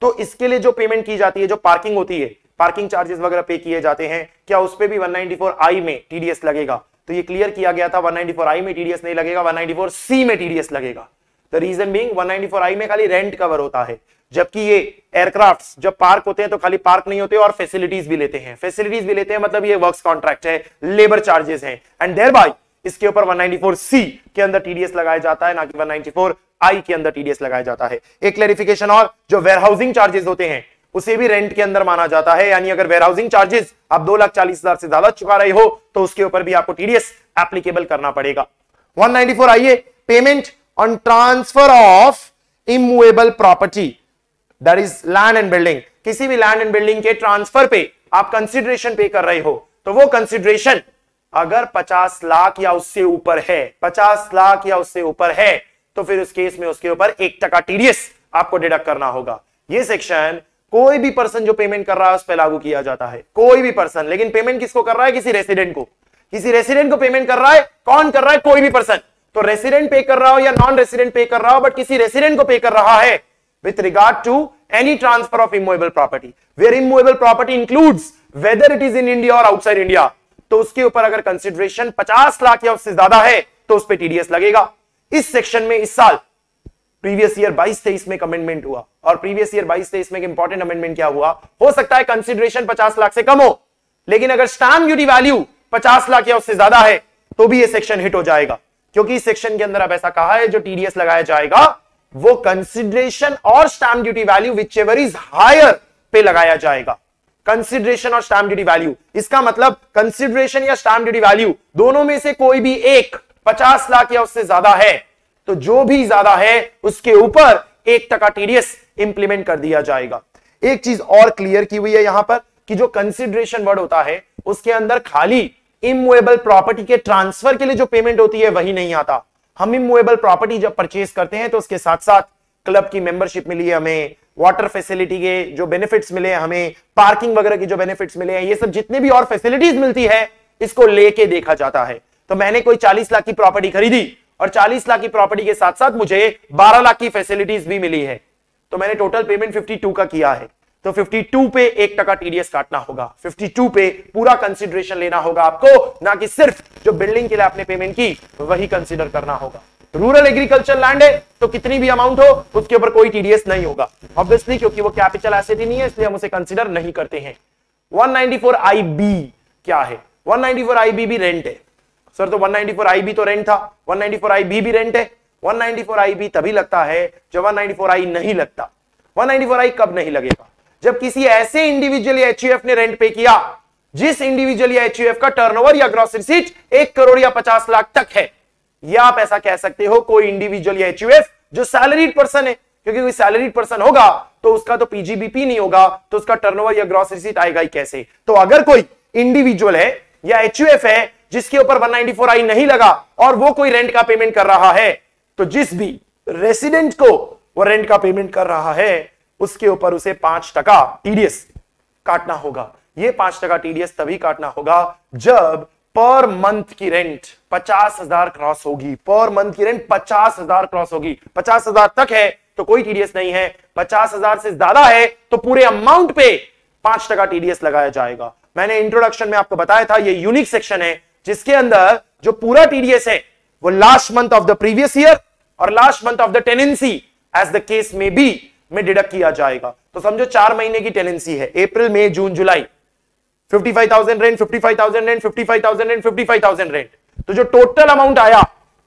तो इसके लिए जो पेमेंट की जाती है, जो पार्किंग होती है पार्किंग चार्जेस वगैरह पे किए जाते हैं, क्या उस पर भी 194 आई में टीडीएस लगेगा? तो ये क्लियर किया गया था 194 आई में टीडीएस नहीं लगेगा 194 सी में टीडीएस लगेगा। द रीजन बीइंग 194 आई में खाली रेंट कवर होता है। जबकि ये एयरक्राफ्ट जब पार्क होते हैं तो खाली पार्क नहीं होते और फैसिलिटीज़ भी लेते हैं। फैसिलिटीज़ भी लेते हैं मतलब ये वर्क्स कॉन्ट्रैक्ट है लेबर चार्जेस हैं। एंड देयर बाई इसके ऊपर 194 सी के अंदर टीडीएस लगाया जाता है, ना कि 194 आई के अंदर टीडीएस लगाया जाता है। एक क्लेरिफिकेशन और, जो वेयरहाउसिंग चार्जेस होते हैं उसे भी रेंट के अंदर माना जाता है। यानी अगर वेयरहाउसिंग चार्जेस आप दो लाख चालीस हज़ार से ज़्यादा चुका रहे हो तो उसके ऊपर भी आपको टीडीएस एप्लीकेबल करना पड़ेगा। 194 IA. Payment on transfer of immovable property that is land and building किसी भी लैंड एंड बिल्डिंग के ट्रांसफ़र पे आप कंसिडरेशन पे कर रहे हो तो वो कंसिडरेशन अगर 50 लाख या उससे ऊपर है 50 लाख या उससे ऊपर है तो फिर उस केस में उसके ऊपर एक टका टीडीएस आपको डिडक्ट करना होगा। ये सेक्शन कोई भी पर्सन जो पेमेंट कर रहा है, उस पर लागू किया जाता है। कोई भी पर्सन लेकिन पेमेंट किसको कर रहा है? किसी रेसिडेंट को। किसी रेसिडेंट को पेमेंट कर रहा है? कौन कर रहा है? कोई भी पर्सन तो रेसिडेंट पे कर रहा हो या नॉन रेसिडेंट पे कर रहा हो बट किसी रेसिडेंट को पे कर रहा है, with regard to any transfer of immovable property, where immovable property includes whether it is in India or outside India तो उसके ऊपर अगर कंसिडरेशन 50 लाख या उससे ज़्यादा है तो उस पर टीडीएस लगेगा। इस सेक्शन में इस साल प्रीवियस ईयर 22 तेईस में अमेंडमेंट हुआ और प्रीवियस ईयर 22 तेईस में इंपॉर्टेंट अमेंडमेंट क्या हुआ? हो सकता है कंसिडरेशन 50 लाख से कम हो, लेकिन अगर स्टैम्प ड्यूटी वैल्यू 50 लाख या उससे ज़्यादा है तो भी ये सेक्शन हिट हो जाएगा। क्योंकि इस सेक्शन के अंदर अब ऐसा कहा है, जो टीडीएस लगाया जाएगा, वो कंसिडरेशन और stamp duty value whichever is higher पे लगाया जाएगा। कंसिडरेशन और स्टैम्प ड्यूटी वैल्यू इसका मतलब कंसिडरेशन या स्टैम्प ड्यूटी वैल्यू दोनों में से कोई भी एक पचास लाख या उससे ज़्यादा है तो जो भी ज़्यादा है, उसके ऊपर एक टका टीडीएस इंप्लीमेंट कर दिया जाएगा। एक चीज़ और क्लियर की हुई है यहाँ पर कि जो कंसिडरेशन वर्ड होता है, उसके अंदर खाली इमूवेबल प्रॉपर्टी के ट्रांसफ़र के लिए जो पेमेंट होती है, वही नहीं आता। हम इमूवेबल प्रॉपर्टी जब परचेज करते हैं तो उसके साथ साथ क्लब की मेंबरशिप मिली है हमें वाटर फैसिलिटी के जो बेनिफिट्स मिले हैं हमें पार्किंग वगैरह की जो बेनिफिट्स मिले हैं, ये सब जितने भी और फैसिलिटीज़ मिलती है, इसको लेके देखा जाता है। तो मैंने कोई 40 लाख की प्रॉपर्टी खरीदी और 40 लाख की प्रॉपर्टी के साथ साथ मुझे 12 लाख की फैसिलिटीज़ भी मिली है। तो मैंने टोटल पेमेंट 52 का किया है। तो 52 पे एक टका टीडीएस काटना होगा। 52 पे पूरा कंसिडरेशन लेना होगा आपको, ना कि सिर्फ़ जो बिल्डिंग के लिए आपने पेमेंट की, वही कंसिडर करना होगा। रूरल एग्रीकल्चर लैंड है तो कितनी भी अमाउंट हो, उसके ऊपर कोई टीडीएस नहीं होगा। ऑब्वियसली क्योंकि वो कैपिटल एसेट ही नहीं है, इसलिए हम उसे कंसिडर नहीं करते हैं। 194 आईबी क्या है? 194 आईबी भी रेंट है। सर तो 194 आईबी तो रेंट था 194 आईबी भी रेंट है 194 आईबी तभी लगता है जब 194 आई नहीं लगता। 194 आई कब नहीं लगेगा? जब किसी ऐसे इंडिविजुअल या ने रेंट पे किया, जिस इंडिविजुअल या का टर्नओवर या ग्रॉस रिसीट एक करोड़ या पचास लाख तक है। या आप ऐसा कह सकते हो, कोई इंडिविजुअल या जो सैलरीड पर्सन है, क्योंकि कोई सैलरीड पर्सन होगा तो उसका तो पीजीबीपी नहीं होगा तो उसका टर्नओवर या ग्रॉस रिसीट आएगा ही कैसे? तो अगर कोई इंडिविजुअल है या एचयूएफ है जिसके ऊपर 194 आई नहीं लगा और वो कोई रेंट का पेमेंट कर रहा है तो जिस भी रेसिडेंट को वो रेंट का पेमेंट कर रहा है, उसके ऊपर उसे पाँच टका टीडीएस काटना होगा। ये पाँच टका टीडीएस तभी काटना होगा जब पर मंथ की रेंट पचास हज़ार क्रॉस होगी। पर मंथ की रेंट पचास हज़ार क्रॉस होगी। पचास हज़ार तक है तो कोई टीडीएस नहीं है। पचास हज़ार से ज़्यादा है तो पूरे अमाउंट पे पाँच टका टीडीएस लगाया जाएगा। मैंने इंट्रोडक्शन में आपको बताया था, ये यूनिक सेक्शन है। जिसके अंदर जो पूरा टीडीएस है वो last month of the previous year और last month of the tenancy as the case में बी में डिडक्ट किया जाएगा। तो समझो चार महीने की टेनेंसी है। अप्रैल मई जून जुलाई 55,000 रेंट 55,000 रेंट 55,000 रेंट 55,000 रेंट तो जो टोटल अमाउंट आया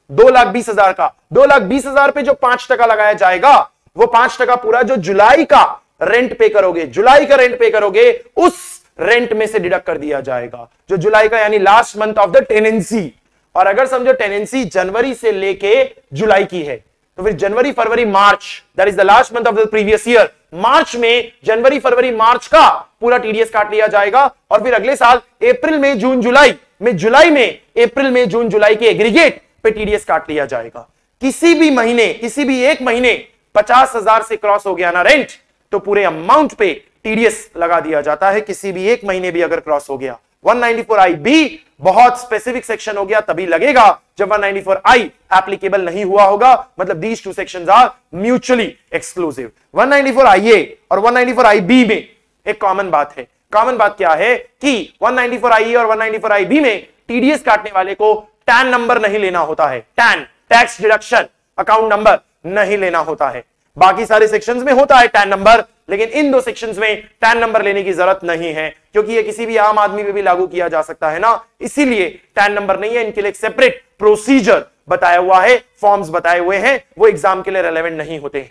दो लाख बीस हज़ार का दो लाख बीस हज़ार पे जो पाँच टका लगाया जाएगा वो पाँच टका पूरा जो जुलाई का रेंट पे करोगे जुलाई का रेंट पे करोगे उस रेंट में से डिडक्ट कर दिया जाएगा, जो जुलाई का यानी last month of the tenancy और अगर समझो टेनेंसी जनवरी से लेके जुलाई की है तो फिर जनवरी, फरवरी, मार्च that is the last month of the previous year मार्च में जनवरी, फरवरी, मार्च का पूरा टीडीएस काट लिया जाएगा और फिर अगले साल अप्रैल में जून जुलाई में जुलाई में अप्रैल में जून जुलाई के एग्रीगेट पे टीडीएस काट लिया जाएगा। किसी भी महीने, किसी भी एक महीने पचास हज़ार से क्रॉस हो गया ना रेंट तो पूरे अमाउंट पे टीडीएस लगा दिया जाता है, किसी भी एक महीने भी अगर क्रॉस हो गया। 194 आई बी बहुत स्पेसिफिक सेक्शन हो गया, तभी लगेगा जब 194 आई एप्लीकेबल नहीं हुआ होगा। मतलब these two sections are mutually exclusive 194 I A और 194 आई बी में एक कॉमन बात है। कॉमन बात क्या है कि 194 आई ए और 194 आई बी में टीडीएस काटने वाले को टैन नंबर नहीं लेना होता है। TAN tax deduction account number नहीं लेना होता है। बाकी सारे सेक्शंस में होता है टैन नंबर लेकिन इन दो सेक्शंस में टैन नंबर लेने की ज़रूरत नहीं है, क्योंकि ये किसी भी आम आदमी पे भी लागू किया जा सकता है ना। इसीलिए टैन नंबर नहीं है, इनके लिए सेपरेट प्रोसीजर बताया हुआ है फॉर्म्स बताए हुए हैं, वो एग्ज़ाम के लिए रेलेवेंट नहीं होते हैं।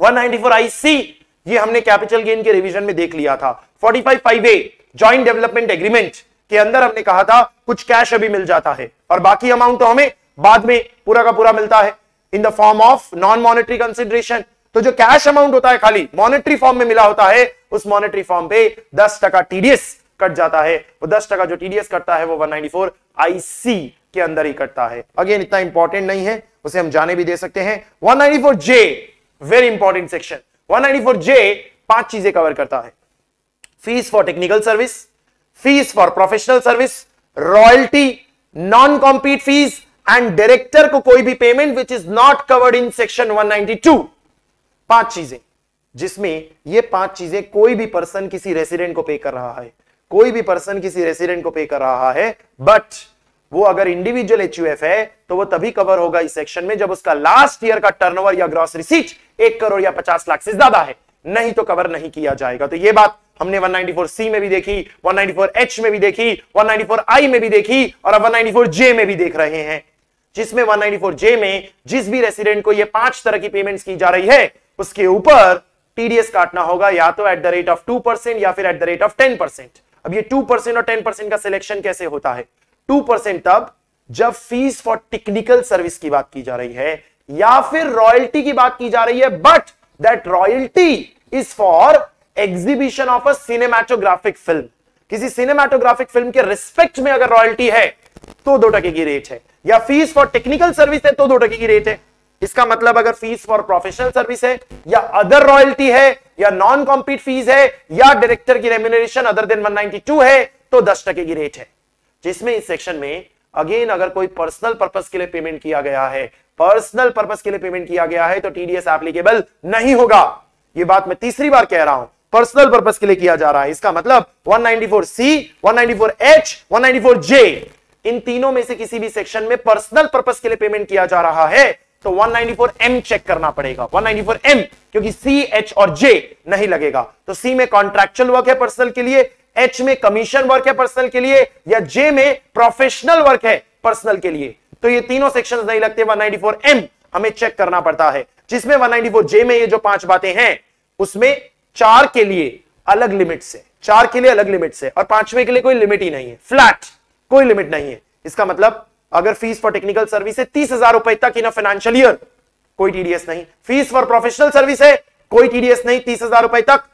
194 आईसी ये हमने कैपिटल गेन के रिवीजन में देख लिया था। 45 five A joint development agreement के अंदर हमने कहा था, कुछ कैश अभी मिल जाता है, और बाकी अमाउंट तो हमें बाद में पूरा का पूरा मिलता है। In the form of non monetary consideration तो जो कैश अमाउंट होता है खाली मॉनेटरी फॉर्म में मिला होता है, उस मॉनेटरी फॉर्म पे दस टका टीडीएस कट जाता है। वो दस टका जो टीडीएस कटता है, वो 194 आईसी के अंदर ही कटता है। अगेन इतना इंपॉर्टेंट नहीं है, उसे हम जाने भी दे सकते हैं। 194 J very important section 194 J पाँच चीज़ें कवर करता है। Fees for technical service fees for professional service royalty non compete fees and director को कोई भी payment which is not covered in section 192 पाँच चीज़ें, जिसमें ये पाँच चीज़ें कोई भी पर्सन किसी रेसिडेंट को पे कर रहा है। कोई भी पर्सन किसी रेसिडेंट को पे कर रहा है बट वो अगर इंडिविजुअल एचयूएफ है तो वो तभी कवर होगा इस सेक्शन में जब उसका लास्ट ईयर का टर्नओवर या ग्रॉस रिसीट एक करोड़ या पचास लाख से ज़्यादा है। नहीं तो कवर नहीं किया जाएगा। तो ये बात हमने 194 सी में भी देखी 194 एच में भी देखी 194 आई में भी देखी और अब 194 जे में भी देख रहे हैं। जिसमें 194 जे में जिस भी रेसिडेंट को ये पाँच तरह की पेमेंट्स की जा रही है उसके ऊपर टीडीएस काटना होगा, या तो at the rate of two percent या फिर at the rate of ten percent अब ये टू परसेंट और टेन परसेंट का सिलेक्शन कैसे होता है? टू परसेंट तब, जब फ़ीस फॉर टेक्निकल सर्विस की बात की जा रही है, या फिर रॉयल्टी की बात की जा रही है but that royalty is for exhibition of a cinematographic film किसी सिनेमाटोग्राफिक फ़िल्म के रिस्पेक्ट में अगर रॉयल्टी है तो दो टके की रेट है। या फ़ीस फॉर टेक्निकल सर्विस है तो दो टके की रेट है। इसका मतलब अगर फ़ीस फॉर प्रोफेशनल सर्विस है, या अदर रॉयल्टी है, या नॉन कॉम्पीट फ़ीस है, या डायरेक्टर की रेम्यूनरेशन अदर देन 192 है तो 10 टके की रेट है। जिसमें इस सेक्शन में अगेन अगर कोई पर्सनल पर्पस के लिए पेमेंट किया गया है पर्सनल पर्पस के लिए पेमेंट किया गया है तो टीडीएस एप्लीकेबल नहीं होगा। यह बात मैं तीसरी बार कह रहा हूँ पर्सनल पर्पस के लिए किया जा रहा है। इसका मतलब 194 सी 194 एच 194 जे इन तीनों में से किसी भी सेक्शन में पर्सनल पर्पस के लिए पेमेंट किया जा रहा है तो 194 एम चेक करना पड़ेगा। 194 एम क्योंकि सी एच और जे नहीं लगेगा। तो सी में कॉन्ट्रेक्चुअल वर्क है पर्सनल के लिए एच में कमीशन वर्क है पर्सनल के लिए, या जे में प्रोफेशनल वर्क है पर्सनल के लिए। तो ये तीनों सेक्शंस नहीं लगते 194 एम हमें चेक करना पड़ता है। जिसमें 194 जे में ये जो पाँच बातें हैं, उसमें चार के लिए अलग लिमिट से चार के लिए अलग लिमिट से और पाँचवें के लिए कोई लिमिट ही नहीं है। फ्लैट कोई लिमिट नहीं है। इसका मतलब अगर फ़ीस फॉर टेक्निकल सर्विस है, तीस हज़ार रुपए तक इन फाइनेंशियल ईयर कोई टीडीएस नहीं। फ़ीस फॉर प्रोफेशनल सर्विस है, कोई टीडीएस नहीं, तीस हज़ार रुपए तक।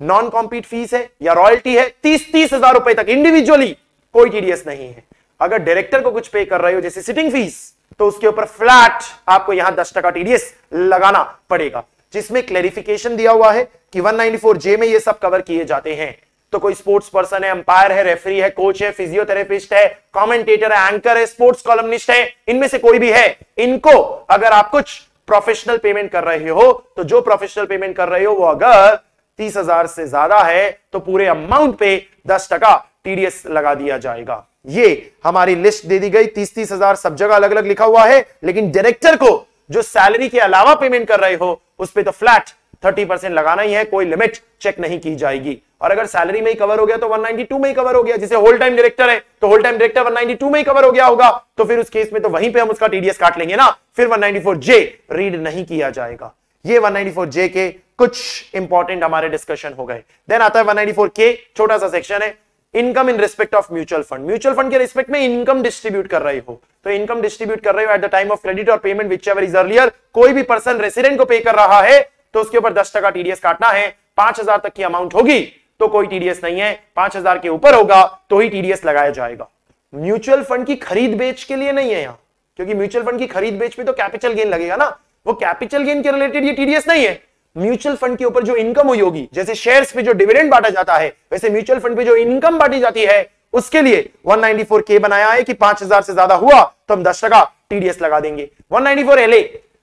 नॉन कॉम्पीट फ़ीस है या रॉयल्टी है, तीस तीस हज़ार रुपए तक इंडिविजुअली कोई टीडीएस नहीं है। अगर डायरेक्टर को कुछ पे कर रहे हो, जैसे सिटिंग फ़ीस तो उसके ऊपर फ्लैट आपको यहाँ दस टका टीडीएस लगाना पड़ेगा, जिसमें क्लेरिफिकेशन दिया हुआ है कि 194 जे में ये सब कवर किए जाते हैं। तो कोई स्पोर्ट्स पर्सन है अंपायर है रेफरी है कोच है फिजियोथेरेपिस्ट है कमेंटेटर है एंकर है स्पोर्ट्स कॉलमनिस्ट है, इनमें से कोई भी है, इनको अगर आप कुछ प्रोफेशनल पेमेंट कर रहे हो तो जो प्रोफेशनल पेमेंट कर रहे हो, वो अगर तीस हज़ार से ज़्यादा है तो पूरे अमाउंट पे दस टका टीडीएस लगा दिया जाएगा। ये हमारी लिस्ट दे दी गई, तीस तीस हज़ार, सब जगह अलग अलग लिखा हुआ है, लेकिन डायरेक्टर को जो सैलरी के अलावा पेमेंट कर रहे हो, उस पर तो फ्लैट थर्टी परसेंट लगाना ही है, कोई लिमिट चेक नहीं की जाएगी। और अगर सैलरी में ही कवर हो गया तो 192 में ही कवर हो गया, जैसे होल टाइम डायरेक्टर है तो होल टाइम डायरेक्टर 192 में ही कवर हो गया होगा। तो फिर उस केस में तो वहीं पे हम उसका टीडीएस काट लेंगे ना, फिर 194 जे रीड नहीं किया जाएगा। ये 194 जे के कुछ इंपॉर्टेंट हमारे डिस्कशन हो गए। देन आता है 194 के छोटा सा सेक्शन है income in respect of mutual fund mutual fund के रिस्पेक्ट में इनकम डिस्ट्रीब्यूट कर रहे हो। तो इनकम डिस्ट्रीब्यूट कर रहे हो at the time of credit और payment whichever is earlier कोई भी पर्सन रेसिडेंट को पे कर रहा है तो उसके ऊपर दस टका टीडीएस काटना है, पाँच हज़ार तक की अमाउंट होगी तो कोई टीडीएस नहीं है, पाँच हज़ार के ऊपर होगा तो ही टीडीएस लगाया जाएगा। म्यूचुअल फंड की खरीद बेच के लिए नहीं है यहाँ, क्योंकि म्यूचुअल फंड की खरीद बेच में तो कैपिटल गेन लगेगा ना। वो कैपिटल गेन के रिलेटेड ये टीडीएस नहीं है। म्यूचुअल फंड के ऊपर जो इनकम हुई होगी, जैसे शेयर्स पे जो डिविडेंड बांटा जाता है, वैसे म्यूचुअल फंड पे जो इनकम बांटी जाती है, उसके लिए 194 के बनाया है कि 5000 से ज़्यादा हुआ तो हम 10 टका टीडीएस लगा देंगे। 194 एलए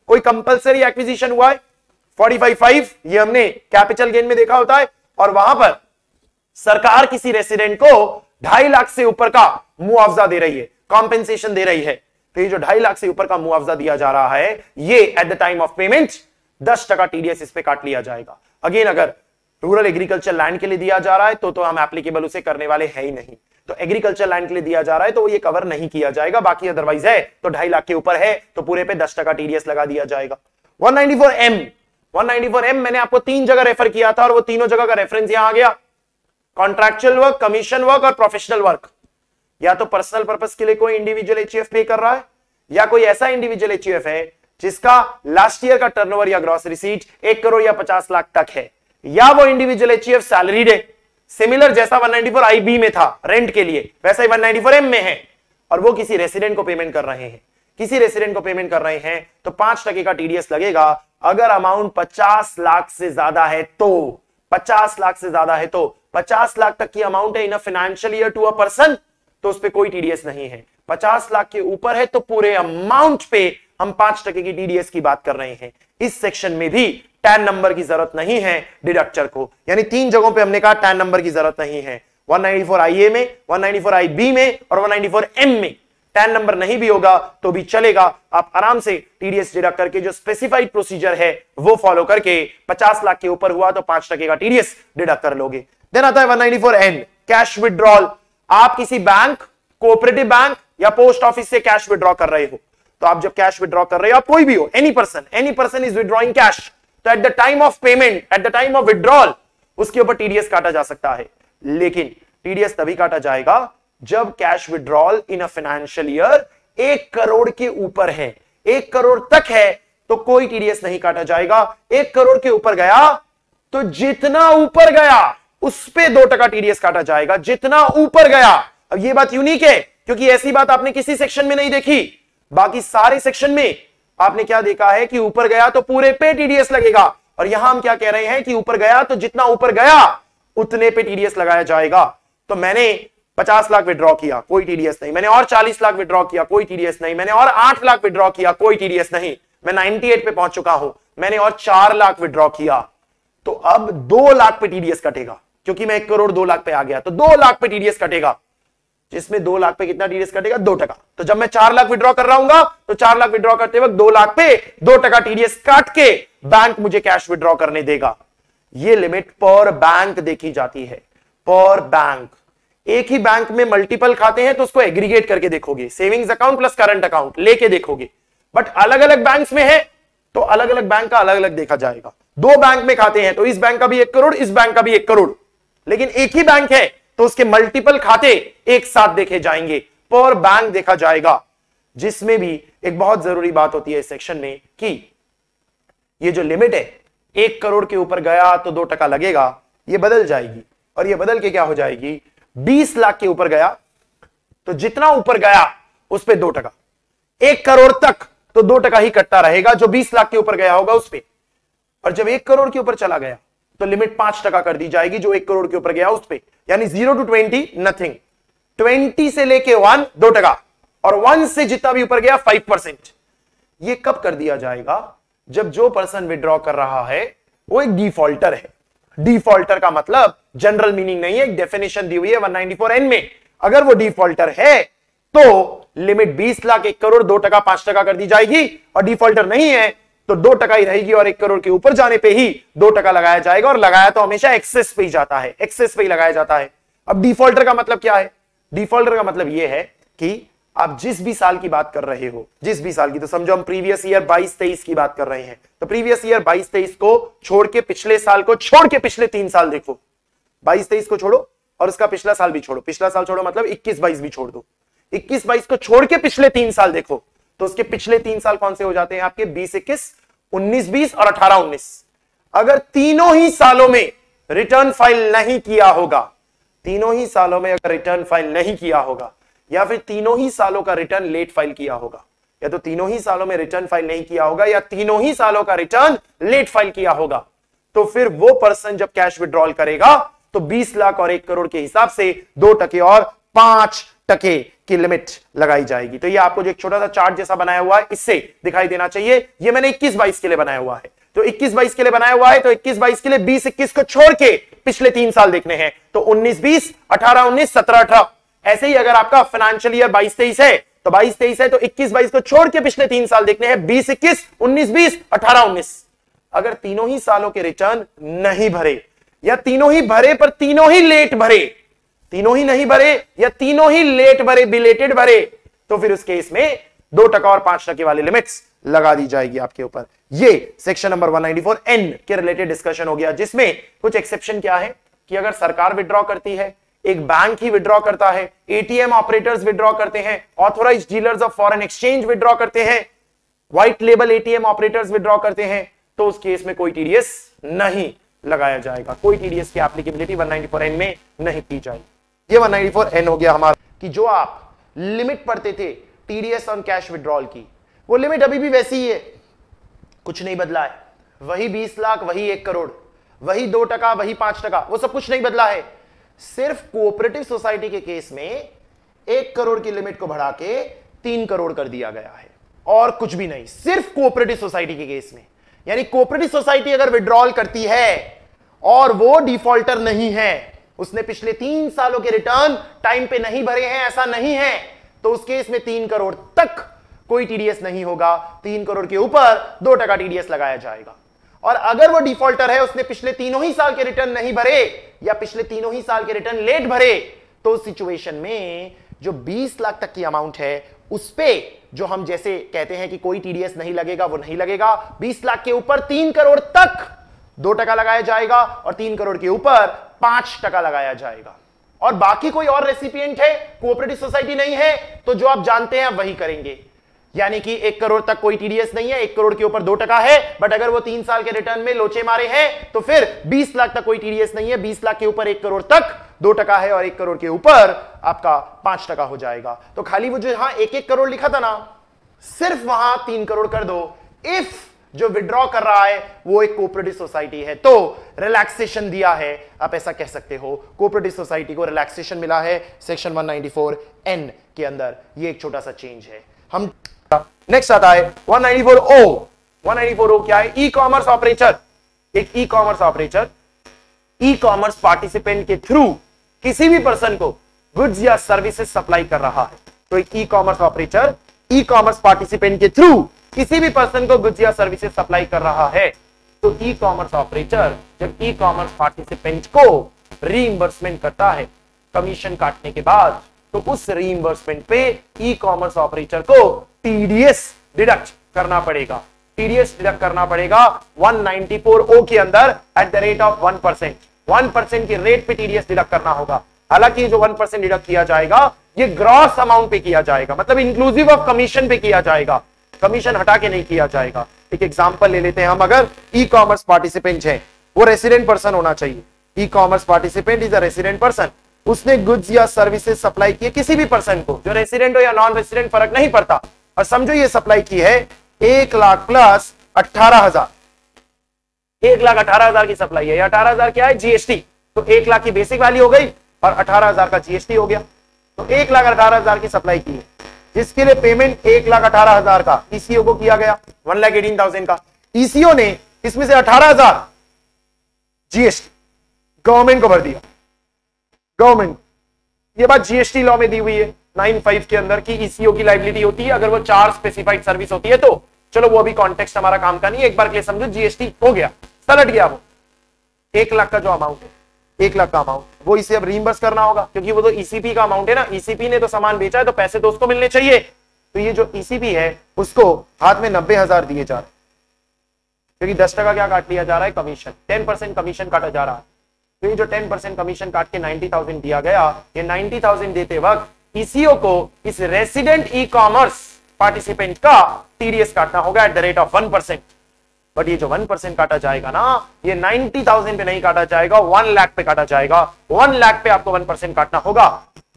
कोई कंपलसरी एक्विजिशन हुआ है? 455 ये हमने कैपिटल गेन में देखा होता है, और वहाँ पर सरकार किसी रेसिडेंट को ढाई लाख से ऊपर का मुआवजा दे रही है कॉम्पेंसेशन दे रही है। तो ये जो ढाई लाख से ऊपर का मुआवजा दिया जा रहा है, ये at the time of payment दस टका टीडीएस इस पे काट लिया जाएगा। अगेन अगर रूरल एग्रीकल्चर लैंड के लिए दिया जा रहा है तो तो हम एप्लीकेबल उसे करने वाले हैं ही नहीं। तो एग्रीकल्चर लैंड के लिए दिया जा रहा है तो ये कवर नहीं किया जाएगा, बाकी अदरवाइज़ है तो ढाई लाख के ऊपर है तो पूरे पे दस टका टीडीएस लगा दिया जाएगा। 194 एम 194 एम मैंने आपको तीन जगह रेफर किया था और वो तीनों जगह का रेफरेंस यहाँ आ गया। कॉन्ट्रैक्चुअल वर्क कमीशन वर्क और प्रोफेशनल वर्क या तो पर्सनल पर्पज के लिए कोई इंडिविजुअल एच पे कर रहा है, या कोई ऐसा इंडिविजुअल एच है जिसका लास्ट ईयर का टर्नओवर या ग्रॉस रिसीट एक करोड़ या पचास लाख तक है। या वो इंडिविजुअल एच सैलरीड है सिमिलर जैसा 194 आईबी में था रेंट के लिए, वैसा ही 194 एम में है। और वो किसी रेसिडेंट को पेमेंट कर रहे हैं। किसी रेसिडेंट को पेमेंट कर रहे हैं तो पाँच टके का टीडीएस लगेगा अगर अमाउंट पचास लाख से ज़्यादा है तो पचास लाख से ज़्यादा है तो पचास लाख तक की अमाउंट है in financial year to a person तो उस पर कोई टीडीएस नहीं है। पचास लाख के ऊपर है तो पूरे अमाउंट पे हम पाँच टके की टीडीएस की बात कर रहे हैं। इस सेक्शन में भी टेन नंबर की ज़रूरत नहीं है डिडक्टर को। यानी तीन जगहों पे हमने कहा टेन नंबर की ज़रूरत नहीं है। 194 आईए में 194 आईबी में और 194 एम में। टेन नंबर नहीं भी होगा तो भी चलेगा। आप आराम से टीडीएस डिडक्ट करके जो स्पेसिफाइड प्रोसीजर है, वो फॉलो करके 50 लाख के ऊपर हुआ तो पाँच टके का टीडीएस डिडक्ट कर लोगे। देन आता है 194 एन कैश विड्रॉल आप किसी बैंक कोऑपरेटिव बैंक या पोस्ट ऑफ़िस से कैश विड्रॉ कर रहे हो। तो आप जब कैश विड्रॉ कर रहे हो, आप कोई भी हो any person any person is withdrawing cash तो at the time of payment at the time of withdrawal उसके ऊपर टीडीएस काटा जा सकता है। लेकिन टीडीएस तभी काटा जाएगा जब cash withdrawal in a financial year एक करोड़ के ऊपर है, एक करोड़ तक है तो कोई टीडीएस नहीं काटा जाएगा। एक करोड़ के ऊपर गया तो जितना ऊपर गया उस पर दो टका टीडीएस काटा जाएगा। जितना ऊपर गया, अब ये बात यूनिक है, क्योंकि ऐसी बात आपने किसी सेक्शन में नहीं देखी। बाकी सारे सेक्शन में आपने क्या देखा है कि ऊपर गया तो पूरे पे टीडीएस लगेगा। और यहाँ हम क्या कह रहे हैं कि ऊपर गया तो जितना ऊपर गया, उतने पे टीडीएस लगाया जाएगा। तो मैंने 50 लाख विड्रॉ किया, कोई टीडीएस नहीं। मैंने और 40 लाख विड्रॉ किया, कोई टीडीएस नहीं। मैंने और आठ लाख विड्रॉ किया, कोई टीडीएस नहीं। मैं 98 पे पहुँच चुका हूँ। मैंने और चार लाख विड्रॉ किया। तो अब दो लाख पे टीडीएस कटेगा, क्योंकि मैं एक करोड़ दो लाख पे आ गया। तो दो लाख पे टीडीएस कटेगा, जिसमें दो लाख पे कितना टीडीएस कटेगा? दो टका। तो जब मैं चार लाख विड्रॉ कर रहा हूँ तो चार लाख विड्रॉ करते वक्त दो लाख पे दो टका टीडीएस काट के बैंक मुझे कैश विड्रॉ करने देगा। ये लिमिट पर बैंक देखी जाती है। पर बैंक एक ही बैंक में मल्टीपल खाते हैं तो उसको एग्रीगेट करके देखोगे। Savings account plus current account लेके देखोगे। बट अलग अलग बैंक में है तो अलग अलग बैंक का अलग अलग देखा जाएगा। दो बैंक में खाते हैं तो इस बैंक का भी एक करोड़, इस बैंक का भी एक करोड़। लेकिन एक ही बैंक है तो उसके मल्टीपल खाते एक साथ देखे जाएँगे। पर बैंक देखा जाएगा, जिसमें भी एक बहुत ज़रूरी बात होती है सेक्शन में कि ये जो लिमिट है, एक करोड़ के ऊपर गया तो दो टका लगेगा, ये बदल जाएगी। और ये बदल के क्या हो जाएगी? बीस लाख के ऊपर गया तो जितना ऊपर गया, उस पर दो टका। एक करोड़ तक तो दो टका ही कटता रहेगा, जो बीस लाख के ऊपर गया होगा, उस पर और जब एक करोड़ के ऊपर चला गया तो लिमिट पाँच टका कर दी जाएगी, जो एक करोड़ के ऊपर गया, उस पर यानी zero to twenty nothing twenty से लेके वन, दो टका। और वन से जितना भी ऊपर गया फाइव परसेंट ये कब कर दिया जाएगा? जब जो पर्सन विड्रॉ कर रहा है, वो एक डिफॉल्टर है। डिफॉल्टर का मतलब जनरल मीनिंग नहीं है, एक डेफिनेशन दी हुई है 194 एन में। अगर वो डिफॉल्टर है तो लिमिट 20 लाख एक करोड़ दो टका पाँच टका कर दी जाएगी। और डिफॉल्टर नहीं है तो दो टका ही रहेगी और एक करोड़ के ऊपर जाने पे ही दो टका लगाया जाएगा। और लगाया तो हमेशा एक्सेस पे ही जाता है एक्सेस पे ही लगाया जाता है। अब डिफॉल्टर का मतलब क्या है? डिफॉल्टर का मतलब यह है कि आप जिस भी साल की बात कर रहे हो, जिस भी साल की तो समझो हम प्रीवियस ईयर 22 23 की बात कर रहे हैं। तो प्रीवियस ईयर 22 23 को छोड़ के पिछले साल को छोड़ के पिछले तीन साल देखो। 22 23 को छोड़ो और उसका पिछला साल भी छोड़ो। पिछला साल छोड़ो मतलब 21 22 भी छोड़ दो। 21 22 को छोड़ के पिछले तीन साल देखो। तो उसके पिछले तीन साल कौन से हो जाते हैं आपके? बीस, इक्कीस, उन्नीस, बीस और अठारह, उन्नीस। अगर तीनों ही सालों में रिटर्न फ़ाइल नहीं किया होगा, तीनों ही सालों में अगर रिटर्न फ़ाइल नहीं किया होगा या फिर तीनों ही सालों का रिटर्न लेट फ़ाइल किया होगा। या तो तीनों ही सालों में रिटर्न फ़ाइल नहीं किया होगा, या तीनों ही सालों का रिटर्न लेट फ़ाइल किया होगा। तो फिर वो पर्सन जब कैश विड्रॉल करेगा तो 20 लाख और एक करोड़ के हिसाब से दो टके और पाँच टके की लिमिट लगाई जाएगी। तो ये आपको जो एक छोटा सा चार्ट जैसा बनाया हुआ है, इससे दिखाई देना चाहिए। ये मैंने 21 बाईस के लिए बनाया हुआ है। तो 21 बाईस के लिए बनाया हुआ है तो 21 बाईस के लिए 20 21 को छोड़ के पिछले तीन साल देखने हैं। तो 19 20 18 19 17 18 ऐसे ही अगर आपका फाइनेंशियल ईयर बाईस तेईस है तो बाईस तेईस है तो इक्कीस बाईस को छोड़ के पिछले तीन साल देखने हैं। बीस इक्कीस, उन्नीस बीस, अठारह उन्नीस। अगर तीनों ही सालों के रिटर्न नहीं भरे, या तीनों ही भरे पर तीनों ही लेट भरे, तीनों ही नहीं भरे, या तीनों ही लेट भरे बिलेटेड भरे तो फिर उस केस में दो टका और पाँच टके वाले लिमिट्स लगा दी जाएगी आपके ऊपर। ये सेक्शन नंबर 194 एन के रिलेटेड डिस्कशन हो गया, जिसमें कुछ एक्सेप्शन क्या है कि अगर सरकार विड्रॉ करती है एक बैंक ही विड्रॉ करता है एटीएम ऑपरेटर्स विड्रॉ करते हैं authorise dealers of foreign exchange withdraw करते हैं white label ATM operators withdraw करते हैं तो उस केस में कोई टीडीएस नहीं लगाया जाएगा। कोई टीडीएस की एप्लीकेबिलिटी 194 एन में नहीं की जाएगी। ये 194 एन हो गया हमारा कि जो आप लिमिट पढ़ते थे टीडीएस ऑन कैश विड्रॉल की, वो लिमिट अभी भी वैसी ही है। कुछ नहीं बदला है। वही 20 लाख, वही एक करोड़, वही दो टका, वही पाँच टका, वो सब कुछ नहीं बदला है। सिर्फ़ कोऑपरेटिव सोसाइटी के केस में एक करोड़ की लिमिट को बढ़ा के तीन करोड़ कर दिया गया है। और कुछ भी नहीं, सिर्फ़ कोऑपरेटिव सोसाइटी के केस में। यानी कोऑपरेटिव सोसाइटी अगर विड्रॉल करती है और वो डिफॉल्टर नहीं है, उसने पिछले तीन सालों के रिटर्न टाइम पे नहीं भरे हैं, ऐसा नहीं है तो उस केस में तीन करोड़ तक कोई टीडीएस नहीं होगा, तीन करोड़ के ऊपर दो टका टीडीएस लगाया जाएगा। और अगर वो डिफॉल्टर है, उसने पिछले तीनों ही साल के रिटर्न नहीं भरे, या पिछले तीनों ही साल के रिटर्न लेट भरे तो उस सिचुएशन में जो 20 लाख तक की अमाउंट है, उस पे जो हम जैसे कहते हैं कि कोई टीडीएस नहीं लगेगा, वो नहीं लगेगा। 20 लाख के ऊपर तीन करोड़ तक दो टका लगाया जाएगा और तीन करोड़ के ऊपर पाँच टका लगाया जाएगा। और बाकी कोई और रेसिपिएंट है कोऑपरेटिव सोसाइटी नहीं है तो जो आप जानते हैं वही करेंगे। यानी कि एक करोड़ तक कोई टीडीएस नहीं है, एक करोड़ के ऊपर दो टका है बट अगर वो तीन साल के रिटर्न में लोचे मारे हैं तो फिर बीस लाख तक कोई टीडीएस नहीं है, बीस लाख के ऊपर एक करोड़ तक दो टका है और एक करोड़ के ऊपर आपका पाँच टका हो जाएगा। तो खाली वो जो यहाँ एक एक करोड़ लिखा था ना, सिर्फ़ वहाँ तीन करोड़ कर दो। इफ़ जो विड्रॉ कर रहा है, वो एक कोऑपरेटिव सोसाइटी है तो रिलैक्सेशन दिया है। आप ऐसा कह सकते हो कोऑपरेटिव सोसाइटी को रिलैक्सेशन मिला है सेक्शन 194 एन के अंदर। ये एक छोटा सा चेंज है। हम नेक्स्ट आता है 194 ओ 194 ओ क्या है? ई कॉमर्स ऑपरेटर एक e commerce operator e commerce participant के थ्रू किसी भी पर्सन को गुड्स या सर्विसेज़ सप्लाई कर रहा है। तो एक e commerce operator e commerce participant के थ्रू किसी भी पर्सन को गुड्स या सर्विसेज़ सप्लाई कर रहा है। तो ई कॉमर्स ऑपरेटर जब ई कॉमर्स पार्टिसिपेंट को रीइंबर्समेंट करता है कमीशन काटने के बाद तो उस रीइंबर्समेंट पे ई कॉमर्स ऑपरेटर को टीडीएस डिडक्ट करना पड़ेगा। टीडीएस डिडक्ट करना पड़ेगा 194 ओ के अंदर at the rate of 1 percent one percent के रेट पे टीडीएस डिडक्ट करना होगा। हालाँकि जो वन परसेंट डिडक्ट किया जाएगा, ये ग्रॉस अमाउंट पे किया जाएगा। मतलब इंक्लूसिव ऑफ़ कमीशन पे किया जाएगा। कमीशन हटा के नहीं किया जाएगा। एक एग्ज़ाम्पल ले लेते हैं हम अगर। ई कॉमर्स पार्टिसिपेंट है। वो रेसिडेंट पर्सन होना चाहिए। E commerce participant is a resident person उसने गुड्स या सर्विसेज़ सप्लाई किए किसी भी पर्सन को, जो रेसिडेंट हो या नॉन रेसिडेंट फ़र्क नहीं पड़ता। और समझो ये सप्लाई की है, एक लाख प्लस अट्ठारह हज़ार। एक लाख अठारह हज़ार की सप्लाई है। अठारह हज़ार क्या है? जीएसटी तो एक लाख की बेसिक वैल्यू हो गई और अठारह हज़ार का जीएसटी हो गया। तो एक लाख अठारह हज़ार की सप्लाई की है। जिसके लिए पेमेंट एक लाख अठारह हज़ार का ईसीओ को किया गया। वन लाख एटीन थाउज़ेंड का। ईसीओ ने इसमें से अठारह हज़ार जीएसटी गवर्नमेंट को भर दिया। गवर्नमेंट। ये बात जीएसटी लॉ में दी हुई है नाइन फाइव के अंदर की ईसीओ की लाइबिलिटी होती है, अगर वो चार स्पेसिफाइड सर्विस होती है तो। चलो, वो अभी कॉन्टेक्स्ट हमारा काम का नहीं एक बार के लिए समझो जीएसटी हो गया, सलट गया वो। एक लाख का जो अमाउंट है, एक लाख का अमाउंट वो इसे अब रीइंबर्स करना होगा, क्योंकि वो तो ईसीपी का अमाउंट है ना ईसीपी ने तो सामान बेचा है तो पैसे तो उसको मिलने चाहिए। तो ये जो ईसीपी है, उसको हाथ में नब्बे हज़ार दिए जा रहे क्योंकि दस टका क्या काट लिया जा रहा है? कमीशन टेन परसेंट कमीशन काटा जा रहा है। तो ये जो टेन परसेंट कमीशन काट के नाइनटी थाउज़ेंड दिया गया, ये नाइनटी थाउज़ेंड देते वक्त ईसीओ को इस रेसिडेंट ई कॉमर्स पार्टिसिपेंट का टीडीएस काटना होगा at the rate of one percent but ये जो वन परसेंट काटा जाएगा ना, ये नाइनटी थाउज़ेंड पे नहीं काटा जाएगा वन लाख पे काटा जाएगा। वन लाख पे आपको वन परसेंट काटना होगा।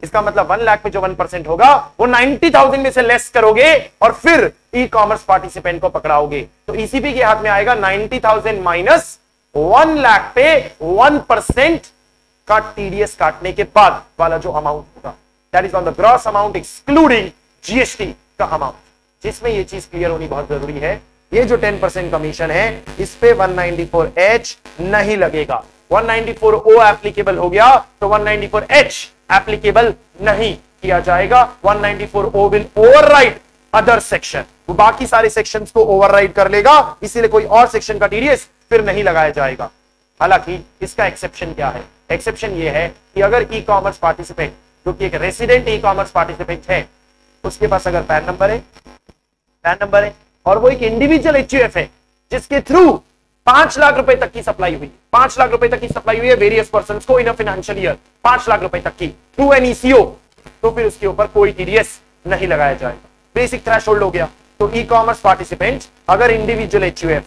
इसका मतलब वन लाख पे जो वन परसेंट होगा, वो नाइनटी थाउज़ेंड में से लेस करोगे और फिर ई कॉमर्स पार्टिसिपेंट को पकड़ाओगे। तो ईसीपी e के हाथ में आएगा ninety thousand minus one lakh पे वन परसेंट का टीडीएस काटने के बाद वाला जो अमाउंट होगा that is on the gross amount excluding GST का अमाउंट जिसमें ये चीज़ क्लियर होनी बहुत ज़रूरी है। ये जो 10 परसेंट कमीशन है, इस पे 194H नहीं लगेगा। 194O एप्लीकेबल हो गया तो 194H एप्लीकेबल नहीं किया जाएगा। 194O will override other section वो बाकी सारे सेक्शंस को ओवरराइड कर लेगा, इसीलिए कोई और सेक्शन का टीडीएस फिर नहीं लगाया जाएगा। हालाँकि इसका एक्सेप्शन क्या है? एक्सेप्शन ये है कि अगर ई कॉमर्स पार्टिसिपेंट जो कि एक रेसिडेंट ई कॉमर्स पार्टिसिपेंट है, उसके पास अगर पैन नंबर है पैन नंबर है, और वो एक इंडिविजुअल एचयूएफ है, जिसके थ्रू पाँच लाख रुपए तक की सप्लाई हुई, पाँच लाख रुपए तक की सप्लाई हुई है वेरियस पर्सन को इन फाइनेंशियल ईयर पाँच लाख रुपए तक की थ्रू एन ईसीओ तो फिर उसके ऊपर कोई टीडीएस नहीं लगाया जाएगा। बेसिक थ्रेश हो गया। तो ई कॉमर्स पार्टिसिपेंट अगर इंडिविजुअल एच है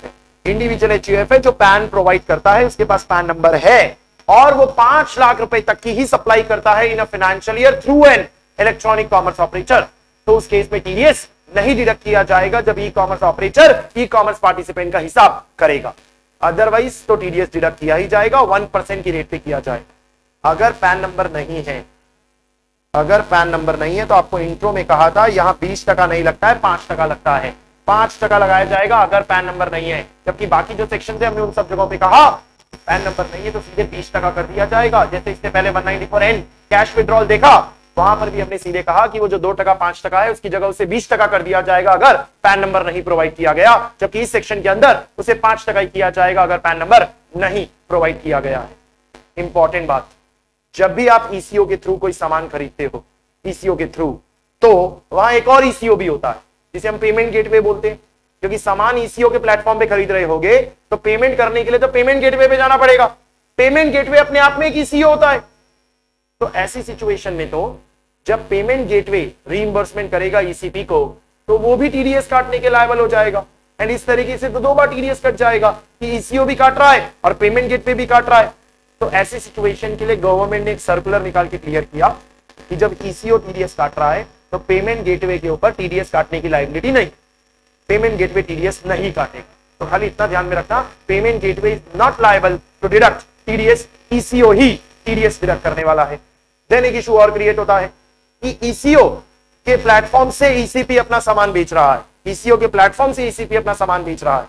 इंडिविजुअल एच है जो पैन प्रोवाइड करता है उसके पास पैन नंबर है। और वो पाँच लाख रुपए तक की ही सप्लाई करता है in financial year through an electronic commerce operator तो उस केस में टीडीएस नहीं डिडक्ट किया जाएगा जब e commerce operator e commerce participant का हिसाब करेगा। अदरवाइज़ तो टीडीएस डिडक्ट किया ही जाएगा वन परसेंट की रेट पे किया जाएगा। अगर पैन नंबर नहीं है, अगर पैन नंबर नहीं है तो आपको इंट्रो में कहा था, यहाँ बीस टका नहीं लगता है, पाँच टका लगता है। पाँच टका लगाया जाएगा, अगर पैन नंबर नहीं है। जबकि बाकी जो सेक्शन थे हमने उन सब जगहों पे कहा, पैन नंबर नहीं है तो सीधे बीस टका कर दिया जाएगा। जैसे इससे पहले one ninety four N cash withdrawal देखा, वहाँ पर भी हमने सीधे कहा कि वो जो दो टका, पाँच टका है, उसकी जगह उसे बीस टका कर दिया जाएगा, अगर पैन नंबर नहीं प्रोवाइड किया गया। जबकि इस सेक्शन के अंदर उसे पाँच टका ही किया जाएगा, अगर पैन नंबर नहीं प्रोवाइड किया गया है। इंपॉर्टेंट बात, जब भी आप ईसीओ e के थ्रू कोई सामान खरीदते हो ईसीओ e के थ्रू तो वहाँ एक और ईसीओ e भी होता है। जिसे हम पेमेंट गेटवे बोलते हैं। क्योंकि सामान ईसीओ के प्लेटफॉर्म पे खरीद रहे होगे तो पेमेंट करने के लिए तो पेमेंट गेटवे पे जाना पड़ेगा। पेमेंट गेटवे अपने आप में एक ईसीओ होता है। तो ऐसी सिचुएशन में तो जब पेमेंट गेटवे रीइंबर्समेंट करेगा ईसीपी e को तो वो भी टीडीएस काटने के लायबल हो जाएगा। एंड इस तरीके से तो दो बार टीडीएस कट जाएगा कि ईसीओ e भी काट रहा है और पेमेंट गेटवे भी काट रहा है। तो ऐसी सिचुएशन के लिए गवर्नमेंट ने एक सर्कुलर निकाल के क्लियर किया कि जब ईसीओ e टीडीएस काट रहा है तो पेमेंट गेटवे के ऊपर टीडीएस काटने की लाइबिलिटी नहीं। पेमेंट गेटवे टीडीएस नहीं काटेगा। तो खाली इतना ध्यान में रखना payment gateway is not liable to deduct TDS ECO he TDS deduct करने वाला है। देन एक इशू और क्रिएट होता है कि ईसीओ के प्लेटफॉर्म से ईसीपी अपना सामान बेच रहा है। ईसीओ के प्लेटफॉर्म से ईसीपी अपना सामान बेच रहा है।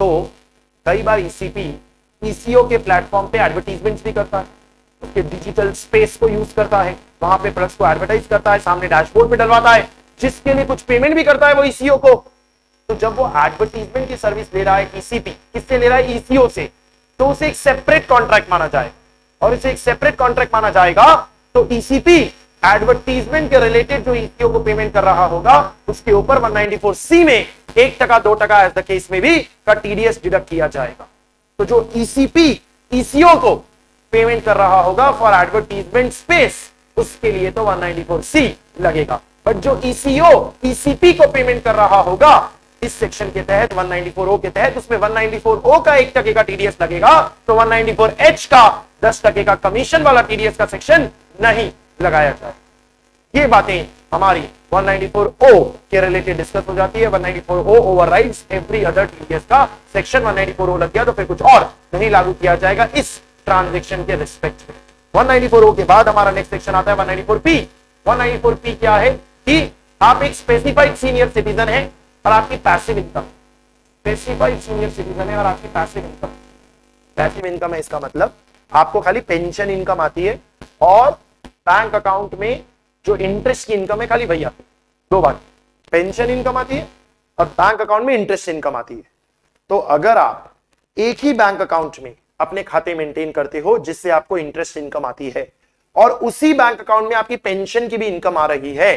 तो कई बार ईसीपी ईसीओ के प्लेटफॉर्म पे एडवर्टीजमेंट भी करता है। उसके डिजिटल स्पेस को यूज़ करता है, वहाँ पे प्रोडक्ट्स को एडवर्टाइज करता है, सामने डैशबोर्ड पे डलवाता है, जिसके लिए कुछ पेमेंट भी करता है वो ईसीओ को। तो जब वो एडवर्टीजमेंट की सर्विस ले रहा है ईसीपी किससे ले रहा है? ईसीओ से। तो उसे एक सेपरेट कॉन्ट्रैक्ट माना जाए। और इसे एक सेपरेट कॉन्ट्रैक्ट माना जाएगा तो ईसीपी एडवर्टीजमेंट के रिलेटेड जो ईसीओ को पेमेंट कर रहा होगा, उसके ऊपर 194 सी में एक टका, दो टका एज द केस में भी का टीडीएस डिडक्ट किया जाएगा। तो जो ईसीपी ईसीओ को पेमेंट कर रहा होगा फॉर एडवर्टीजमेंट स्पेस उसके लिए तो 194 सी लगेगा। बट जो ईसीओ ईसीपी को पेमेंट कर रहा होगा, इस सेक्शन के तहत 194 ओ के तहत, उसमें 194 ओ का एक टके का टीडीएस लगेगा तो 194 एच का दस टके का कमीशन वाला टीडीएस का सेक्शन नहीं लगाया जाए। ये बातें हमारी 194 ओ के रिलेटेड डिस्कस हो जाती है। 194 O overrides every other TDS का सेक्शन 194 ओ लग गया तो फिर कुछ और नहीं लागू किया जाएगा। इस ट्रांजेक्शन के रिस्पेक्ट में। 194 ओ के बाद हमारा नेक्स्ट सेक्शन आता है 194 पी 194 पी क्या है कि आप एक स्पेसिफाइड सीनियर सिटीजन है और आपकी passive income specified senior citizen है और आपकी पैसिव इनकम पैसिव इनकम है इसका मतलब आपको खाली पेंशन इनकम आती है और बैंक अकाउंट में जो इंटरेस्ट की इनकम है, खाली है। दो बात। पेंशन इनकम आती है और बैंक अकाउंट में इंटरेस्ट इनकम आती है। तो अगर आप एक ही बैंक अकाउंट में अपने खाते मेंटेन करते हो, जिससे आपको इंटरेस्ट इनकम आती है। और उसी बैंक अकाउंट में आपकी पेंशन की भी इनकम आ रही है।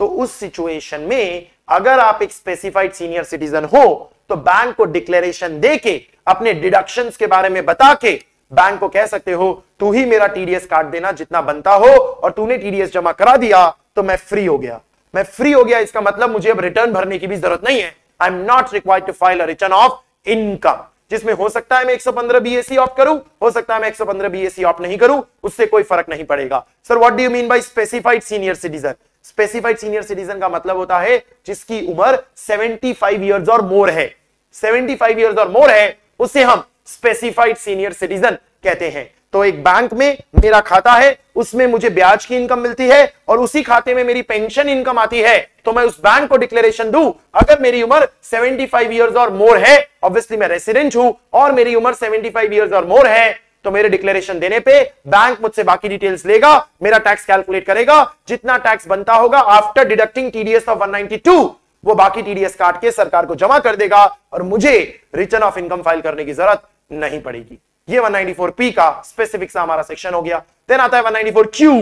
तो उस सिचुएशन में अगर आप एक स्पेसिफाइड सीनियर सिटीजन हो तो बैंक को डिक्लेरेशन देके, अपने डिडक्शंस के बारे में बता के बैंक को कह सकते हो, तू ही मेरा टीडीएस काट देना जितना बनता हो, और तूने टीडीएस जमा करा दिया तो मैं फ्री हो गया। मैं फ्री हो गया, इसका मतलब मुझे अब रिटर्न भरने की भी ज़रूरत नहीं है। I am not required to file a return of income जिसमें हो सकता है मैं 115 बीएससी ऑफ़ करूँ, हो सकता है मैं 115 बीएससी ऑफ़ नहीं करूँ, उससे कोई फ़र्क नहीं पड़ेगा। Sir what do you mean by specified senior citizen specified senior citizen का मतलब होता है जिसकी उम्र 75 ईयर और मोर है। 75 ईयर और मोर है, उसे हम स्पेसिफाइड सीनियर सिटीजन कहते हैं। तो एक बैंक में मेरा खाता है, उसमें मुझे ब्याज की इनकम मिलती है और उसी खाते में मेरी पेंशन इनकम आती है। तो मैं उस बैंक को डिक्लेरेशन दू। अगर मेरी उम्र 75 इयर्स और मोर है ऑब्वियसली मैं रेसिडेंट हूँ और मेरी उम्र 75 इयर्स और मोर है तो मेरे डिक्लेरेशन देने पे बैंक मुझसे बाकी डिटेल्स लेगा, मेरा टैक्स कैलकुलेट करेगा। जितना टैक्स बनता होगा आफ्टर डिडक्टिंग टीडीएस ऑफ़ 192 वो बाकी टीडीएस काट के सरकार को जमा कर देगा और मुझे रिटर्न ऑफ़ इनकम फ़ाइल करने की ज़रूरत नहीं पड़ेगी। ये 194 पी का स्पेसिफिक सा हमारा सेक्शन हो गया। देन आता है 194 Q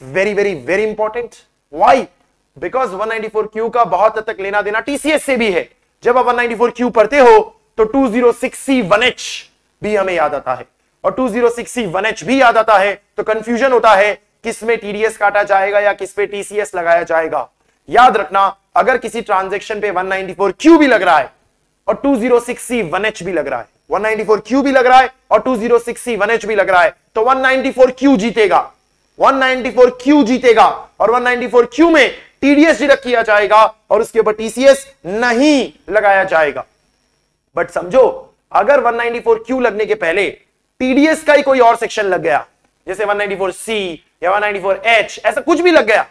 very very very important why because 194 Q का बहुत हद तक लेना देना टीसीएस से भी है। जब आप 194 क्यू पढ़ते हो तो 206 सी 1H भी हमें याद आता है। और 206 सी 1H भी याद आता है तो कंफ्यूजन होता है, किसमें टीडीएस काटा जाएगा या किस पे टीसीएस लगाया जाएगा। याद रखना, अगर किसी ट्रांजेक्शन पे 194 क्यू भी लग रहा है, और 206 सी 1H भी लग रहा है 194 क्यू भी लग रहा है और 206 सी 1H भी लग रहा है। तो 194 क्यू जीतेगा। 194 क्यू जीतेगा और 194 क्यू में टीडीएस डिडक्ट किया जाएगा और उसके ऊपर टीसीएस नहीं लगाया जाएगा। बट समझो, अगर 194 क्यू लगने के पहले टीडीएस का ही कोई और सेक्शन लग गया, जैसे 194 सी या 194 एच ऐसा कुछ भी लग गया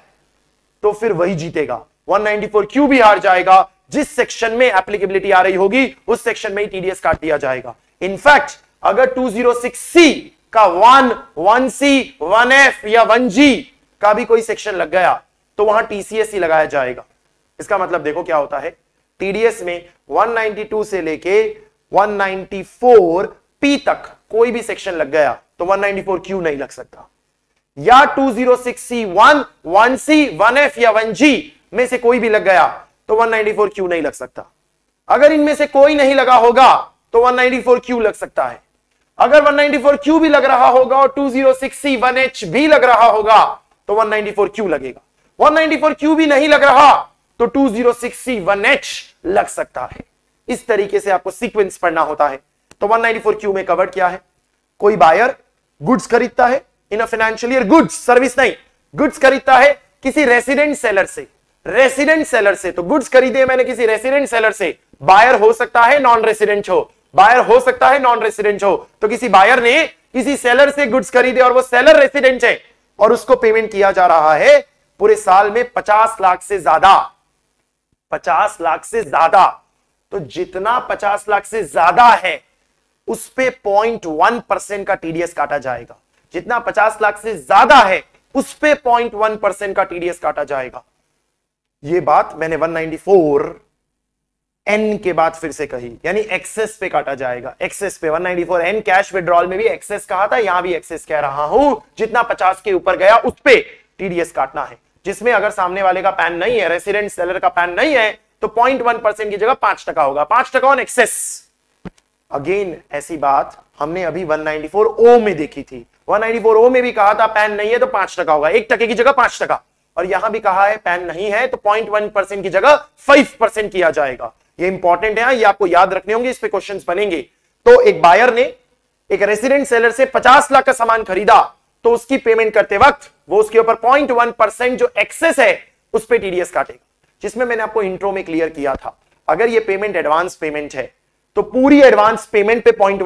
तो फिर वही जीतेगा। 194 क्यू भी हार जाएगा जिस सेक्शन में एप्लीकेबिलिटी आ रही होगी, उस सेक्शन में ही टीडीएस काट दिया जाएगा। इनफैक्ट अगर 206 सी का one one C one F या वन जी का भी कोई सेक्शन लग गया तो वहाँ टीसीएस ही लगाया जाएगा। इसका मतलब देखो क्या होता है। टीडीएस में 192 से लेके 194 पी तक कोई भी सेक्शन लग गया तो 194 क्यू नहीं लग सकता? या 206 C one one C one F या वन जी में से कोई भी लग गया तो 194 क्यू नहीं लग सकता। अगर इनमें से कोई नहीं लगा होगा तो 194 क्यू लग सकता है। अगर 194 क्यू भी लग रहा होगा और 206 सी वन एच भी लग रहा होगा तो 194 क्यू लगेगा। 194 क्यू भी नहीं लग रहा तो 206 सी वन लग सकता है। इस तरीके से आपको सीक्वेंस पढ़ना होता है। तो 194 क्यू में कवर्ड क्या है? कोई बायर गुड्स खरीदता है in a financial year goods service नहीं। गुड्स खरीदता है किसी रेसिडेंट सेलर से। रेसिडेंट सेलर से। तो गुड्स खरीदे मैंने किसी रेसिडेंट सेलर से। बायर हो सकता है नॉन रेसिडेंट हो। बायर हो सकता है नॉन रेसिडेंट हो। तो किसी बायर ने किसी सेलर से गुड्स खरीदे और वो सेलर रेसिडेंट है और उसको पेमेंट किया जा रहा है पूरे साल में पचास लाख से ज़्यादा। पचास लाख से ज़्यादा। तो जितना पचास लाख से ज़्यादा है, उस पे पॉइंट वन परसेंट का टीडीएस काटा जाएगा। जितना 50 लाख से ज़्यादा है, उस पे 0.1 परसेंट का टीडीएस काटा जाएगा। ये बात मैंने 194 एन के बाद फिर से कही, यानी एक्सेस पे काटा जाएगा। एक्सेस पे 194 एन कैश विड्रॉल में भी एक्सेस कहा था, यहाँ भी एक्सेस कह रहा हूँ। जितना 50 के ऊपर गया, उस पर टीडीएस काटना है। जिसमें अगर सामने वाले का पैन नहीं है, रेसिडेंट सेलर का पैन नहीं है तो पॉइंट वन परसेंट की जगह पाँच टका होगा। पाँच टका ऑन एक्सेस अगेन ऐसी बात हमने अभी 194 ओ में देखी थी। 194 ओ में भी कहा था, पैन नहीं है तो पाँच टका होगा। एक टके की जगह पाँच टका। और यहाँ भी कहा है पैन नहीं है तो पॉइंट वन परसेंट की जगह फाइव परसेंट किया जाएगा। ये इंपॉर्टेंट है ये आपको याद रखने होंगे, इस पे क्वेश्चंस बनेंगे। तो एक बायर ने एक रेसिडेंट सेलर से 50 लाख का सामान खरीदा तो उसकी पेमेंट करते वक्त वो उसके ऊपर पॉइंट परसेंट जो एक्सेस है, उस पर टीडीएस काटेगा। जिसमें मैंने आपको इंट्रो में क्लियर किया था। अगर ये पेमेंट एडवांस पेमेंट है तो पूरी एडवांस पेमेंट पे पॉइंट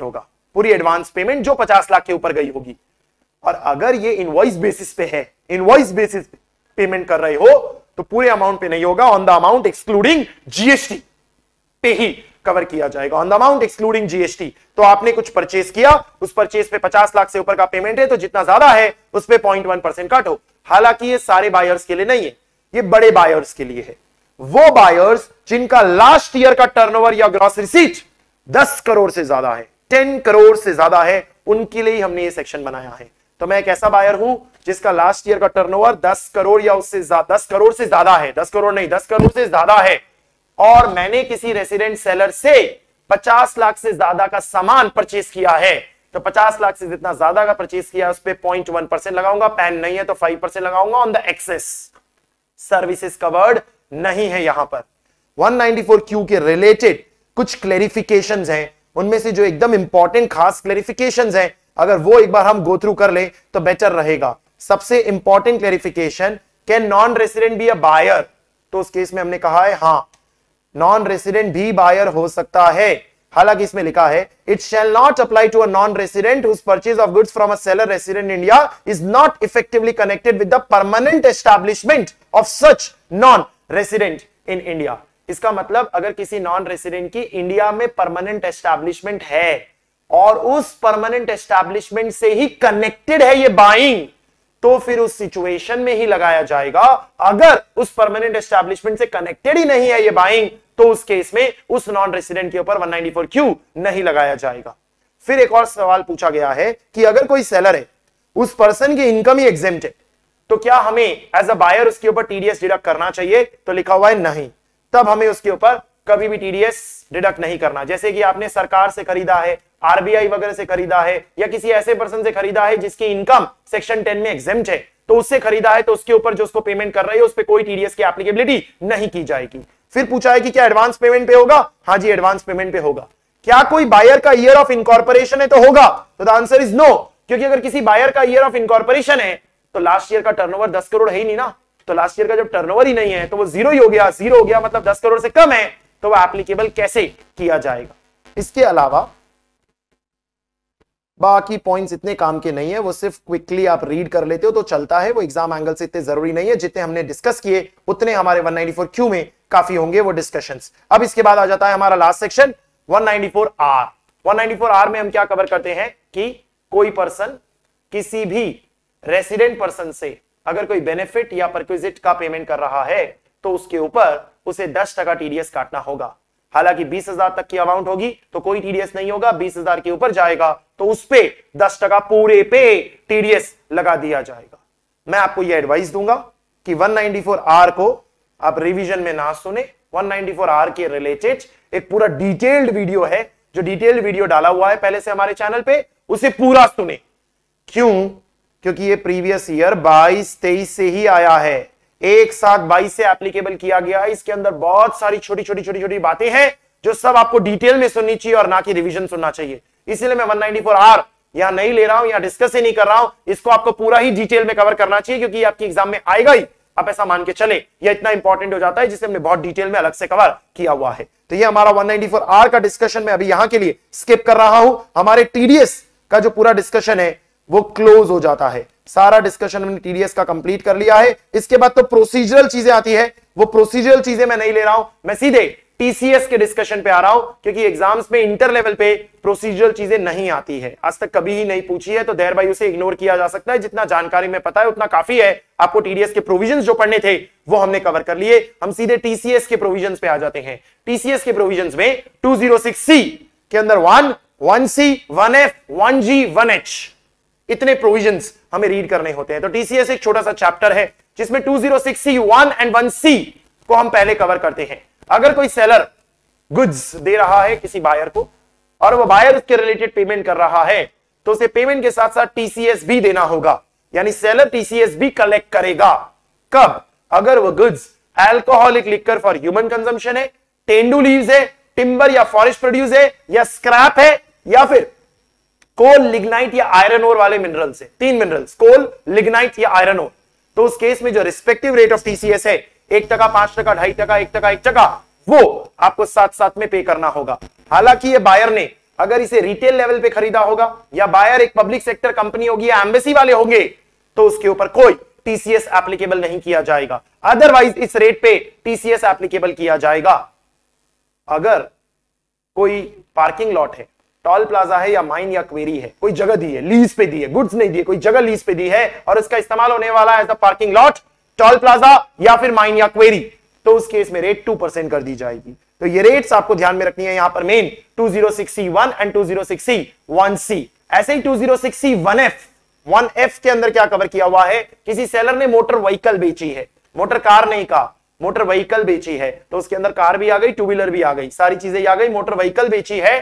होगा। पूरी एडवांस पेमेंट जो पचास लाख के ऊपर गई होगी। और अगर ये इनवॉइस बेसिस पे है इनवॉइस बेसिस पे पेमेंट कर रहे हो तो पूरे अमाउंट पे नहीं होगा on the amount excluding GST पे ही कवर किया जाएगा। On the amount excluding GST तो आपने कुछ परचेस किया, उस परचेस पे 50 लाख से ऊपर का पेमेंट है तो जितना ज़्यादा है, उस पे पॉइंट वन परसेंट काटो हालाँकि ये सारे बायर्स के लिए नहीं है, ये बड़े बायर्स के लिए है। वो बायर्स जिनका लास्ट ईयर का टर्नओवर या ग्रॉस रिसीट 10 करोड़ से ज़्यादा है 10 करोड़ से ज़्यादा है, उनके लिए हमने ये सेक्शन बनाया है। तो मैं एक ऐसा बायर हूँ, जिसका लास्ट ईयर का टर्नओवर 10 करोड़ या उससे 10 करोड़ से ज़्यादा है। 10 करोड़ नहीं 10 करोड़ से ज़्यादा है। और मैंने किसी रेसिडेंट सेलर से 50 लाख से ज़्यादा का सामान परचेस किया है। तो 50 लाख से जितना ज़्यादा का परचेस किया, उस पर पॉइंट वन परसेंट लगाऊँगा। पैन नहीं है तो फाइव परसेंट लगाऊँगा। On the excess services covered नहीं है यहाँ पर। 194 क्यू के रिलेटेड कुछ क्लेरिफिकेशन हैं। उनमें से जो एकदम इंपॉर्टेंट खास क्लेरिफिकेशन हैं अगर वो एक बार हम गो थ्रू कर ले तो बेटर रहेगा। सबसे important clarification can non resident be a buyer तो उस केस में हमने कहा है, हाँ। नॉन रेसिडेंट भी बायर हो सकता है। हालाँकि इसमें लिखा है it shall not apply to a non resident whose purchase of goods from a seller resident India is not effectively connected with the permanent establishment of such non resident in India इसका मतलब अगर किसी non resident की India में permanent establishment है और उस permanent establishment से ही कनेक्टेड है ये बाइंग तो फिर उस सिचुएशन में ही लगाया जाएगा। अगर उस परमानेंट एस्टैब्लिशमेंट से कनेक्टेड ही नहीं है ये बाइंग तो उस केस में उस नॉन रेसिडेंट के ऊपर 194 क्यू नहीं लगाया जाएगा। फिर एक और सवाल पूछा गया है कि अगर कोई सेलर है, उस पर्सन की इनकम ही एग्जेम्प्ट है तो क्या हमें एज अ बायर उसके ऊपर टीडीएस डिडक्ट करना चाहिए? तो लिखा हुआ है नहीं। तब हमें उसके ऊपर कभी भी टीडीएस डिडक्ट नहीं करना। जैसे कि आपने सरकार से खरीदा है आरबीआई वगैरह से खरीदा है, या किसी ऐसे पर्सन से खरीदा है जिसकी इनकम सेक्शन टेन में एग्जेम है तो उससे खरीदा है तो उसके ऊपर जो उसको पेमेंट कर रही है, उस पर कोई टीडीएस की एप्लीकेबिलिटी नहीं की जाएगी। फिर पूछा है कि क्या एडवांस पेमेंट पे होगा? हाँ जी एडवांस पेमेंट पे होगा। क्या कोई बायर का ईयर ऑफ़ इनकॉर्पोरेशन है तो होगा? तो द आंसर इज़ नो क्योंकि अगर किसी बायर का ईयर ऑफ़ इनकॉर्पोरेशन है तो लास्ट ईयर का टर्नओवर दस करोड़ है ही नहीं ना। तो लास्ट ईयर का जब टर्नओवर ही नहीं है तो वो ज़ीरो ही हो गया। ज़ीरो हो गया मतलब दस करोड़ से कम है। तो वो एप्लीकेबल कैसे किया जाएगा? इसके अलावा, बाकी पॉइंट्स इतने काम के नहीं है, वो सिर्फ़ क्विकली आप रीड कर लेते हो तो चलता है, वो एग्ज़ाम एंगल से इतने ज़रूरी नहीं है, जितने हमने डिस्कस किए, उतने हमारे 194 क्यू में काफ़ी होंगे वो डिस्कशंस अब इसके बाद आ जाता है हमारा लास्ट सेक्शन 194 आर 194 आर में हम क्या कवर करते हैं कि कोई पर्सन किसी भी रेसिडेंट पर्सन से अगर कोई बेनिफिट या परक्विजिट का पेमेंट कर रहा है तो उसके ऊपर उसे दस टका टीडीएस काटना होगा। हालाँकि बीस हज़ार तक की अमाउंट होगी तो कोई टीडीएस नहीं होगा, बीस हज़ार के ऊपर जाएगा तो उस पे दस टका पूरे पे टीडीएस लगा दिया जाएगा। मैं आपको यह एडवाइस दूँगा कि 194 आर को आप रिवीजन में ना सुने। 194 आर के रिलेटेड एक पूरा डिटेल्ड वीडियो है। जो डिटेल्ड वीडियो डाला हुआ है पहले से हमारे चैनल पे, उसे पूरा सुने। क्यों? क्योंकि ये प्रीवियस ईयर 22 23 से ही आया है। एक साथ बाईस से एप्लीकेबल किया गया है। इसके अंदर बहुत सारी छोटी छोटी छोटी छोटी बातें हैं, जो सब आपको डिटेल में सुननी चाहिए और ना कि रिवीजन सुनना चाहिए। इसीलिए मैं 194 आर यहाँ नहीं ले रहा हूँ, यहाँ डिस्कस ही नहीं कर रहा हूँ। इसको आपको पूरा ही डिटेल में कवर करना चाहिए, क्योंकि आपकी एग्ज़ाम में आएगा ही। आप ऐसा मान के चले, यह इतना इंपॉर्टेंट हो जाता है, जिसे हमने बहुत डिटेल में अलग से कवर किया हुआ है। तो ये हमारा 194 आर का डिस्कशन में अभी यहाँ के लिए स्किप कर रहा हूँ। हमारे टीडीएस का जो पूरा डिस्कशन है वो क्लोज हो जाता है। सारा डिस्कशन हमने टीडीएस का कंप्लीट कर लिया है। इसके बाद तो प्रोसीजरल चीज़ें आती है। वो प्रोसीजरल चीज़ें मैं नहीं ले रहा हूँ। मैं सीधे टीसीएस के डिस्कशन पे आ रहा हूँ, क्योंकि एग्ज़ाम्स में इंटर लेवल पे प्रोसीजरल चीज़ें नहीं आती है। आज तक कभी ही नहीं पूछी है तो देर भाई उसे इग्नोर किया जा सकता है। जितना जानकारी में पता है, उतना काफ़ी है। आपको टीडीएस के प्रोविजंस जो पढ़ने थे, वो हमने कवर कर लिए। हम सीधे टीसीएस के प्रोविजंस पे आ जाते हैं। टीसीएस के प्रोविज़न में 206 सी के अंदर one one C one F one G one H इतने प्रोविजंस हमें रीड करने होते हैं। तो टीसीएस एक छोटा सा चैप्टर है, जिसमें 206 C one and one C को हम पहले कवर करते हैं। अगर कोई सेलर गुड्स दे रहा है किसी बायर को, और वो बायर उसके रिलेटेड पेमेंट कर रहा है तो उसे पेमेंट के साथ साथ टीसीएस भी देना होगा। यानी सेलर टीसीएस भी कलेक्ट करेगा। कब? अगर वो goods alcoholic liquor for human consumption है टेंडू लीव्स है टिम्बर या फॉरेस्ट प्रोड्यूस है, या स्क्रैप है, या फिर कोल, लिग्नाइट या आयरन ओर वाले मिनरल है। तीन मिनरल्स कोल, लिग्नाइट या आयरन ओर। तो उस केस में जो रिस्पेक्टिव रेट ऑफ़ टीसीएस है, एक टका, पाँच टका, ढाई टका, एक टका एक टका, वो आपको साथ साथ में पे करना होगा। हालाँकि ये बायर ने अगर इसे रिटेल लेवल पे खरीदा होगा, या बायर एक पब्लिक सेक्टर कंपनी होगी, या एम्बेसी वाले होंगे तो उसके ऊपर कोई टीसीएस एप्लीकेबल नहीं किया जाएगा। अदरवाइज़ इस रेट पे टीसीएस एप्लीकेबल किया जाएगा। अगर कोई पार्किंग लॉट है टॉल प्लाजा है या माइन या क्वेरी है, कोई जगह दी है, लीज पे दी है, गुड्स नहीं दिए कोई जगह लीज पे दी है और इसका इस्तेमाल होने वाला है पार्किंग लॉट टॉल प्लाजा या फिर माइन या क्वेरी तो उस केस में रेट टू परसेंट कर दी जाएगी। तो ये रेट्स आपको ध्यान में रखनी है यहाँ पर मेन 206C1 एंड 206C1C ऐसे ही 206C1F 1F के अंदर क्या कवर किया हुआ है? किसी सेलर ने मोटर व्हीकल बेची है मोटर कार नहीं कहा मोटर व्हीकल बेची है तो उसके अंदर कार भी आ गई टू व्हीलर भी आ गई, सारी चीज़ें आ गई मोटर व्हीकल बेची है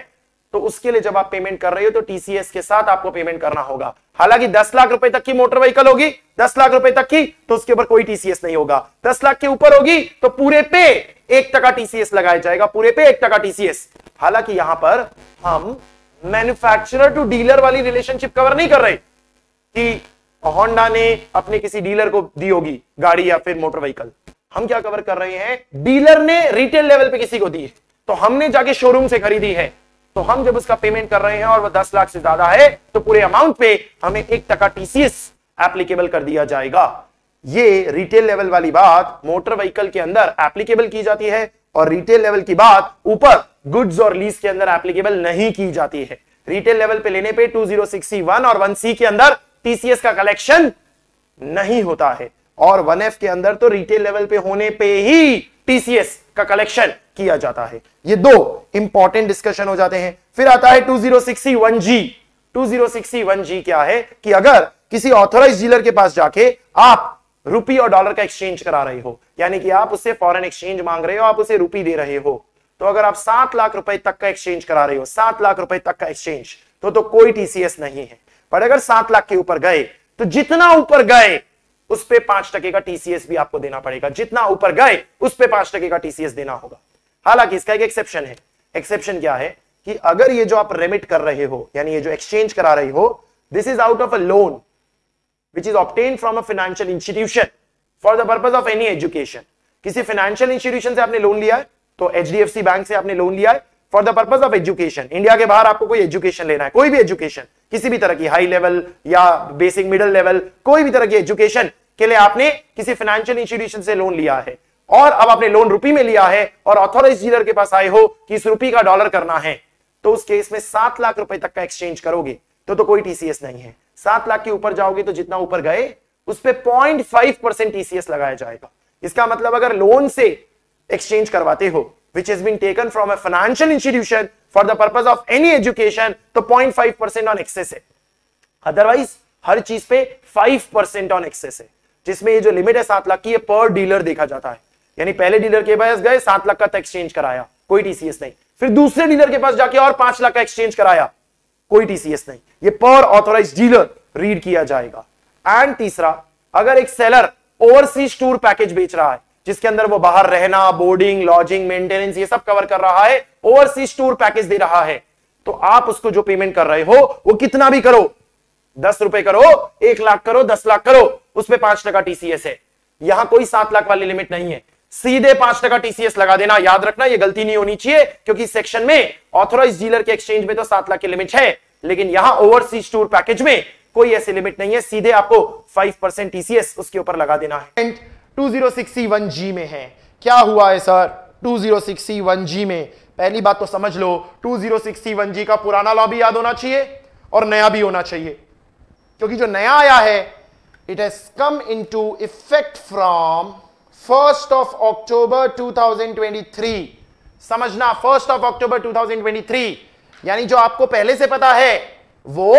तो उसके लिए जब आप पेमेंट कर रहे हो तो टीसीएस के साथ आपको पेमेंट करना होगा। हालाँकि दस लाख रुपए तक की मोटर व्हीकल होगी, दस लाख रुपए तक की तो उसके ऊपर कोई टीसीएस नहीं होगा। दस लाख के ऊपर होगी तो पूरे पे एक टका टीसीएस लगाया जाएगा, पूरे पे एक टका टीसीएस हालाँकि यहाँ पर हम मैन्युफैक्चरर टू डीलर वाली रिलेशनशिप कवर नहीं कर रहे कि होंडा ने अपने किसी डीलर को दी होगी गाड़ी या फिर मोटर व्हीकल हम क्या कवर कर रहे हैं? डीलर ने रिटेल लेवल पे किसी को दी है। तो हमने जाके शोरूम से खरीदी है। तो हम जब उसका पेमेंट कर रहे हैं और वो दस लाख से ज़्यादा है तो पूरे अमाउंट पे हमें एक टका टीसीएस एप्लीकेबल कर दिया जाएगा। ये रिटेल लेवल वाली बात मोटर व्हीकल के अंदर एप्लीकेबल की जाती है और रिटेल लेवल की बात ऊपर गुड्स और लीज के अंदर एप्लीकेबल नहीं की जाती है। रिटेल लेवल पे लेने पे 206C1 और 1C के अंदर टीसीएस का कलेक्शन नहीं होता है। और 1F के अंदर तो रिटेल लेवल पे होने पे ही टीसीएस का कलेक्शन किया जाता है। ये दो इंपॉर्टेंट डिस्कशन हो जाते हैं। फिर आता है 206C1G 206C1G क्या है? कि अगर किसी ऑथोराइज डीलर के पास जाके आप रुपी और डॉलर का एक्सचेंज करा रहे हो, यानी कि आप उससे फॉरेन एक्सचेंज मांग रहे हो, आप उसे रुपी दे रहे हो तो अगर आप सात लाख रुपए तक का एक्सचेंज करा रहे हो, सात लाख रुपए तक का एक्सचेंज तो तो कोई टीसीएस नहीं है। पर अगर सात लाख के ऊपर गए तो जितना ऊपर गए उस पर पाँच टके का टीसीएस भी आपको देना पड़ेगा। जितना ऊपर गए, उस पर पाँच टके का टीसीएस देना होगा। हालाँकि इसका एक एक्सेप्शन है। एक्सेप्शन क्या है? कि अगर ये जो आप रेमिट कर रहे हो, यानी ये जो एक्सचेंज करा रहे हो this is out of a loan which is obtain from a financial institution for the purpose of any education किसी फाइनेंशियल इंस्टीट्यूशन से आपने लोन लिया है तो एच बैंक से आपने लोन लिया है for the purpose of education India के बाहर आपको कोई एजुकेशन लेना है, कोई भी एजुकेशन किसी भी तरह की हाई लेवल या बेसिक मिडिल लेवल कोई भी तरह की एजुकेशन के लिए आपने किसी फाइनेंशियल इंस्टीट्यूशन से लोन लिया है। और अब आपने लोन रुपी में लिया है और ऑथोराइज डीलर के पास आए हो कि इस रुपी का डॉलर करना है तो उस केस में सात लाख रुपए तक का एक्सचेंज करोगे तो तो कोई टीसीएस नहीं है। सात लाख के ऊपर जाओगे तो जितना ऊपर गए, उस पर पॉइंट फाइव परसेंट टीसीएस लगाया जाएगा। इसका मतलब अगर लोन से एक्सचेंज करवाते हो, which has been taken from a financial institution for the purpose of any education तो 0.5 परसेंट ऑन एक्सेस है। अदरवाइज़ हर चीज़ पे 5 परसेंट ऑन एक्सेस है। जिसमें ये जो लिमिट है सात लाख की, ये पर डीलर देखा जाता है। यानी पहले डीलर के पास गए, सात लाख का एक्सचेंज कराया, कोई टीसीएस नहीं। फिर दूसरे डीलर के पास जाके और पाँच लाख का एक्सचेंज कराया, कोई टीसीएस नहीं। ये पर ऑथोराइज डीलर रीड किया जाएगा। एंड तीसरा, अगर एक सेलर ओवरसीज टूर पैकेज बेच रहा है, जिसके अंदर वो बाहर रहना बोर्डिंग लॉजिंग मेंटेनेंस ये सब कवर कर रहा है ओवरसीज टूर पैकेज दे रहा है तो आप उसको जो पेमेंट कर रहे हो, वो कितना भी करो, दस रुपए करो, एक लाख करो, दस लाख करो उस पर पाँच टका टीसीएस है। यहाँ कोई सात लाख वाली लिमिट नहीं है। सीधे पाँच टका टीसीएस लगा देना, याद रखना, ये गलती नहीं होनी चाहिए, क्योंकि सेक्शन में ऑथोराइज डीलर के एक्सचेंज में तो सात लाख की लिमिट है। लेकिन यहाँ ओवरसीज टूर पैकेज में कोई ऐसी लिमिट नहीं है, सीधे आपको फाइव परसेंट टीसीएस उसके ऊर लगा देना है। 206C1G में है। क्या हुआ है सर 2061G में। पहली बात तो समझ लो 2061G का पुराना लॉ भी याद होना चाहिए और नया भी होना चाहिए। क्योंकि जो नया आया है it has come into effect from first of October 2023 समझना फ़र्स्ट ऑफ़ अक्टूबर 2023 यानी जो आपको पहले से पता है, वो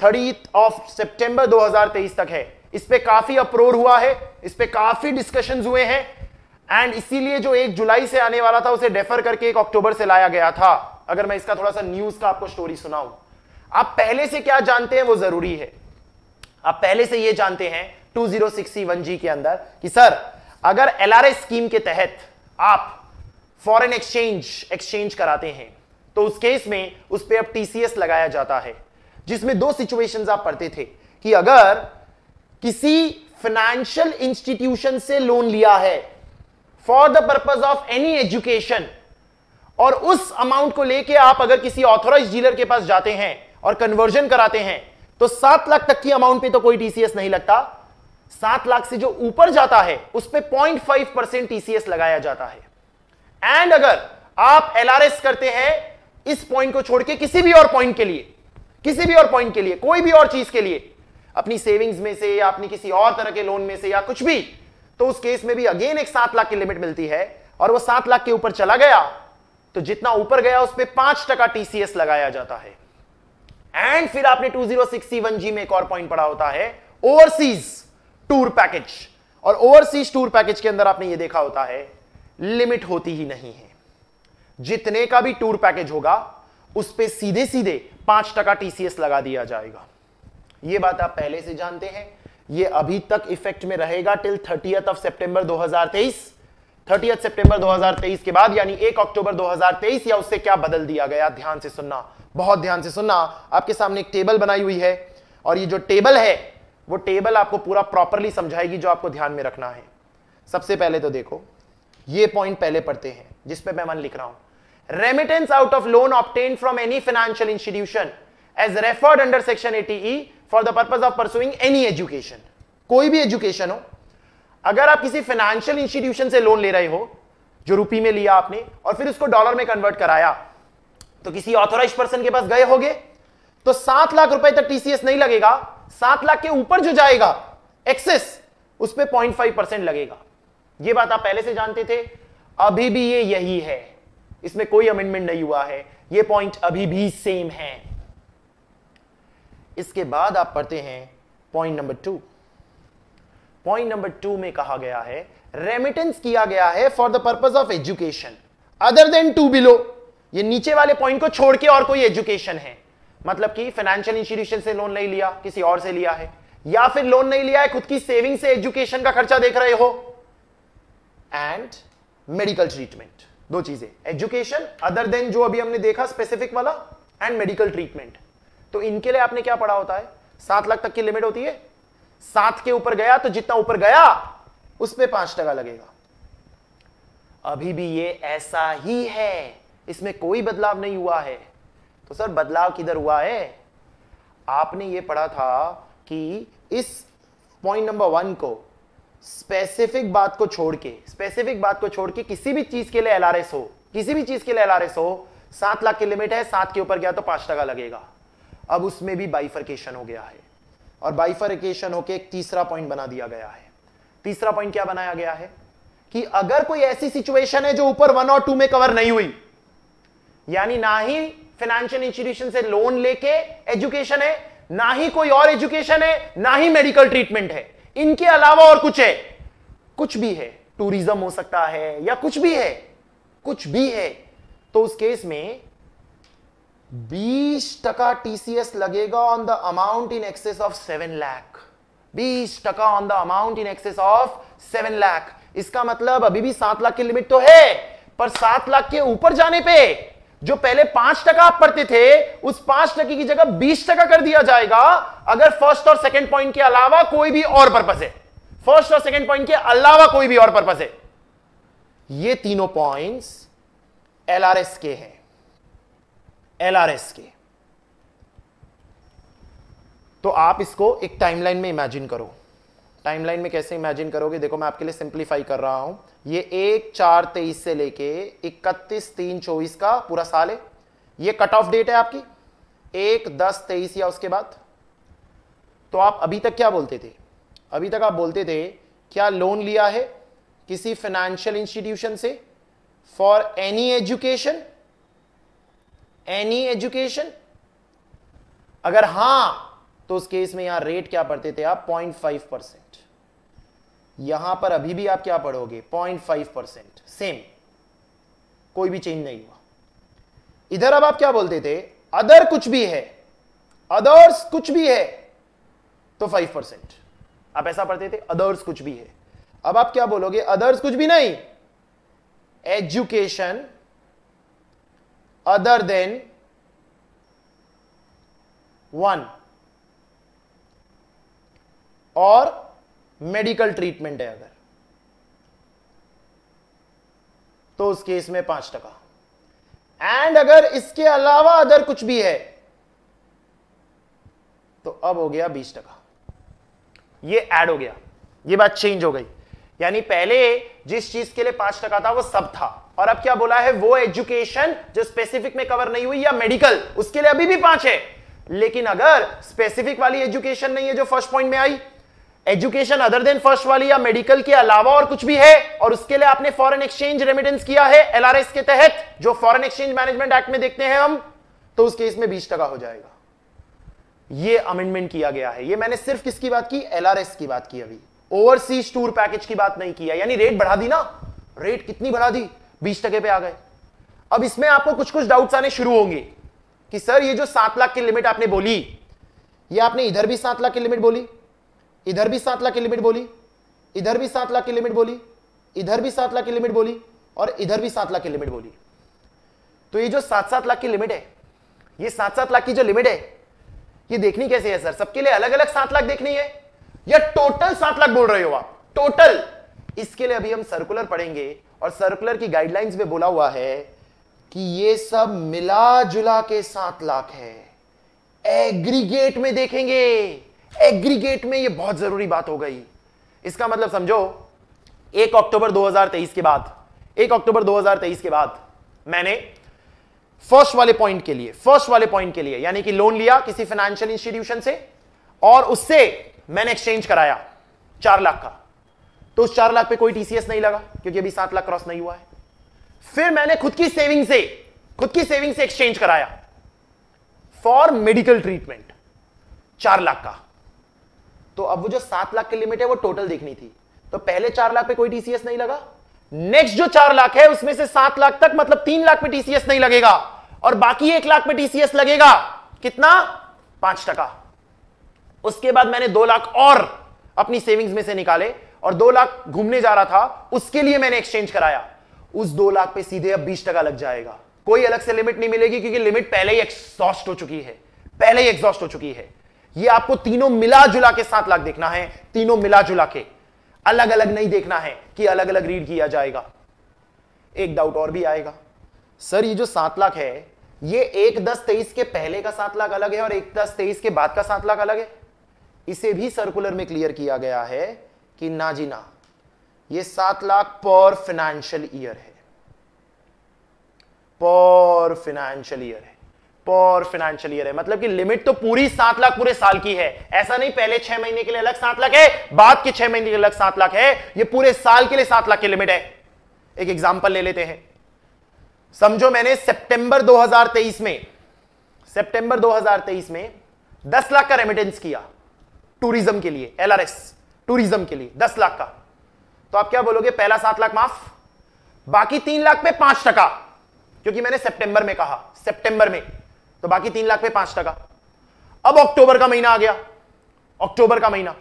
थर्टी ऑफ़ सितंबर 2023 तक है। इस पे काफ़ी अप्रोड हुआ है, इस पे काफ़ी डिस्कशंस हुए हैं एंड इसीलिए जो एक जुलाई से आने वाला था, उसे डेफर करके एक अक्टूबर से लाया गया था। अगर मैं इसका थोड़ा सा न्यूज़ का आपको स्टोरी सुनाऊं। आप पहले से क्या जानते हैं, वो ज़रूरी है। आप पहले से ये जानते हैं 2061G के अंदर कि सर, अगर एलआरएस स्कीम के तहत आप फॉरेन एक्सचेंज एक्सचेंज कराते हैं तो उस केस में उस पर अब टीसीएस लगाया जाता है, जिसमें दो सिचुएशंस आप पढ़ते थे कि अगर किसी फाइनेंशियल इंस्टीट्यूशन से लोन लिया है for the purpose of any education और उस अमाउंट को लेके आप अगर किसी ऑथोराइज डीलर के पास जाते हैं और कन्वर्जन कराते हैं तो सात लाख तक की अमाउंट पे तो कोई टीसीएस नहीं लगता। सात लाख से जो ऊपर जाता है, उस पर पॉइंट फाइव परसेंट टीसीएस लगाया जाता है। एंड अगर आप एलआरएस करते हैं, इस पॉइंट को छोड़ के किसी भी और पॉइंट के लिए, किसी भी और पॉइंट के लिए, कोई भी और चीज़ के लिए, अपनी सेविंग्स में से या अपनी किसी और तरह के लोन में से या कुछ भी तो उस केस में भी अगेन एक सात लाख की लिमिट मिलती है और वो सात लाख के ऊपर चला गया तो जितना ऊपर गया उस पर पाँच टका टीसीएस लगाया जाता है। एंड फिर आपने 2061G में एक और पॉइंट पढ़ा होता है ओवरसीज टूर पैकेज और ओवरसीज टूर पैकेज के अंदर आपने ये देखा होता है लिमिट होती ही नहीं है। जितने का भी टूर पैकेज होगा, उस पर सीधे सीधे पाँच टका टीसीएस लगा दिया जाएगा। ये बात आप पहले से जानते हैं। ये अभी तक इफ़ेक्ट में रहेगा till thirtieth of September 2023 thirtieth September 2023 के बाद, यानी एक अक्टूबर 2023 या उससे क्या बदल दिया गया? ध्यान से सुनना। बहुत ध्यान से सुनना। आपके सामने एक टेबल बनाई हुई है और ये जो टेबल है, वो टेबल आपको पूरा प्रॉपरली समझाएगी जो आपको ध्यान में रखना है। सबसे पहले तो देखो, ये पॉइंट पहले पढ़ते हैं जिसपे मैं मन लिख रहा हूँ। Remittance out of loan obtain from any financial institution as referred under section eighty for the purpose of pursuing any education कोई भी एजुकेशन हो, अगर आप किसी फाइनेंशियल इंस्टीट्यूशन से लोन ले रहे हो, जो रुपी में लिया आपने और फिर उसको डॉलर में कन्वर्ट कराया तो किसी ऑथोराइज पर्सन के पास गए होगे तो सात लाख रुपए तक टीसीएस नहीं लगेगा, सात लाख के ऊपर जो जाएगा एक्सेस उस पर पॉइंट फाइव परसेंट लगेगा। यह बात आप पहले से जानते थे, अभी भी ये यही है। इसमें कोई अमेंडमेंट नहीं हुआ है, ये पॉइंट अभी भी सेम है। इसके बाद आप पढ़ते हैं point number two point number two में कहा गया है रेमिटेंस किया गया है for the purpose of education other than two below ये नीचे वाले पॉइंट को छोड़ के और कोई एजुकेशन है। मतलब कि फाइनेंशियल इंस्टीट्यूशन से लोन नहीं लिया, किसी और से लिया है। या फिर लोन नहीं लिया है, खुद की सेविंग से एजुकेशन का खर्चा देख रहे हो। एंड मेडिकल ट्रीटमेंट दो चीज़ें। एजुकेशन अदर देन जो अभी हमने देखा स्पेसिफिक वाला एंड मेडिकल ट्रीटमेंट तो इनके लिए आपने क्या पढ़ा होता है? सात लाख तक की लिमिट होती है। सात के ऊपर गया तो जितना ऊपर गया उस पर पाँच टका लगेगा। अभी भी ये ऐसा ही है। इसमें कोई बदलाव नहीं हुआ है। तो सर, बदलाव किधर हुआ है? आपने ये पढ़ा था कि इस पॉइंट नंबर वन को स्पेसिफिक बात को छोड़ के स्पेसिफिक बात को छोड़ के किसी भी चीज़ के लिए एलआरएस हो, किसी भी चीज़ के लिए एलआरएस हो, सात लाख की लिमिट है, सात के ऊपर गया तो पाँच टका लगेगा। अब उसमें भी बाइफर्केशन हो गया है और बाइफर्केशन होके एक तीसरा पॉइंट बना दिया गया है। तीसरा पॉइंट क्या बनाया गया है? कि अगर कोई ऐसी सिचुएशन है जो ऊपर वन और टू में कवर नहीं हुई यानी ना ही फाइनेंशियल इंस्टीट्यूशन से लोन लेके एजुकेशन है, ना ही कोई और एजुकेशन है, ना ही मेडिकल ट्रीटमेंट है। इनके अलावा और कुछ है? कुछ भी है। टूरिज़्म हो सकता है या कुछ भी है। कुछ भी है। तो उस केस में बीस टका टीसीएस लगेगा on the amount in excess of seven lakh बीस टका on the amount in excess of seven lakh इसका मतलब अभी भी सात लाख की लिमिट तो है, पर सात लाख के ऊपर जाने पे जो पहले पाँच टका आप पढ़ते थे, उस पाँच टके की जगह बीस टका कर दिया जाएगा। अगर फ़र्स्ट और सेकंड पॉइंट के अलावा कोई भी और पर्पज है। फ़र्स्ट और सेकंड पॉइंट के अलावा कोई भी और पर्पज है। ये तीनों पॉइंट्स एलआरएस के हैं। एलआरएस के। तो आप इसको एक टाइमलाइन में इमेजिन करो। टाइमलाइन में कैसे इमेजिन करोगे? देखो, मैं आपके लिए सिंप्लीफाई कर रहा हूँ। ये एक चार तेईस से लेके इकतीस तीन चौबीस का पूरा साल है। ये कट ऑफ़ डेट है आपकी। एक, दस, तेईस या उसके बाद। तो आप अभी तक क्या बोलते थे? अभी तक आप बोलते थे, क्या लोन लिया है किसी फाइनेंशियल इंस्टीट्यूशन से? For any education any education अगर हाँ तो उस केस में यहाँ रेट क्या पढ़ते थे आप? पॉइंट फाइव परसेंट यहाँ पर अभी भी आप क्या पढ़ोगे? Point five percent. सेम। कोई भी चेंज नहीं हुआ। इधर अब आप क्या बोलते थे? अदर कुछ भी है। अदर्स कुछ भी है। तो फाइव परसेंट। आप ऐसा पढ़ते थे? अदर्स कुछ भी है। अब आप क्या बोलोगे? अदर्स कुछ भी नहीं। Education other than one. और मेडिकल ट्रीटमेंट है अगर। तो उस केस में पाँच टका। एंड अगर इसके अलावा अदर कुछ भी है तो अब हो गया बीस टका। ये ऐड हो गया। ये बात चेंज हो गई। यानी पहले जिस चीज़ के लिए पाँच टका था, वो सब था। और अब क्या बोला है? वो एजुकेशन जो स्पेसिफिक में कवर नहीं हुई, या मेडिकल उसके लिए अभी भी पाँच है। लेकिन अगर स्पेसिफिक वाली एजुकेशन नहीं है जो फ़र्स्ट पॉइंट में आई एजुकेशन अदर देन फ़र्स्ट वाली या मेडिकल के अलावा और कुछ भी है, और उसके लिए आपने फॉरेन एक्सचेंज रेमिटेंस किया है एलआरएस के तहत, जो फॉरेन एक्सचेंज मैनेजमेंट एक्ट में देखते हैं हम तो उस केस में बीस टका हो जाएगा। ये अमेंडमेंट किया गया है। ये मैंने सिर्फ़ किसकी बात की? एलआरएस की बात की अभी। ओवरसीज टूर पैकेज की बात नहीं किया। यानी रेट बढ़ा दी ना। रेट कितनी बढ़ा दी? बीस टके पे आ गए। अब इसमें आपको कुछ कुछ डाउट्स आने शुरू होंगे कि सर, ये जो सात लाख की लिमिट आपने बोली, ये आपने इधर भी सात लाख की लिमिट बोली? इधर भी सात लाख की लिमिट बोली, इधर भी सात लाख की लिमिट बोली, इधर भी सात लाख की लिमिट बोली और इधर भी सात लाख की लिमिट बोली। तो ये जो सात सात लाख की लिमिट है, ये सात सात लाख की जो लिमिट है, ये देखनी कैसे है, सर? सबके लिए अलग अलग सात लाख देखनी है या टोटल सात लाख बोल रहे हो आप? टोटल। इसके लिए अभी हम सर्कुलर पढ़ेंगे और सर्कुलर की गाइडलाइंस में बोला हुआ है कि ये सब मिला जुला के सात लाख है। एग्रीगेट में देखेंगे। एग्रीगेट में ये बहुत ज़रूरी बात हो गई। इसका मतलब समझो, एक अक्टूबर 2023 के बाद, एक अक्टूबर 2023 के बाद मैंने फ़र्स्ट वाले पॉइंट के लिए फ़र्स्ट वाले पॉइंट के लिए, यानी कि लोन लिया किसी फाइनेंशियल इंस्टीट्यूशन से, और उससे मैंने एक्सचेंज कराया चार लाख का। तो उस चार लाख पे कोई टीसीएस नहीं लगा, क्योंकि अभी सात लाख क्रॉस नहीं हुआ है। फिर मैंने खुद की सेविंग से, खुद की सेविंग से एक्सचेंज कराया फॉर मेडिकल ट्रीटमेंट चार लाख का। तो अब वो जो सात लाख की लिमिट है, वो टोटल देखनी थी। तो पहले चार लाख पे कोई टीसीएस नहीं लगा। नेक्स्ट जो चार लाख है, उसमें से सात लाख तक मतलब तीन लाख पे टीसीएस नहीं लगेगा। और बाकी एक लाख पे टीसीएस लगेगा, कितना? पाँच टका। उसके बाद मैंने दो लाख और अपनी सेविंग्स में से निकाले और दो लाख घूमने जा रहा था, उसके लिए मैंने एक्सचेंज कराया। उस दो लाख पे सीधे अब बीस लग जाएगा। कोई अलग से लिमिट नहीं मिलेगी, क्योंकि लिमिट पहले ही एग्जॉस्ट हो चुकी है। पहले ही एग्जॉस्ट हो चुकी है। ये आपको तीनों मिला जुला के सात लाख देखना है, तीनों मिला जुला के। अलग अलग नहीं देखना है कि अलग अलग रीड किया जाएगा। एक डाउट और भी आएगा। सर, ये जो सात लाख है, ये एक दस तेईस के पहले का सात लाख अलग है और एक दस तेईस के बाद का सात लाख अलग है? इसे भी सर्कुलर में क्लियर किया गया है कि ना जी ना, ये सात लाख पर फाइनेंशियल ईयर है। पर फाइनेंशियल ईयर है। पर फाइनेंशियल ईयर है मतलब कि लिमिट तो पूरी सात लाख पूरे साल की है। ऐसा नहीं पहले छह महीने के लिए अलग सात लाख है, बाद के छह महीने के अलग सात लाख है। ये पूरे साल के लिए सात लाख की लिमिट है। एक एग्जांपल ले लेते हैं। समझो मैंने सितंबर 2023 में, सितंबर 2023 में 10 लाख का रेमिटेंस किया टूरिज़्म के लिए एलआरएस टूरिज़्म के लिए 10 लाख का। तो आप क्या बोलोगे? पहला सात लाख माफ़। बाकी तीन लाख पे पाँच टका। क्योंकि मैंने सितंबर में कहा, सितंबर में। तो बाकी तीन लाख पे पाँच टका। अब अक्टूबर का महीना आ गया। अक्टूबर का महीना।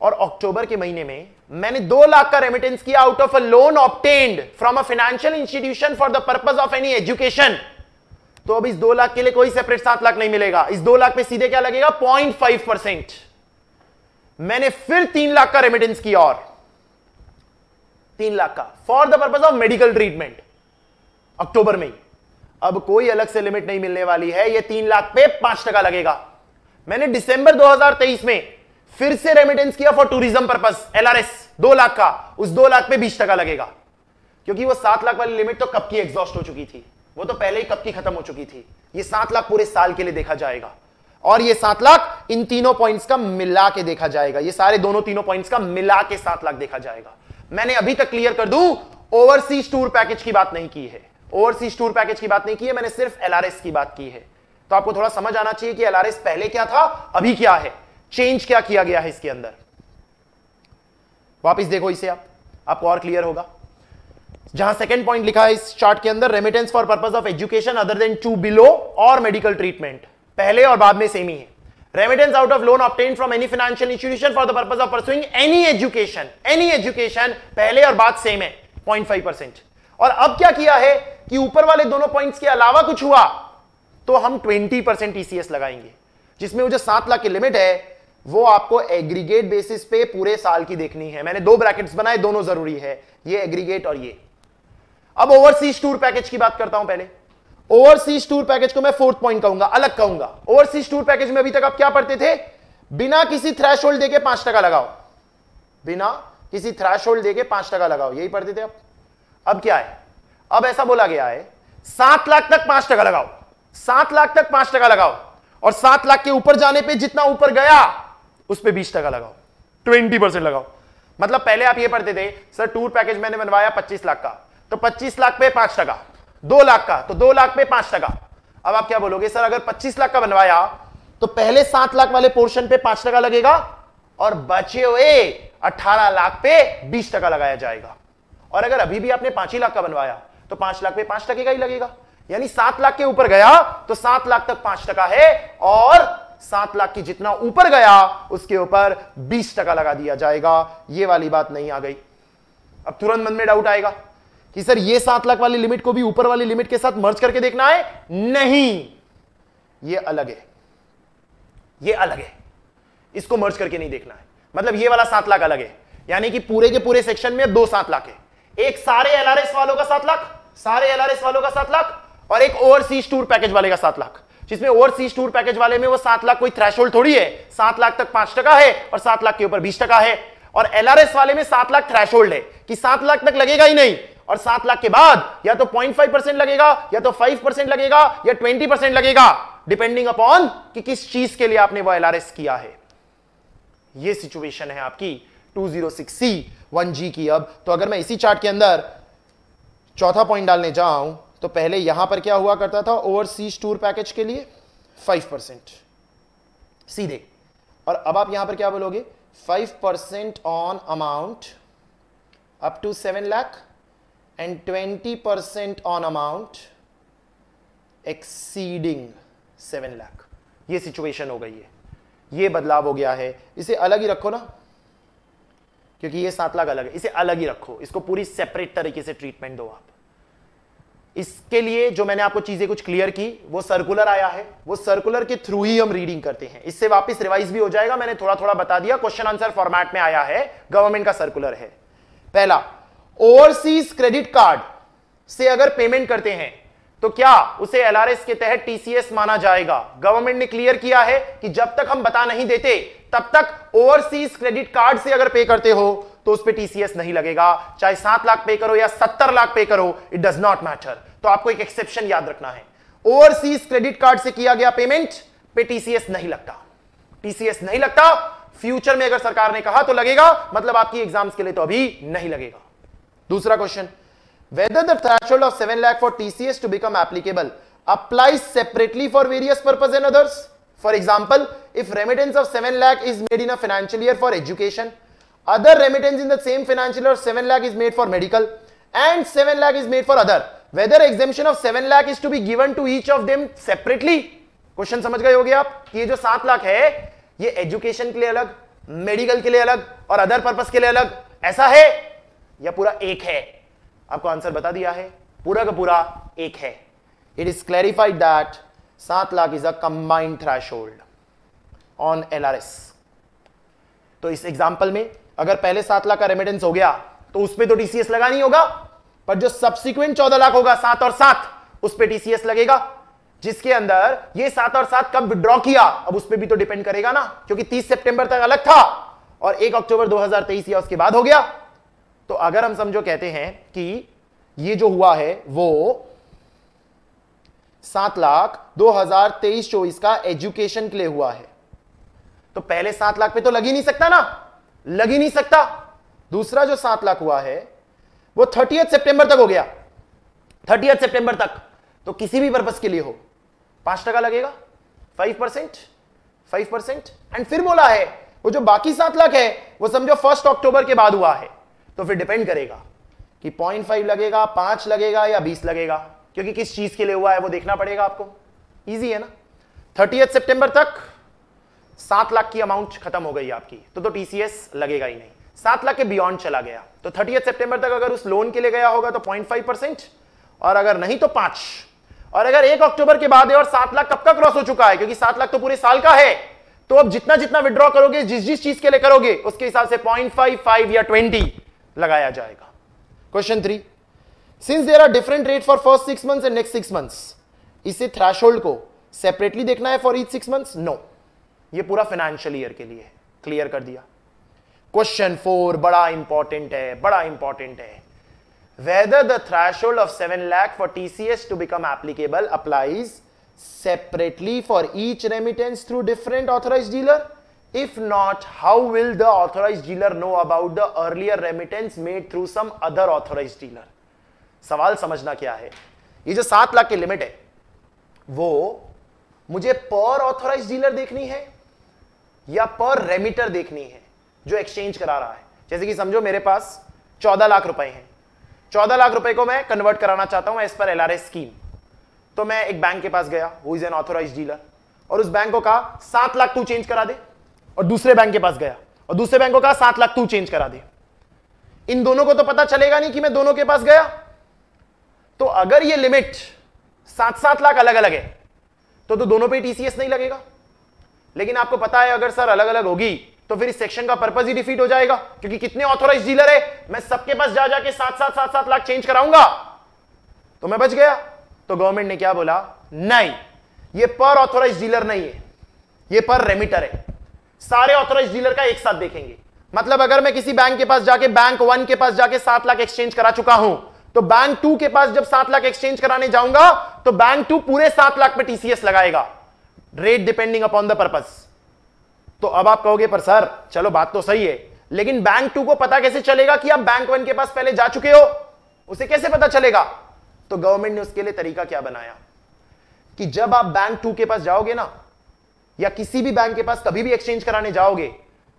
और अक्टूबर के महीने में मैंने दो लाख का रेमिटेंस किया out of a loan obtained from a financial institution for the purpose of any education तो अब इस दो लाख के लिए कोई सेपरेट सात लाख नहीं मिलेगा। इस दो लाख पे सीधे क्या लगेगा? पॉइंट फाइव परसेंट मैंने फिर तीन लाख का रेमिटेंस किया और। तीन लाख का। For the purpose of medical treatment October में अब कोई अलग से लिमिट नहीं मिलने वाली है। ये तीन लाख पे पाँच टका लगेगा। मैंने दिसंबर 2023 में फिर से रेमिटेंस किया फॉर टूरिज़्म पर्पज एलआरएस दो लाख का। उस दो लाख पे बीस टका लगेगा। क्योंकि वो सात लाख वाली लिमिट तो कब की एग्जॉस्ट हो चुकी थी? वो तो पहले ही कब की खत्म हो चुकी थी। ये सात लाख पूरे साल के लिए देखा जाएगा। और ये सात लाख इन तीनों पॉइंट्स का मिला के देखा जाएगा। ये सारे दोनों तीनों पॉइंट्स का मिला के सात लाख देखा जाएगा। मैंने अभी तक क्लियर कर दू ओवरसीज टूर पैकेज की बात नहीं की है। ओवरसीज टूर पैकेज की बात नहीं की है, मैंने सिर्फ़ एलआरएस की बात की है। तो आपको थोड़ा समझ आना चाहिए कि एलआरएस पहले क्या था, अभी क्या है। चेंज क्या किया गया है इसके अंदर? वापिस देखो इसे आप। आपको और क्लियर होगा। जहाँ सेकंड पॉइंट लिखा है इस चार्ट के अंदर remittance for purpose of education other than two below और मेडिकल ट्रीटमेंट पहले और बाद में सेम ही है। Remittance out of loan obtain from any financial institution for the purpose of pursuing any education any education पहले और बाद सेम है पॉइंट फाइव परसेंट और अब क्या किया है कि ऊपर वाले दोनों पॉइंट्स के अलावा कुछ हुआ तो हम ट्वेंटी परसेंट टीसीएस लगाएँगे, जिसमें वो जो सात लाख की लिमिट है, वो आपको एग्रीगेट बेसिस पे पूरे साल की देखनी है। मैंने दो ब्रैकेट्स बनाए, दोनों ज़रूरी है, ये एग्रीगेट और ये। अब ओवरसीज टूर पैकेज की बात करता हूँ पहले। ओवरसीज टूर पैकेज को मैं फोर्थ पॉइंट कहूँगा, अलग कहूँगा। ओवरसीज टूर पैकेज में अभी तक आप क्या पढ़ते थे? बिना किसी थ्रैश होल्ड देके पाँच टका लगाओ। बिना किसी थ्रैश होल्ड देके पाँच टका लगाओ, यही पढ़ते थे आप? अब क्या है? अब ऐसा बोला गया है, सात लाख तक पाँच टका लगाओ। सात लाख तक पाँच टका लगाओ। और सात लाख के ऊपर जाने पे जितना ऊपर गया, उस पर बीस टका लगाओ। ट्वेंटी परसेंट लगाओ। मतलब पहले आप ये पढ़ते थे, सर, टूर पैकेज मैंने बनवाया पच्चीस लाख का। तो पच्चीस लाख पे पाँच टका, दो लाख का तो दो लाख पे पाँच टका। अब आप क्या बोलोगे, सर, अगर पच्चीस लाख का बनवाया तो पहले सात लाख वाले पोर्शन पे पाँच टका लगेगा और बचे हुए अठारह लाख पे बीस टका लगाया जाएगा। और अगर अभी भी आपने पाँच ही लाख का बनवाया तो पाँच लाख पे पाँच टके का ही लगेगा। यानी सात लाख के ऊपर गया तो सात लाख तक पाँच टका है, और सात लाख की जितना ऊपर गया, उसके ऊपर बीस टका लगा दिया जाएगा। ये वाली बात नहीं आ गई। अब तुरंत मन में डाउट आएगा कि सर, ये सात लाख वाली लिमिट को भी ऊपर वाली लिमिट के साथ मर्ज करके देखना है? नहीं। ये अलग है। ये अलग है। इसको मर्ज करके नहीं देखना है। मतलब ये वाला सात लाख अलग है। यानी कि पूरे के पूरे सेक्शन में दो सात लाख है। एक सारे एलआरएस वालों का सात लाख, सारे एलआरएस वालों का सात लाख और एक ओवरसीज टूर पैकेज वाले का सात लाख। जिसमें ओवरसीज टूर पैकेज वाले में वो सात लाख कोई थ्रेशोल्ड थोड़ी है। सात लाख तक पाँच टका है और सात लाख के ऊपर बीस टका है। और एलआरएस वाले में सात लाख थ्रेशोल्ड है कि सात लाख तक लगेगा ही नहीं। और सात लाख के बाद या तो पॉइंट फाइव परसेंट लगेगा, या तो फाइव परसेंट लगेगा, या ट्वेंटी परसेंट लगेगा डिपेंडिंग अपॉन कि किस चीज़ के लिए आपने वो एलआरएस किया है। ये सिचुएशन है आपकी 206 सी 1G की अब तो अगर मैं इसी चार्ट के अंदर चौथा पॉइंट डालने जाऊँ तो पहले यहाँ पर क्या हुआ करता था? ओवरसीज टूर पैकेज के लिए फाइव परसेंट सीधे। और अब आप यहाँ पर क्या बोलोगे? Five percent on amount up to seven lakh and twenty percent on amount exceeding seven lakh ये सिचुएशन हो गई है। ये बदलाव हो गया है। इसे अलग ही रखो ना। क्योंकि ये सात लाख अलग है। इसे अलग ही रखो। इसको पूरी सेपरेट तरीके से ट्रीटमेंट दो आप। इसके लिए जो मैंने आपको चीज़ें कुछ क्लियर की, वो सर्कुलर आया है। वो सर्कुलर के थ्रू ही हम रीडिंग करते हैं। इससे वापस रिवाइज भी हो जाएगा। मैंने थोड़ा थोड़ा बता दिया। क्वेश्चन आंसर फॉर्मेट में आया है। गवर्नमेंट का सर्कुलर है। पहला ओवरसीज क्रेडिट कार्ड से अगर पेमेंट करते हैं तो क्या उसे एलआरएस के तहत टीसीएस माना जाएगा? गवर्नमेंट ने क्लियर किया है कि जब तक हम बता नहीं देते, तब तक ओवरसीज क्रेडिट कार्ड से अगर पे करते हो तो उस पर टीसीएस नहीं लगेगा। चाहे सात लाख पे करो या सत्तर लाख पे करो इट डज नॉट मैटर तो आपको एक एक्सेप्शन याद रखना है। ओवरसीज क्रेडिट कार्ड से किया गया पेमेंट पे टीसीएस नहीं लगता। टीसीएस नहीं लगता। फ्यूचर में अगर सरकार ने कहा तो लगेगा मतलब आपकी एग्ज़ाम्स के लिए तो अभी नहीं लगेगा। दूसरा question whether the threshold of 7 lakh for TCS to become applicable applies separately for various purpose and others. For example, if remittance of 7 lakh is made in a financial year for education, other remittance in the same financial year 7 lakh is made for medical and 7 lakh is made for other. Whether exemption of 7 lakh is to be given to each of them separately. Question समझ गए होगे आप कि ये जो सात लाख है ये एजुकेशन के लिए अलग मेडिकल के लिए अलग और अदर पर्पस के लिए अलग ऐसा है या पूरा एक है आपको आंसर बता दिया है। पूरा का पूरा एक है। इट इज़ क्लैरिफाइड दैट सात lakh is a combined threshold on L तो इस एग्ज़ाम्पल में अगर पहले सात लाख का रेमिटेंस हो गया तो उस पर तो टीसीएस लगा नहीं होगा, पर जो सब्सिक्वेंट चौदह लाख होगा, सात और सात, उस पर टीसीएस लगेगा, जिसके अंदर ये सात और सात कब विड्रॉ किया, अब उस पर भी तो डिपेंड करेगा ना, क्योंकि 30 सितंबर तक अलग था, और 1 अक्टूबर 2023 या उसके बाद हो गया। तो अगर हम समझो कहते हैं कि ये जो हुआ है, वो सात लाख दो हज़ार तेईस चौबीस का एजुकेशन के लिए हुआ है। तो पहले सात लाख पे तो लग ही नहीं सकता ना। लग ही नहीं सकता। दूसरा जो सात लाख हुआ है, वो थर्टी सितंबर तक हो गया। थर्टी सितंबर तक। तो किसी भी पर्पज के लिए हो। पाँच टका लगेगा। Five percent. Five percent. And फिर बोला है, वो जो बाकी सात लाख है, वो समझो फ़र्स्ट अक्टूबर के बाद हुआ है। तो फिर डिपेंड करेगा कि पॉइंट फाइव लगेगा, पाँच लगेगा या बीस लगेगा। क्योंकि किस चीज़ के लिए हुआ है वो देखना पड़ेगा आपको। इजी है ना? थर्टी सितंबर तक सात लाख की अमाउंट खत्म हो गई आपकी। तो तो टीसीएस लगेगा ही नहीं। सात लाख के बियॉन्ड चला गया। तो थर्टी सितंबर तक अगर उस लोन के लिए गया होगा तो पॉइंट फाइव परसेंट और अगर नहीं तो पाँच। और अगर एक अक्टूबर के बाद है और सात लाख कब का क्रॉस हो चुका है? क्योंकि सात लाख तो पूरे साल का है। तो अब जितना जितना विड्रॉ करोगे, जिस जिस चीज़ के लिए करोगे, उसके हिसाब से पॉइंट फाइव फाइव या ट्वेंटी लगाया जाएगा। Question three since there are different rate for first six months and next six months इसे थ्रैश को सेपरेटली देखना है for each six months no ये पूरा फाइनेंशियल ईयर के लिए क्लियर कर दिया। क्वेश्चन फोर बड़ा इंपॉर्टेंट है, बड़ा इंपॉर्टेंट है। Whether the threshold of 7 lakh for TCS to become applicable applies separately for each remittance through different authorized dealer? If not, how will the authorized dealer know about the earlier remittance made through some other authorized dealer? सवाल समझना क्या है? ये जो सात लाख की limit है वो मुझे पर ऑथोराइज डीलर देखनी है या पर रेमिटर देखनी है जो एक्सचेंज करा रहा है? जैसे कि समझो मेरे पास चौदह लाख रुपए हैं। चौदह लाख रुपए को मैं कन्वर्ट कराना चाहता हूँ एज पर एलआरएस स्कीम तो मैं एक बैंक के पास गया who is an authorise dealer और उस बैंक को कहा सात लाख तू चेंज करा दे। और दूसरे बैंक के पास गया। और दूसरे बैंक को कहा, सात लाख तू चेंज करा दे। इन दोनों को तो पता चलेगा नहीं कि मैं दोनों के पास गया। तो अगर ये लिमिट सात सात लाख अलग अलग है तो तो दोनों पे टीसीएस नहीं लगेगा। लेकिन आपको पता है, अगर सर अलग अलग होगी तो फिर इस सेक्शन का पर्पज ही डिफीट हो जाएगा। क्योंकि कितने ऑथोराइज डीलर है, मैं सबके पास जा जाके सात सात सात सात लाख चेंज कराऊँगा। तो मैं बच गया। तो गवर्नमेंट ने क्या बोला? नहीं, ये पर ऑथोराइज डीलर नहीं है। ये पर रेमिटर है। सारे ऑथोराइज डीलर का एक साथ देखेंगे। मतलब अगर मैं किसी बैंक के पास जाके बैंक वन के पास जाके सात लाख एक्सचेंज करा चुका हूँ तो बैंक टू के पास जब सात लाख एक्सचेंज कराने जाऊँगा तो बैंक टू पूरे सात लाख पे टीसीएस लगाएगा। Rate depending upon the purpose तो अब आप कहोगे, पर सर, चलो बात तो सही है। लेकिन बैंक टू को पता कैसे चलेगा कि आप बैंक वन के पास पहले जा चुके हो? उसे कैसे पता चलेगा? तो गवर्नमेंट ने उसके लिए तरीका क्या बनाया? कि जब आप बैंक टू के पास जाओगे ना या किसी भी बैंक के पास कभी भी एक्सचेंज कराने जाओगे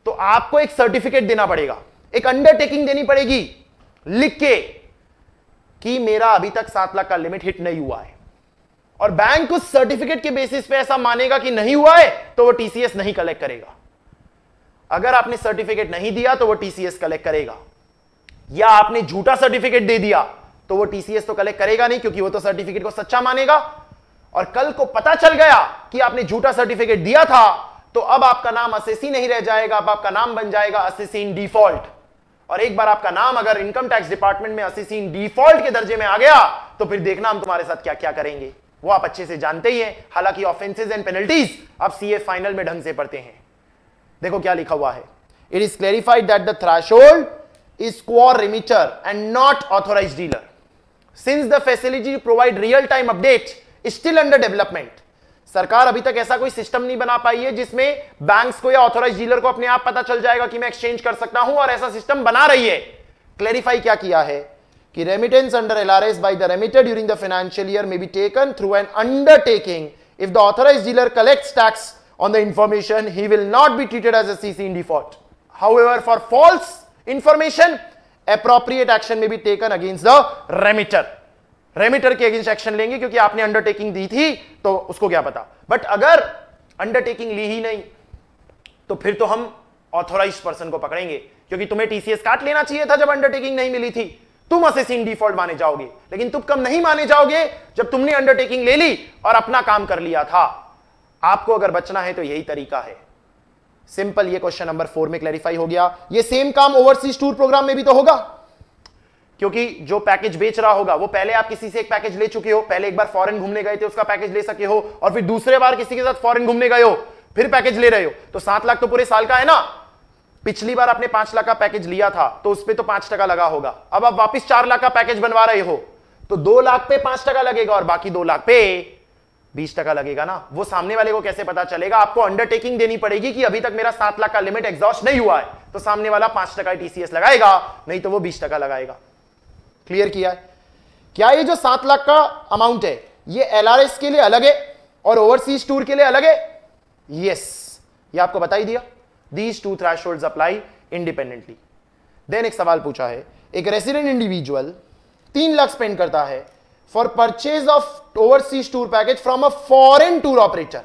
तो आपको एक सर्टिफिकेट देना पड़ेगा। एक अंडरटेकिंग देनी पड़ेगी। लिख के कि मेरा अभी तक सात लाख का लिमिट हिट नहीं हुआ है। और बैंक उस सर्टिफिकेट के बेसिस पे ऐसा मानेगा कि नहीं हुआ है तो वो टीसीएस नहीं कलेक्ट करेगा। अगर आपने सर्टिफिकेट नहीं दिया तो वो टीसीएस कलेक्ट करेगा। या आपने झूठा सर्टिफिकेट दे दिया तो वो टीसीएस तो कलेक्ट करेगा नहीं, क्योंकि वो तो सर्टिफिकेट को सच्चा मानेगा। और कल को पता चल गया कि आपने झूठा सर्टिफिकेट दिया था तो अब आपका नाम असेसी नहीं रह जाएगा, अब आपका नाम बन जाएगा असेसी इन डिफ़ॉल्ट। और एक बार आपका नाम अगर इनकम टैक्स डिपार्टमेंट में असेसी इन डिफ़ॉल्ट के दर्जे में आ गया तो फिर देखना हम तुम्हारे साथ क्या क्या करेंगे। वो आप अच्छे से जानते ही हैं। हालाँकि ऑफेंसेज एंड पेनल्टीज आप सीए फाइनल में ढंग से पढ़ते हैं। देखो क्या लिखा हुआ है। It is clarified that the threshold is qua remitter and not authorise dealer since the facility provide real time update still under development सरकार अभी तक ऐसा कोई सिस्टम नहीं बना पाई है जिसमें बैंक्स को या ऑथोराइज डीलर को अपने आप पता चल जाएगा कि मैं एक्सचेंज कर सकता हूँ और ऐसा सिस्टम बना रही है। क्लेरिफाई क्या किया है? कि remittance under LRS by the remitted during the financial year may be taken through an undertaking if the authorise dealer collect tax on the information he will not be treated as a CC in default how for false information appropriate action may be taken against the remitter remitter के against action लेंगे क्योंकि आपने undertaking दी थी तो उसको क्या पता। But अगर अंडरटेकिंग ली ही नहीं तो फिर तो हम ऑथोराइज पर्सन को पकड़ेंगे। क्योंकि तुम्हें टीसीएस काट लेना चाहिए था जब अंडरटेकिंग नहीं मिली थी। तुम असेसिन डिफ़ॉल्ट माने जाओगे, लेकिन तुम कम नहीं माने जाओगे जब तुमने अंडरटेकिंग ले ली और अपना काम कर लिया था। आपको अगर बचना है तो यही तरीका है। सिंपल ये क्वेश्चन नंबर फोर में क्लैरिफाई हो गया। ये सेम काम ओवरसीज टूर प्रोग्राम में भी तो होगा। क्योंकि जो पैकेज बेच रहा होगा, वो पहले आप किसी से एक पैकेज ले चुके हो, पहले एक बार फॉरेन घूमने गए थे, उसका पैकेज ले सके हो, और फिर दूसरे बार किसी के साथ फॉरेन घूमने गए हो, फिर पैकेज ले रहे हो। तो सात लाख तो पूरे साल का है ना? पिछली बार आपने पाँच लाख का पैकेज लिया था तो उस पर तो पाँच टका लगा होगा। अब आप वापिस चार लाख का पैकेज बनवा रहे हो तो दो लाख पे पाँच टका लगेगा, और बाकी दो लाख पे बीस टका लगेगा ना? वो सामने वाले को कैसे पता चलेगा? आपको अंडरटेकिंग देनी पड़ेगी कि अभी तक मेरा सात लाख का लिमिट एग्जॉस्ट नहीं हुआ है तो सामने वाला पाँच टका टीसीएस लगाएगा, नहीं तो वो बीस टका लगाएगा। क्लियर किया है। क्या ये जो सात लाख का अमाउंट है, ये एलआरएस के लिए अलग है और ओवरसीज टूर के लिए अलग है? यस ये आपको बता ही दिया। These two thresh apply independently then एक सवाल पूछा है। एक रेसिडेंट इंडिविजुअल तीन लाख स्पेंड करता है for purchase of overseas tour package from a foreign tour operator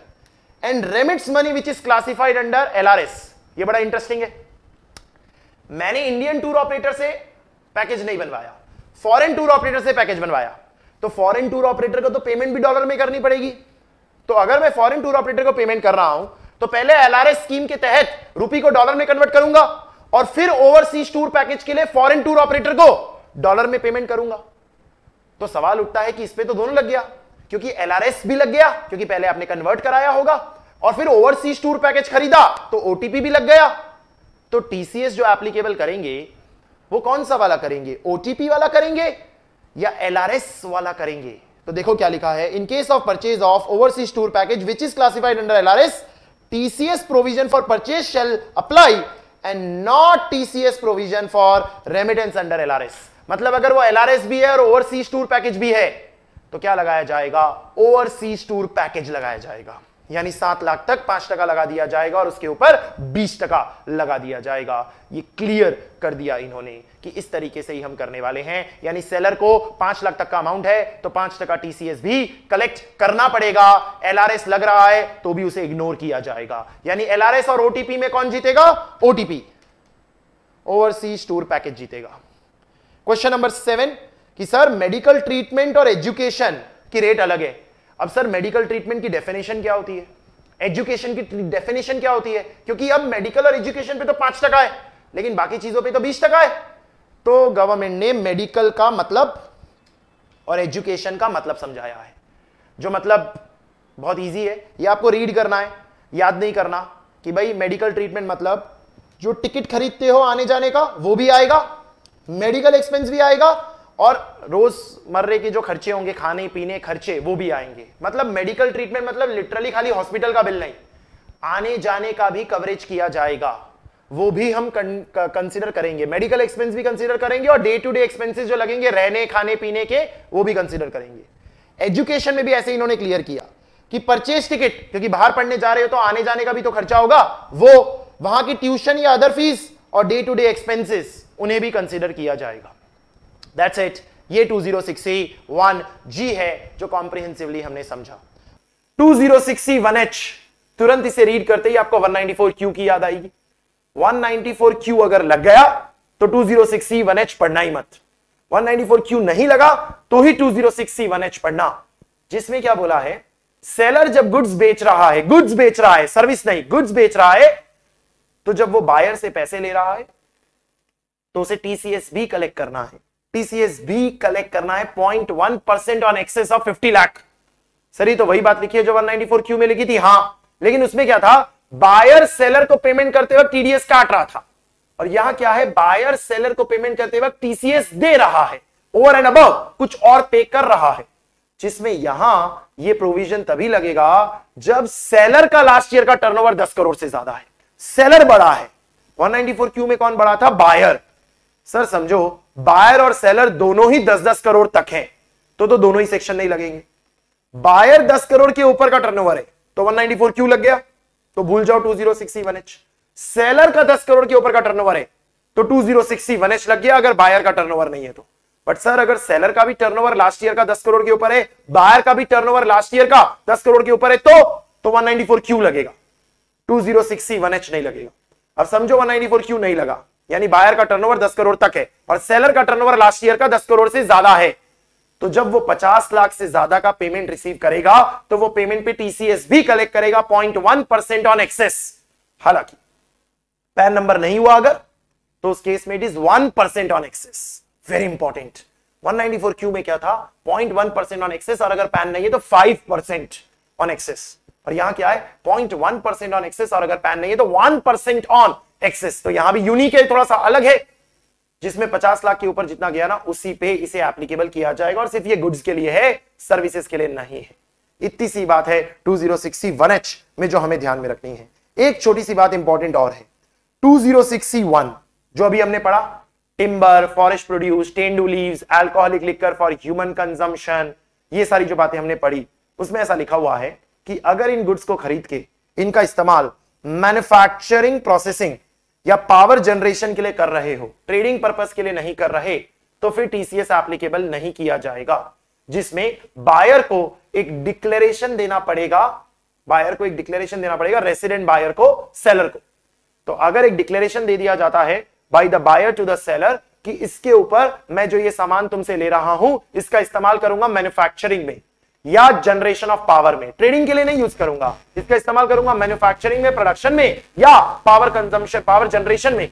and remits money which is classified under LRS ये बड़ा इंटरेस्टिंग है। मैंने इंडियन टूर ऑपरेटर से पैकेज नहीं बनवाया। फॉरेन टूर ऑपरेटर से पैकेज बनवाया। तो फॉरेन टूर ऑपरेटर को तो पेमेंट भी डॉलर में करनी पड़ेगी। तो अगर मैं फॉरेन टूर ऑपरेटर को पेमेंट कर रहा हूँ तो पहले एलआरएस स्कीम के तहत रुपी को डॉलर में कन्वर्ट करूँगा और फिर ओवरसीज टूर पैकेज के लिए फॉरेन टूर ऑपरेटर को डॉलर में पेमेंट करूँगा। तो सवाल उठता है कि इस पे तो दोनों लग गया, क्योंकि एलआरएस भी लग गया, क्योंकि पहले आपने कन्वर्ट कराया होगा और फिर ओवरसीज टूर पैकेज खरीदा तो ओटीपी भी लग गया। तो टीसीएस जो एप्लीकेबल करेंगे वो कौन सा वाला करेंगे? ओटीपी वाला करेंगे या एलआरएस वाला करेंगे? तो देखो क्या लिखा है। In case of purchase of overseas tour package which is classified under LRS TCS provision for purchase shall apply and not TCS provision for remittance under LRS मतलब अगर वो एलआरएस भी है और ओवरसीज टूर पैकेज भी है तो क्या लगाया जाएगा? ओवरसीज टूर पैकेज लगाया जाएगा। यानी सात लाख तक पाँच टका लगा दिया जाएगा और उसके ऊपर बीस टका लगा दिया जाएगा। ये क्लियर कर दिया इन्होंने कि इस तरीके से ही हम करने वाले हैं। यानी सेलर को पाँच लाख तक का अमाउंट है तो पाँच टका टीसीएस भी कलेक्ट करना पड़ेगा। एलआरएस लग रहा है तो भी उसे इग्नोर किया जाएगा। यानी एलआरएस और ओटीपी में कौन जीतेगा? ओटीपी ओवरसीज टूर पैकेज जीतेगा। क्वेश्चन नंबर सेवन कि सर मेडिकल ट्रीटमेंट और एजुकेशन की रेट अलग है। अब सर मेडिकल ट्रीटमेंट की डेफिनेशन क्या होती है? एजुकेशन की डेफिनेशन क्या होती है? क्योंकि अब मेडिकल और एजुकेशन पे तो पाँच टका है, लेकिन बाकी चीज़ों पे तो बीस टका है। तो गवर्नमेंट ने मेडिकल का मतलब और एजुकेशन का मतलब समझाया है। जो मतलब बहुत इजी है। ये आपको रीड करना है। याद नहीं करना कि भाई मेडिकल ट्रीटमेंट मतलब जो टिकट खरीदते हो आने जाने का, वो भी आएगा। मेडिकल एक्सपेंस भी आएगा। और रोज मर्रे के जो खर्चे होंगे, खाने, पीने, खर्चे, वो भी आएँगे। मतलब मेडिकल ट्रीटमेंट मतलब लिटरली खाली हॉस्पिटल का बिल नहीं। आने जाने का भी कवरेज किया जाएगा। वो भी हम कंसिडर करेंगे। मेडिकल एक्सपेंस भी कंसिडर करेंगे और डे टू डे एक्सपेंसेस जो लगेंगे, रहने, खाने, पीने के, वो भी कंसिडर करेंगे। एजुकेशन में भी ऐसे इन्होंने क्लियर किया कि परचेज टिकट क्योंकि बाहर पढ़ने जा रहे हो तो आने जाने का भी तो खर्चा होगा, वो वहाँ की ट्यूशन या अदर फ़ीस और डे टू डे एक्सपेंसेस उन्हें भी कंसिडर किया जाएगा। दैट्स इट ये 206C1 जी है जो कॉम्प्रिहेंसिवली हमने समझा। 206C1H तुरंत इसे रीड करते ही आपको 194Q की याद आएगी। 194Q अगर लग गया तो 206C1H पढ़ना ही मत। 194Q नहीं लगा तो ही 206C1H पढ़ना। जिसमें क्या बोला है? सेलर जब गुड्स बेच रहा है गुड्स बेच रहा है सर्विस नहीं गुड्स बेच रहा है तो जब वो बायर से पैसे ले रहा है तो उसे टीसीएस भी कलेक्ट करना है। टीसीएस भी कलेक्ट करना है point one percent on excess of fifty lakh sir तो वही बात लिखी है जो 194 क्यू में लिखी थी। हाँ, लेकिन उसमें क्या था? बायर सेलर को पेमेंट करते वक्त टीडीएस काट रहा था। और यहाँ क्या है? बायर सेलर को पेमेंट करते वक्त टीसीएस दे रहा है। ओवर एंड अबव कुछ और पे कर रहा है। जिसमें यहाँ ये प्रोविज़न तभी लगेगा जब सेलर का लास्ट ईयर का टर्नओवर 10 करोड़ से ज़्यादा है। सेलर बड़ा है। 194 क्यू में कौन बड़ा था? बायर सर, समझो बायर और सेलर दोनों ही दस दस करोड़ तक हैं तो तो दोनों ही सेक्शन नहीं लगेंगे। बायर दस करोड़ के ऊपर का टर्नओवर है तो 194 क्यों लग गया? तो भूल जाओ 206C1H सेलर का दस करोड़ के ऊपर का टर्नओवर है तो 206C1H लग गया, अगर बायर का टर्नओवर नहीं है तो। बट सर अगर सेलर का भी टर्नओवर लास्ट ईयर का दस करोड़ के ऊपर है बायर का भी टर्नओवर लास्ट ईयर का दस करोड़ के ऊपर है तो तो 194 क्यों लगेगा? 206C1H नहीं लगेगा। अब समझो 194 क्यों नहीं लगा? यानी बायर का टर्नओवर 10 करोड़ तक है और सेलर का टर्नओवर लास्ट ईयर का 10 करोड़ से ज़्यादा है। तो जब वो 50 लाख से ज़्यादा का पेमेंट रिसीव करेगा तो वो पेमेंट पे टीसीएस भी कलेक्ट करेगा point one percent on excess हालाँकि, पैन नंबर नहीं हुआ अगर तो उस केस में it is one percent on excess very important 194 Q में क्या था? 0.1 परसेंट ऑन एक्सेस और अगर पैन नहीं है तो 5 परसेंट ऑन एक्सेस और यहाँ क्या है? 0.1 परसेंट ऑन एक्सेस और अगर पैन नहीं है तो 1 परसेंट ऑन एक्सेस। तो यहाँ भी यूनिक है थोड़ा सा अलग है। जिसमें 50 लाख के ऊपर जितना गया ना, उसी पे इसे एप्लीकेबल किया जाएगा। और सिर्फ़ ये गुड्स के लिए है सर्विसेज़ के लिए नहीं है। इतनी सी बात है 2060 में जो हमें ध्यान में रखनी है। एक छोटी सी बात इंपॉर्टेंट और है। 2061 जो अभी हमने पढ़ा timber forest produce tendu leaves alcoholic liquor for human consumption ये सारी जो बातें हमने पढ़ी, उसमें ऐसा लिखा हुआ है कि अगर इन गुड्स को खरीद के इनका इस्तेमाल मैन्युफैक्चरिंग प्रोसेसिंग या पावर जनरेशन के लिए कर रहे हो ट्रेडिंग पर्पस के लिए नहीं कर रहे तो फिर टीसीएस एप्लीकेबल नहीं किया जाएगा, जिसमें बायर को एक डिक्लेरेशन देना पड़ेगा बायर को एक डिक्लेरेशन देना पड़ेगा रेसिडेंट बायर को सेलर को। तो अगर एक डिक्लेरेशन दे दिया जाता है by the buyer to the seller कि इसके ऊपर मैं जो ये सामान तुमसे ले रहा हूँ, इसका इस्तेमाल करूँगा मैन्युफैक्चरिंग में। या जनरेशन ऑफ़ पावर में। ट्रेडिंग के लिए नहीं यूज़ करूँगा। इसका इस्तेमाल करूँगा मैन्युफैक्चरिंग में प्रोडक्शन में, या पावर कंजम्पशन पावर जनरेशन में।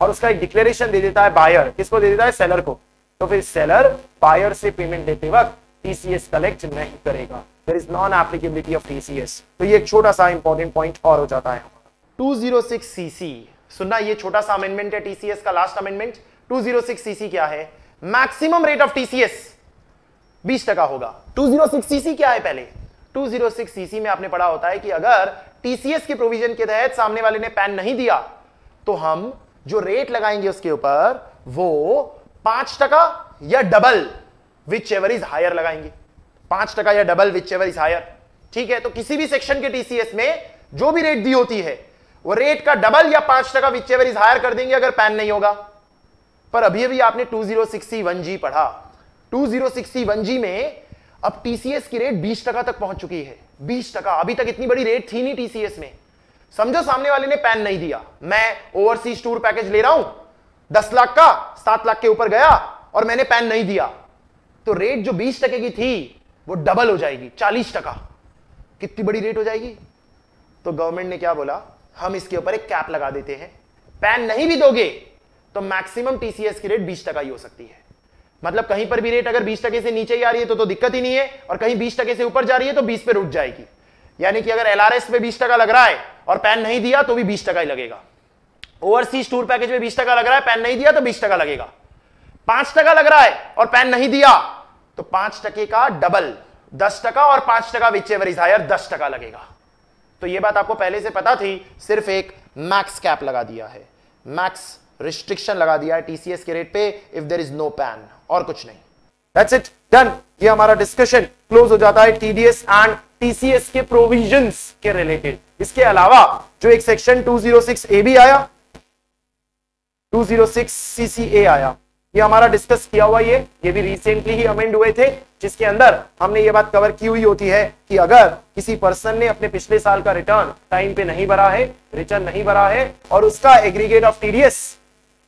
और उसका एक डिक्लेरेशन दे देता है बायर किसको दे देता है? सेलर को। तो फिर सेलर बायर से पेमेंट देते वक्त टीसीएस कलेक्ट नहीं करेगा। There is non applicability of TCS तो ये एक छोटा सा इंपॉर्टेंट पॉइंट और हो जाता है। 206 सीसी सुनना, ये छोटा सा अमेंडमेंट है टीसीएस का लास्ट अमेंडमेंट 206 सीसी क्या है? मैक्सिमम रेट ऑफ़ टीसीएस 20 टका होगा। 206 सीसी क्या है पहले? 206 सीसी में आपने पढ़ा होता है कि अगर टीसीएस के प्रोविज़न के तहत सामने वाले ने पैन नहीं दिया तो हम जो रेट लगाएँगे उसके ऊपर, वो पाँच टका या double whichever is higher लगाएँगे। पाँच टका या double whichever is higher ठीक है? तो किसी भी सेक्शन के टीसीएस में जो भी रेट दी होती है, वो रेट का डबल या पाँच टका विच एवर इज़ हायर कर देंगे अगर पैन नहीं होगा। पर अभी अभी आपने टू ज़ीरो जी पढ़ा two zero sixty one G में अब टीसीएस की रेट बीस टका तक पहुँच चुकी है। बीस टका। अभी तक इतनी बड़ी रेट थी नहीं टीसीएस में। समझो सामने वाले ने पैन नहीं दिया। मैं ओवरसीज टूर पैकेज ले रहा हूँ। दस लाख का, सात लाख के ऊपर गया और मैंने पैन नहीं दिया। तो रेट जो बीस टके की थी, वो डबल हो जाएगी, चालीस टका। कितनी बड़ी रेट हो जाएगी? तो गवर्नमेंट ने क्या बोला? हम इसके ऊपर एक कैप लगा देते हैं। पैन नहीं भी दोगे तो मैक्सिमम टीसीएस की रेट बीस टका ही हो सकती है। मतलब कहीं पर भी रेट अगर बीस टके से नीचे ही आ रही है तो, तो दिक्कत ही नहीं है और कहीं बीस टके से ऊपर जा रही है तो बीस पे रुक जाएगी। यानी कि अगर एलआरएस पे बीस टका लग रहा है और पैन नहीं दिया तो भी बीस टका ही लगेगा। ओवरसीज टूर पैकेज में बीस टका लग रहा है पैन नहीं दिया तो बीस टका लगेगा। पाँच टका लग रहा है और पैन नहीं दिया तो पाँच टके का डबल दस टका और पाँच टका विच एवर इज़ हायर दस टका लगेगा। तो यह बात आपको पहले से पता थी सिर्फ़ एक मैक्स कैप लगा दिया है। मैक्स रिस्ट्रिक्शन लगा दिया है टीसीएस के रेट पे if there is no PAN और कुछ नहीं। दैट्स इट डन ये हमारा डिस्कशन क्लोज हो जाता है टीडीएस एंड टीसीएस के प्रोविजंस के रिलेटेड इसके अलावा जो एक सेक्शन 206 ए भी आया 206 सीसीए आया। ये हमारा डिस्कस किया हुआ ये ये भी रिसेंटली ही अमेंड हुए थे, जिसके अंदर हमने ये बात कवर की हुई होती है कि अगर किसी पर्सन ने अपने पिछले साल का रिटर्न टाइम पे नहीं भरा है रिटर्न नहीं भरा है, और उसका एग्रीगेट ऑफ़ टीडीएस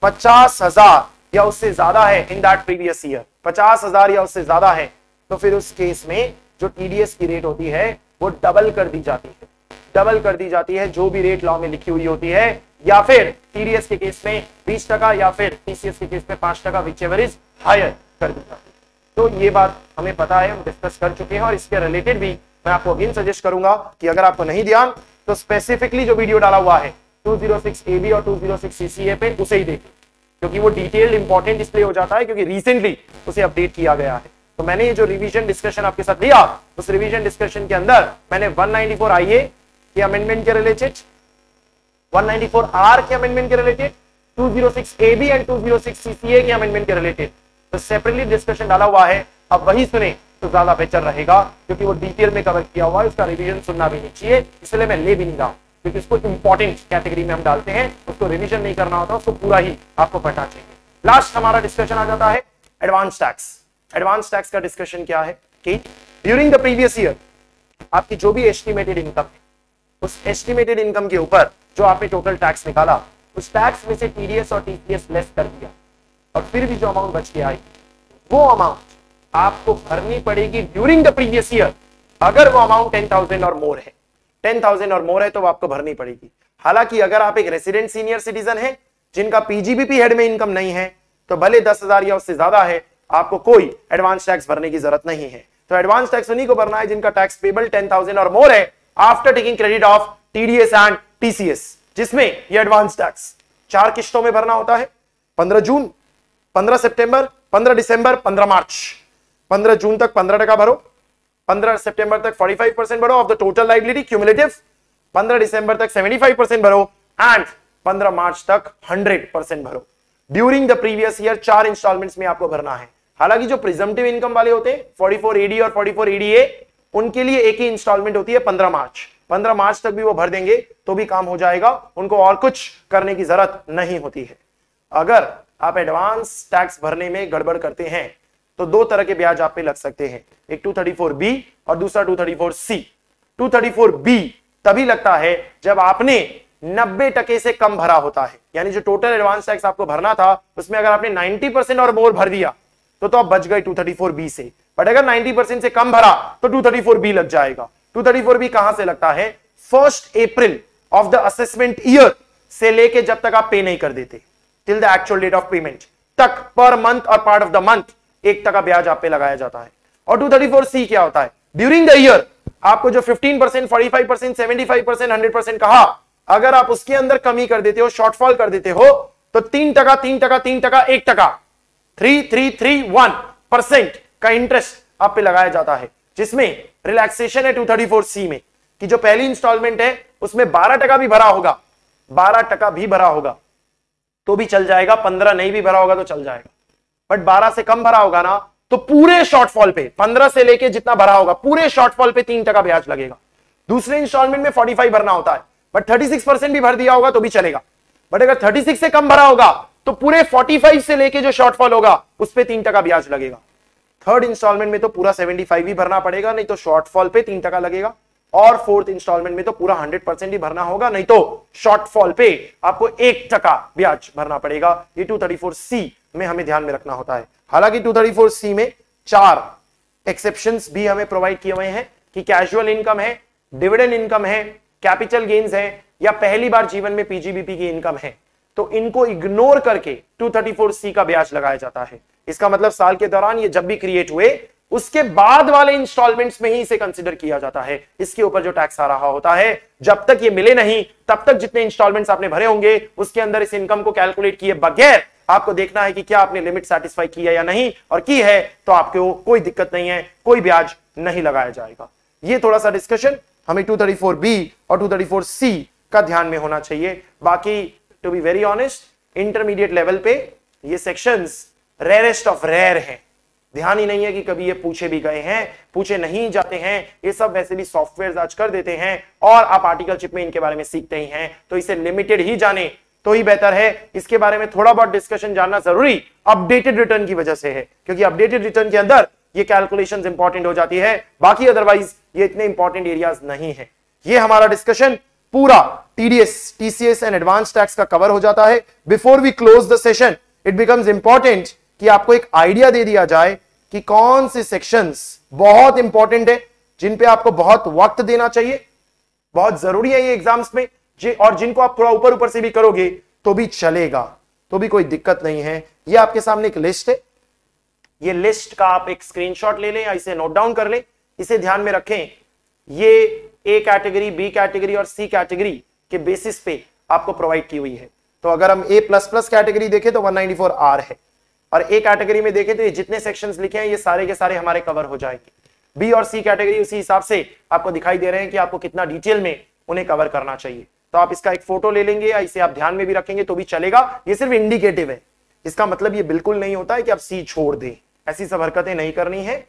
पचास हज़ार या उससे ज़्यादा है इन दैट प्रीवियस ईयर पचास हज़ार या उससे ज़्यादा है तो फिर उस केस में जो टीडीएस की रेट होती है, वो डबल कर दी जाती है। डबल कर दी जाती है, जो भी रेट लॉ में लिखी हुई होती है, या फिर टीडीएस के केस में बीस टका या फिर टीसीएस के केस में पाँच टका विच एवर इज़ हायर कर दी जाती है। तो ये बात हमें पता है, हम डिस्कस कर चुके हैं, और इसके रिलेटेड भी मैं आपको अगेन सजेस्ट करूँगा कि अगर आपको नहीं ध्यान तो स्पेसिफिकली जो वीडियो डाला हुआ है 206 बी और 206 CCA पे उसे ही देखें। क्योंकि वो डिटेल्ड इंपॉर्टेंट इसलिए हो जाता है क्योंकि रिसेंटली उसे अपडेट किया गया है। तो मैंने ये जो रिवीजन डिस्कशन आपके साथ लिया, उस रिवीजन डिस्कशन के अंदर मैंने 194 आईए के अमेंडमेंट के रिलेटेड 194 आर के अमेंडमेंट के रिलेटेड 206 एबी एंड 206 सीसीए के अमेंडमेंट के रिलेटेड तो सेपरेटली डिस्कशन डाला हुआ है। अब वही सुने तो ज़्यादा बेहतर रहेगा, क्योंकि वो डिटेल में कवर किया हुआ है, उसका रिवीजन सुनना भी नहीं चाहिए, इसलिए मैं ले भी नहीं रहा क्योंकि इसको इंपॉर्टेंट कैटेगरी में हम डालते हैं, उसको रिविजन नहीं करना होता, उसको पूरा ही आपको पढ़ना चाहिए लास्ट हमारा डिस्कशन आ जाता है एडवांस टैक्स एडवांस टैक्स का डिस्कशन क्या है? कि ड्यूरिंग द प्रीवियस ईयर आपकी जो भी एस्टिमेटेड इनकम है, उस एस्टिमेटेड इनकम के ऊपर जो आपने टोटल टैक्स निकाला, उस टैक्स में से टीडीएस और टीसीएस लेस कर दिया। और फिर भी जो अमाउंट बच के आई, वो अमाउंट आपको भरनी पड़ेगी ड्यूरिंग द प्रीवियस ईयर अगर वो अमाउंट टेन थाउज़ेंड और मोर है टेन थाउज़ेंड और मोर है तो वो आपको भरनी पड़ेगी। हालाँकि अगर आप एक रेसिडेंट सीनियर सिटीजन है, जिनका पीजीबीपी हेड में इनकम नहीं है तो भले दस हज़ार या उससे ज़्यादा है, आपको कोई एडवांस टैक्स भरने की ज़रूरत नहीं है। तो एडवांस टैक्स उन्हीं को भरना है जिनका टैक्स पेबल टेन थाउज़ेंड और मोर है after taking credit of TDS and TCS जिसमें ये एडवांस टैक्स चार किश्तों में भरना होता है। पंद्रह जून, पंद्रह सितंबर, पंद्रह दिसंबर, पंद्रह मार्च। पंद्रह जून तक पंद्रह टका भरो। पंद्रह सितंबर तक फोर्टी फाइव परसेंट भरो of the total liability cumulative पंद्रह दिसंबर तक सेवेंटी फाइव परसेंट भरो एंड पंद्रह मार्च तक हंड्रेड परसेंट भरो ड्यूरिंग द प्रीवियस ईयर चार इंस्टॉलमेंट्स में आपको भरना है। हालाँकि जो प्रिजम्पटिव इनकम वाले होते हैं 44 एडी और 44 एडीए उनके लिए एक ही इंस्टॉलमेंट होती है 15 मार्च। 15 मार्च तक भी वो भर देंगे तो भी काम हो जाएगा। उनको और कुछ करने की ज़रूरत नहीं होती है। अगर आप एडवांस टैक्स भरने में गड़बड़ करते हैं तो दो तरह के ब्याज आप पे लग सकते हैं। एक 234 बी और दूसरा 234 सी 234 बी तभी लगता है जब आपने नब्बे टके से कम भरा होता है। यानी जो टोटल एडवांस टैक्स आपको भरना था, उसमें अगर आपने 90 परसेंट और मोर भर दिया तो तो आप बच गए 234 बी से। बट अगर 90 परसेंट से कम भरा तो 234 बी लग जाएगा। 234 बी कहाँ से लगता है? First April of the assessment year से लेके जब तक आप पे नहीं कर देते। Till the actual date of payment तक पर मंथ और पार्ट ऑफ़ द मंथ एक टका ब्याज आप पे लगाया जाता है। और 234 सी क्या होता है? ड्यूरिंग द ईयर आपको जो 15 percent forty five percent seventy five percent hundred percent कहा, अगर आप उसके अंदर कमी कर देते हो शॉर्टफॉल कर देते हो तो तीन टका तीन टका तीन टका, एक टका three three three one percent का इंटरेस्ट आप पे लगाया जाता है। जिसमें रिलैक्सेशन है टू थर्टी फोर सी में, कि जो पहली इंस्टॉलमेंट है, उसमें बारह टका भी भरा होगा। बारह टका भी भरा होगा। तो भी चल जाएगा, पंद्रह नहीं भी भरा होगा तो चल जाएगा। बट बारह से कम भरा होगा ना तो पूरे शॉर्टफॉल पे, पंद्रह से लेके जितना भरा होगा, पूरे शॉर्टफॉल पे तीन टका ब्याज लगेगा। दूसरे इंस्टॉलमेंट में फोर्टी फाइव भरना होता है बट 36 परसेंट भी भर दिया होगा तो भी चलेगा। बट अगर 36 से कम भरा होगा तो पूरे 45 से लेके जो शॉर्टफॉल होगा, उस पर तीन टका ब्याज लगेगा। थर्ड इंस्टॉलमेंट में तो पूरा 75 ही भरना पड़ेगा, नहीं तो शॉर्टफॉल पे तीन टका लगेगा। और फोर्थ इंस्टॉलमेंट में तो पूरा 100 परसेंट ही भरना होगा, नहीं तो शॉर्टफॉल पे आपको एक टका ब्याज भरना पड़ेगा। ये 234 सी में हमें ध्यान में रखना होता है। हालाँकि 234 सी में चार एक्सेप्शन भी हमें प्रोवाइड किए हुए हैं कि कैजुअल इनकम है डिविडेंड इनकम है कैपिटल गेन्स है, या पहली बार जीवन में पीजीबीपी की इनकम है। तो इनको इग्नोर करके 234 सी का ब्याज लगाया जाता है। इसका मतलब साल के दौरान ये जब भी क्रिएट हुए, उसके बाद वाले इंस्टॉलमेंट्स में ही इसे कंसिडर किया जाता है। इसके ऊपर जो टैक्स आ रहा होता है, जब तक ये मिले नहीं, तब तक जितने इंस्टॉलमेंट्स आपने भरे होंगे, उसके अंदर इस इनकम को कैलकुलेट किए बगैर आपको देखना है कि क्या आपने लिमिट सेटिस्फाई किया या नहीं, और की है तो आपको कोई दिक्कत नहीं है, कोई ब्याज नहीं लगाया जाएगा। ये थोड़ा सा डिस्कशन हमें 234 बी और 234 सी का ध्यान में होना चाहिए। बाकी to be very honest intermediate level पे ये सेक्शंस रेयरेस्ट ऑफ़ रेयर हैं। ध्यान ही नहीं है कि कभी ये पूछे भी गए हैं, पूछे नहीं जाते हैं, ये सब वैसे भी सॉफ्टवेयर आज कर देते हैं, और आप आर्टिकल चिप में इनके बारे में सीखते ही हैं तो इसे लिमिटेड ही जाने तो ही बेहतर है। इसके बारे में थोड़ा बहुत डिस्कशन जानना ज़रूरी अपडेटेड रिटर्न की वजह से है। क्योंकि अपडेटेड रिटर्न के अंदर ये कैलकुलेशन इंपॉर्टेंट हो जाती है। बाकी अदरवाइज़ ये इतने इंपॉर्टेंट एरियाज़ नहीं है। ये हमारा डिस्कशन पूरा TDS TCS and advance tax का कवर हो जाता है। Before we close the session it becomes important कि आपको एक आइडिया दे दिया जाए कि कौन से सेक्शंस बहुत इंपॉर्टेंट है, जिन पे आपको बहुत वक्त देना चाहिए। बहुत ज़रूरी है ये एग्ज़ाम्स में। और जिनको आप थोड़ा ऊपर ऊपर से भी करोगे तो भी चलेगा। तो भी कोई दिक्कत नहीं है। ये आपके सामने एक लिस्ट है। ये लिस्ट का आप एक स्क्रीनशॉट ले लें या इसे नोट डाउन कर लें। इसे ध्यान में रखें। ये ए कैटेगरी बी कैटेगरी और सी कैटेगरी के बेसिस पे आपको प्रोवाइड की हुई है। तो अगर हम ए प्लस प्लस कैटेगरी देखें तो 194 आर है। और ए कैटेगरी में देखें तो ये जितने सेक्शंस लिखे हैं, ये सारे के सारे हमारे कवर हो जाएँगे। बी और सी कैटेगरी उसी हिसाब से आपको दिखाई दे रहे हैं कि आपको कितना डिटेल में उन्हें कवर करना चाहिए। तो आप इसका एक फ़ोटो ले लेंगे या इसे आप ध्यान में भी रखेंगे तो भी चलेगा। ये सिर्फ़ इंडिकेटिव है। इसका मतलब ये बिल्कुल नहीं होता है कि आप सी छोड़ दें। ऐसी सब हरकतें नहीं करनी है।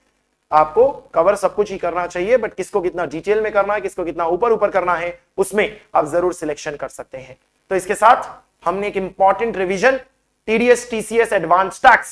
आपको कवर सब कुछ ही करना चाहिए बट किसको कितना डिटेल में करना है, किसको कितना ऊपर ऊपर करना है, उसमें आप ज़रूर सिलेक्शन कर सकते हैं। तो इसके साथ हमने एक important revision TDS TCS advance tax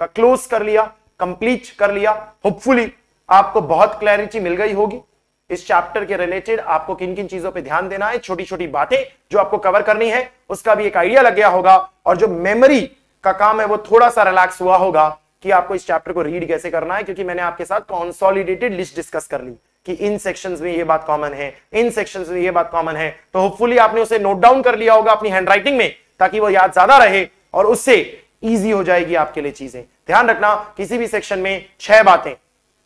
का क्लोज कर लिया कंप्लीट कर लिया। होपफुली आपको बहुत क्लैरिटी मिल गई होगी। इस चैप्टर के रिलेटेड आपको किन किन चीज़ों पे ध्यान देना है छोटी छोटी बातें जो आपको कवर करनी है, उसका भी एक आइडिया लग गया होगा और जो मेमोरी का काम है वो थोड़ा सा रिलैक्स हुआ होगा कि आपको इस चैप्टर को रीड कैसे करना है, क्योंकि मैंने आपके साथ कॉन्सोलिडेटेड लिस्ट डिस्कस कर ली कि इन सेक्शंस में ये बात कॉमन है, इन सेक्शंस में ये बात कॉमन है। तो होपफुली आपने उसे नोट डाउन कर लिया होगा अपनी हैंडराइटिंग में, ताकि वो याद ज़्यादा रहे और उससे इजी हो जाएगी आपके लिए चीज़ें। ध्यान रखना, किसी भी सेक्शन में छह बातें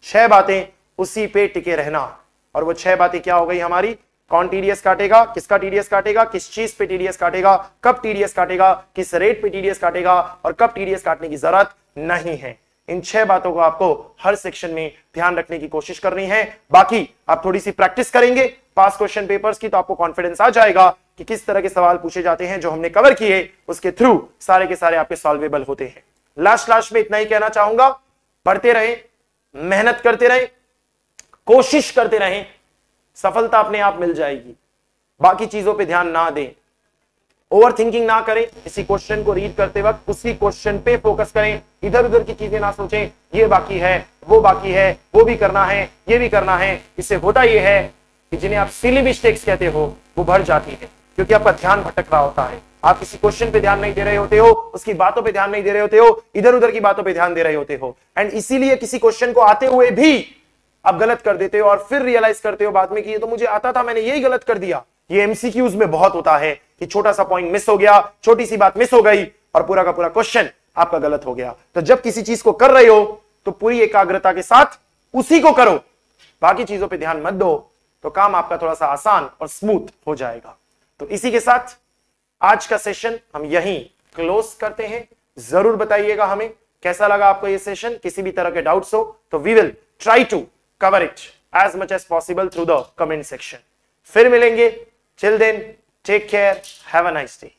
छह बातें उसी पे टिके रहना। और वो छह बातें क्या हो गई हमारी? कौन टीडीएस काटेगा? किसका टीडीएस काटेगा? किस चीज़ पे टीडीएस काटेगा? कब टीडीएस काटेगा? किस रेट पे टीडीएस काटेगा? और कब टीडीएस काटने की ज़रूरत नहीं है। इन छह बातों को आपको हर सेक्शन में ध्यान रखने की कोशिश करनी है। बाकी आप थोड़ी सी प्रैक्टिस करेंगे। पास क्वेश्चन पेपर्स की तो आपको कॉन्फिडेंस आ जाएगा कि किस तरह के सवाल पूछे जाते हैं, जो हमने कवर किए, उसके थ्रू सारे के सारे आपके सॉल्वेबल होते हैं। लास्ट लास्ट में इतना ही कहना चाहूँगा। पढ़ते रहे, मेहनत करते रहे कोशिश करते रहे, सफलता अपने आप मिल जाएगी। बाकी चीज़ों पे ध्यान ना दें। ओवर थिंकिंग ना करें इसी क्वेश्चन को रीड करते वक्त उसी क्वेश्चन पे फोकस करें। इधर उधर की चीज़ें ना सोचें, ये बाकी है, वो बाकी है, वो भी करना है, ये भी करना है, इससे होता यह है कि जिन्हें आप सिली मिस्टेक्स कहते हो, वो भर जाती है, क्योंकि आपका ध्यान भटक रहा होता है। आप किसी क्वेश्चन पे ध्यान नहीं दे रहे होते हो, उसकी बातों पे ध्यान नहीं दे रहे होते हो इधर उधर की बातों पे ध्यान दे रहे होते हो। एंड इसीलिए किसी क्वेश्चन को आते हुए भी आप गलत कर देते हो और फिर रियलाइज़ करते हो बाद में कि ये तो मुझे आता था, मैंने यही गलत कर दिया। ये एमसीक्यूज में बहुत होता है कि छोटा सा पॉइंट मिस हो गया, छोटी सी बात मिस हो गई और पूरा का पूरा क्वेश्चन आपका गलत हो गया। तो जब किसी चीज़ को कर रहे हो तो पूरी एकाग्रता के साथ उसी को करो। बाकी चीज़ों पे ध्यान मत दो तो काम आपका थोड़ा सा आसान और स्मूथ हो जाएगा। तो इसी के साथ आज का सेशन हम यहीं क्लोज करते हैं। ज़रूर बताइएगा हमें, कैसा लगा आपको ये सेशन किसी भी तरह के डाउट्स हो तो we will try to cover it as much as possible through the comment section फिर मिलेंगे। Chill then take care have a nice day